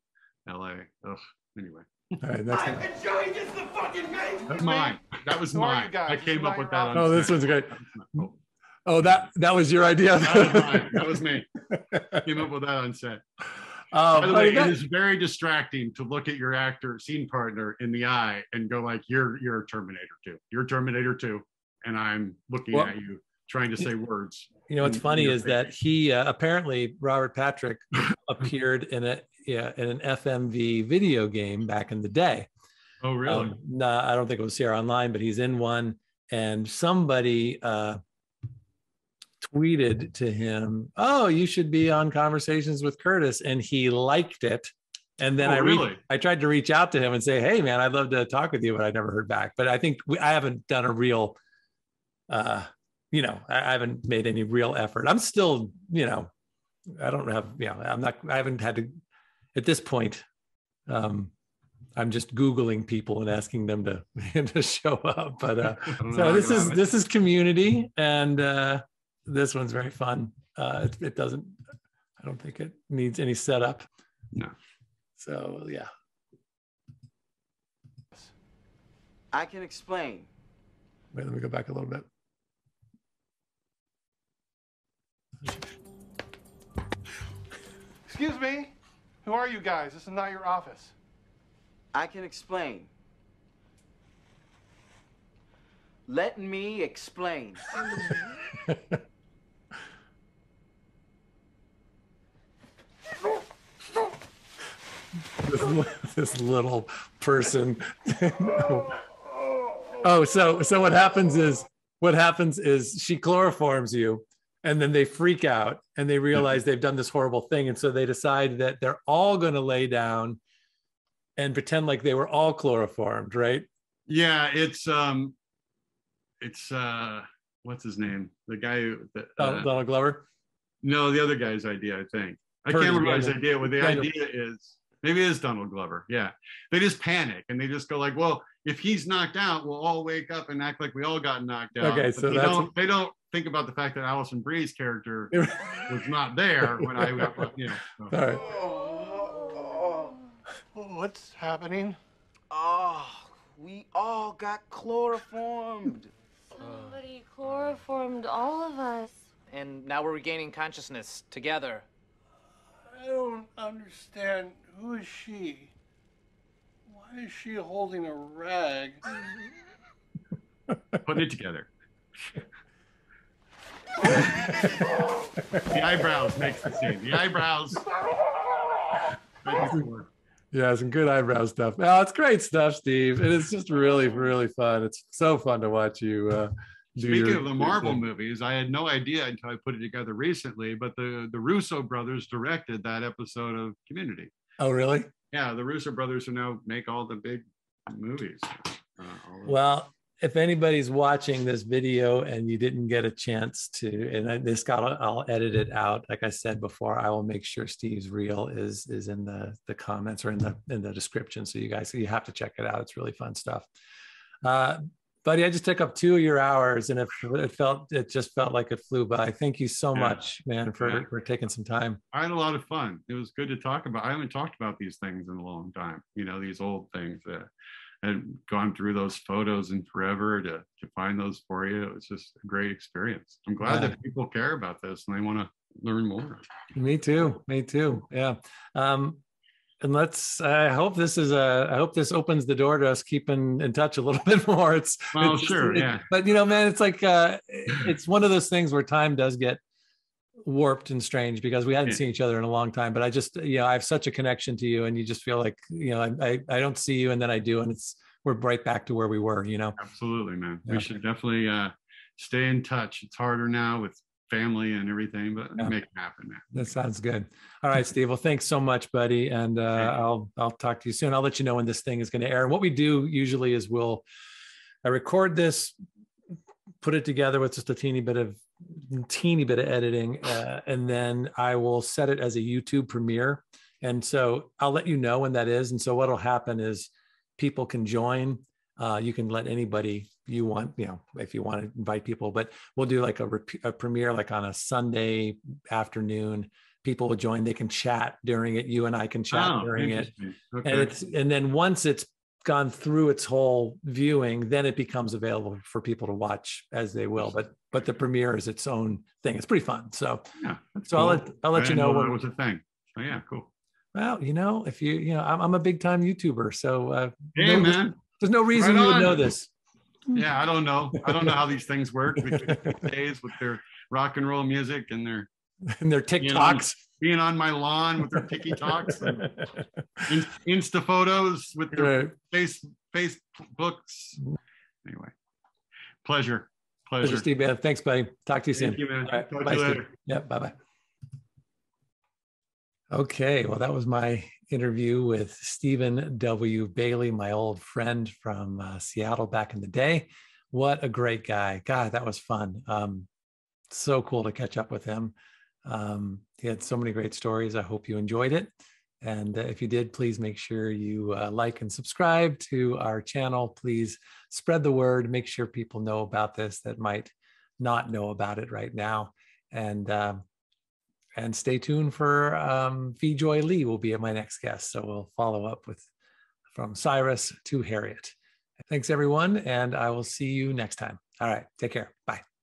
LA. Ugh. Anyway, All right, next one. Joey gets the fucking name. that's mine. That was Who are you mine. I came up with that. on Oh, this one's great. That was my- oh. Oh, that that was your idea. That was mine. That was me. Came up with that on set. Oh, By the way, that- it is very distracting to look at your actor, scene partner in the eye and go like, "You're you're a Terminator too. You're Terminator too," and I'm looking Well- at you trying to say words. You know what's in- funny is face. that he uh, apparently Robert Patrick appeared in a yeah in an FMV video game back in the day. Oh, really? Um, no, I don't think it was here online, but he's in one. And somebody uh, tweeted to him, "Oh, you should be on Conversations with Curtis," and he liked it. And then Oh, I re- really? I tried to reach out to him and say, "Hey, man, I'd love to talk with you," but I never heard back. But I think we, I haven't done a real, uh, you know, I, I haven't made any real effort. I'm still, you know, I don't have, you know, I'm not, I haven't had to, at this point, um, I'm just googling people and asking them to to show up. But uh, I don't know so this is it. this is community, and uh, this one's very fun. Uh, it, it doesn't, I don't think it needs any setup. No. So yeah, I can explain. wait, let me go back a little bit. Excuse me. Who are you guys? This is not your office. I can explain. Let me explain. this, li- this little person. oh, so so what happens is what happens is she chloroforms you, and then they freak out and they realize they've done this horrible thing, and so they decide that they're all going to lay down and pretend like they were all chloroformed, right? Yeah, it's um, it's uh, what's his name? The guy who. The, uh, Donald Glover. no, the other guy's idea, I think. I Curtis, can't remember his idea. What the idea is, maybe it is Donald Glover. Yeah, they just panic and they just go like, "Well, if he's knocked out, we'll all wake up and act like we all got knocked out." Okay, But so they don't. They don't think about the fact that Alison Brie's character was not there when I got, you know. so. All right. Oh, what's happening? Oh, we all got chloroformed. Somebody chloroformed all of us. and now we're regaining consciousness together. I don't understand. Who is she? Why is she holding a rag? Put it together. the eyebrows makes the scene. The eyebrows. Yeah, some good eyebrow stuff. Oh, it's great stuff, Steve. And it's just really, really fun. It's so fun to watch you. Uh, do Speaking your- of the Marvel thing. movies, I had no idea until I put it together recently, but the, the Russo brothers directed that episode of Community. Oh, really? Yeah, the Russo brothers who now make all the big movies. Uh, Well, if anybody's watching this video and you didn't get a chance to, and I, this got, I'll edit it out. Like I said before, I will make sure Steve's reel is is in the the comments or in the in the description, so you guys you have to check it out. It's really fun stuff. Uh, buddy, I just took up two of your hours, and it, it felt it just felt like it flew by. Thank you so Yeah. much, man, for Yeah. for taking some time. I had a lot of fun. It was good to talk about. I haven't talked about these things in a long time. You know, these old things that had gone through those photos and forever to to find those for you. It was just a great experience. I'm glad Yeah. that people care about this and they want to learn more. Me too. Me too. Yeah. Um, and let's. I hope this is a. I hope this opens the door to us keeping in touch a little bit more. It's Well, it's sure, it- yeah. But you know, man, it's like uh, it's one of those things where time does get warped and strange because we hadn't Yeah. seen each other in a long time. But I just, you know, I have such a connection to you, and you just feel like, you know, I I, I don't see you, and then I do, and it's we're right back to where we were. You know. Absolutely, man. Yeah. We should definitely uh, stay in touch. It's harder now with family and everything, but Yeah. make it happen, man. That sounds good. All right, Steve. Well, thanks so much, buddy. And uh, Yeah. I'll I'll talk to you soon. I'll let you know when this thing is going to air. And what we do usually is we'll I record this, put it together with just a teeny bit of teeny bit of editing, uh, and then I will set it as a YouTube premiere. And so I'll let you know when that is. And so what'll happen is people can join. Uh, you can let anybody you want, you know, if you want to invite people, but we'll do like a, a premiere like on a Sunday afternoon. People will join, they can chat during it. You and I can chat Oh, during it. interesting. And Okay. it's and then once it's gone through its whole viewing, then it becomes available for people to watch as they will. But but the premiere is its own thing. It's pretty fun. So yeah, so I'll let I'll I let you didn't know that when was a thing. So yeah, cool. well, you know, if you, you know, I'm, I'm a big time YouTuber, so uh, Hey, man. There's no reason Right you would on. know this. Yeah, I don't know. I don't know how these things work days with their rock and roll music and their And their being on, TikToks. being on my lawn with their tiki talks and Insta photos with their Right. face Facebooks. Anyway, pleasure, Pleasure, pleasure. Steve. Man. Thanks, buddy. Talk to you soon. Thank you, man. All right. Talk to Bye, you Steve. Yeah. Bye bye. Okay. Well, that was my interview with Steven W. Bailey, my old friend from uh, Seattle back in the day. What a great guy. God, that was fun. Um, so cool to catch up with him. Um, he had so many great stories. I hope you enjoyed it. And uh, if you did, please make sure you uh, like and subscribe to our channel. Please spread the word. Make sure people know about this that might not know about it right now. And um, and stay tuned for um, V Joy Lee will be my next guest. So we'll follow up with from Cyrus to Harriet. Thanks everyone, and I will see you next time. All right, take care. Bye.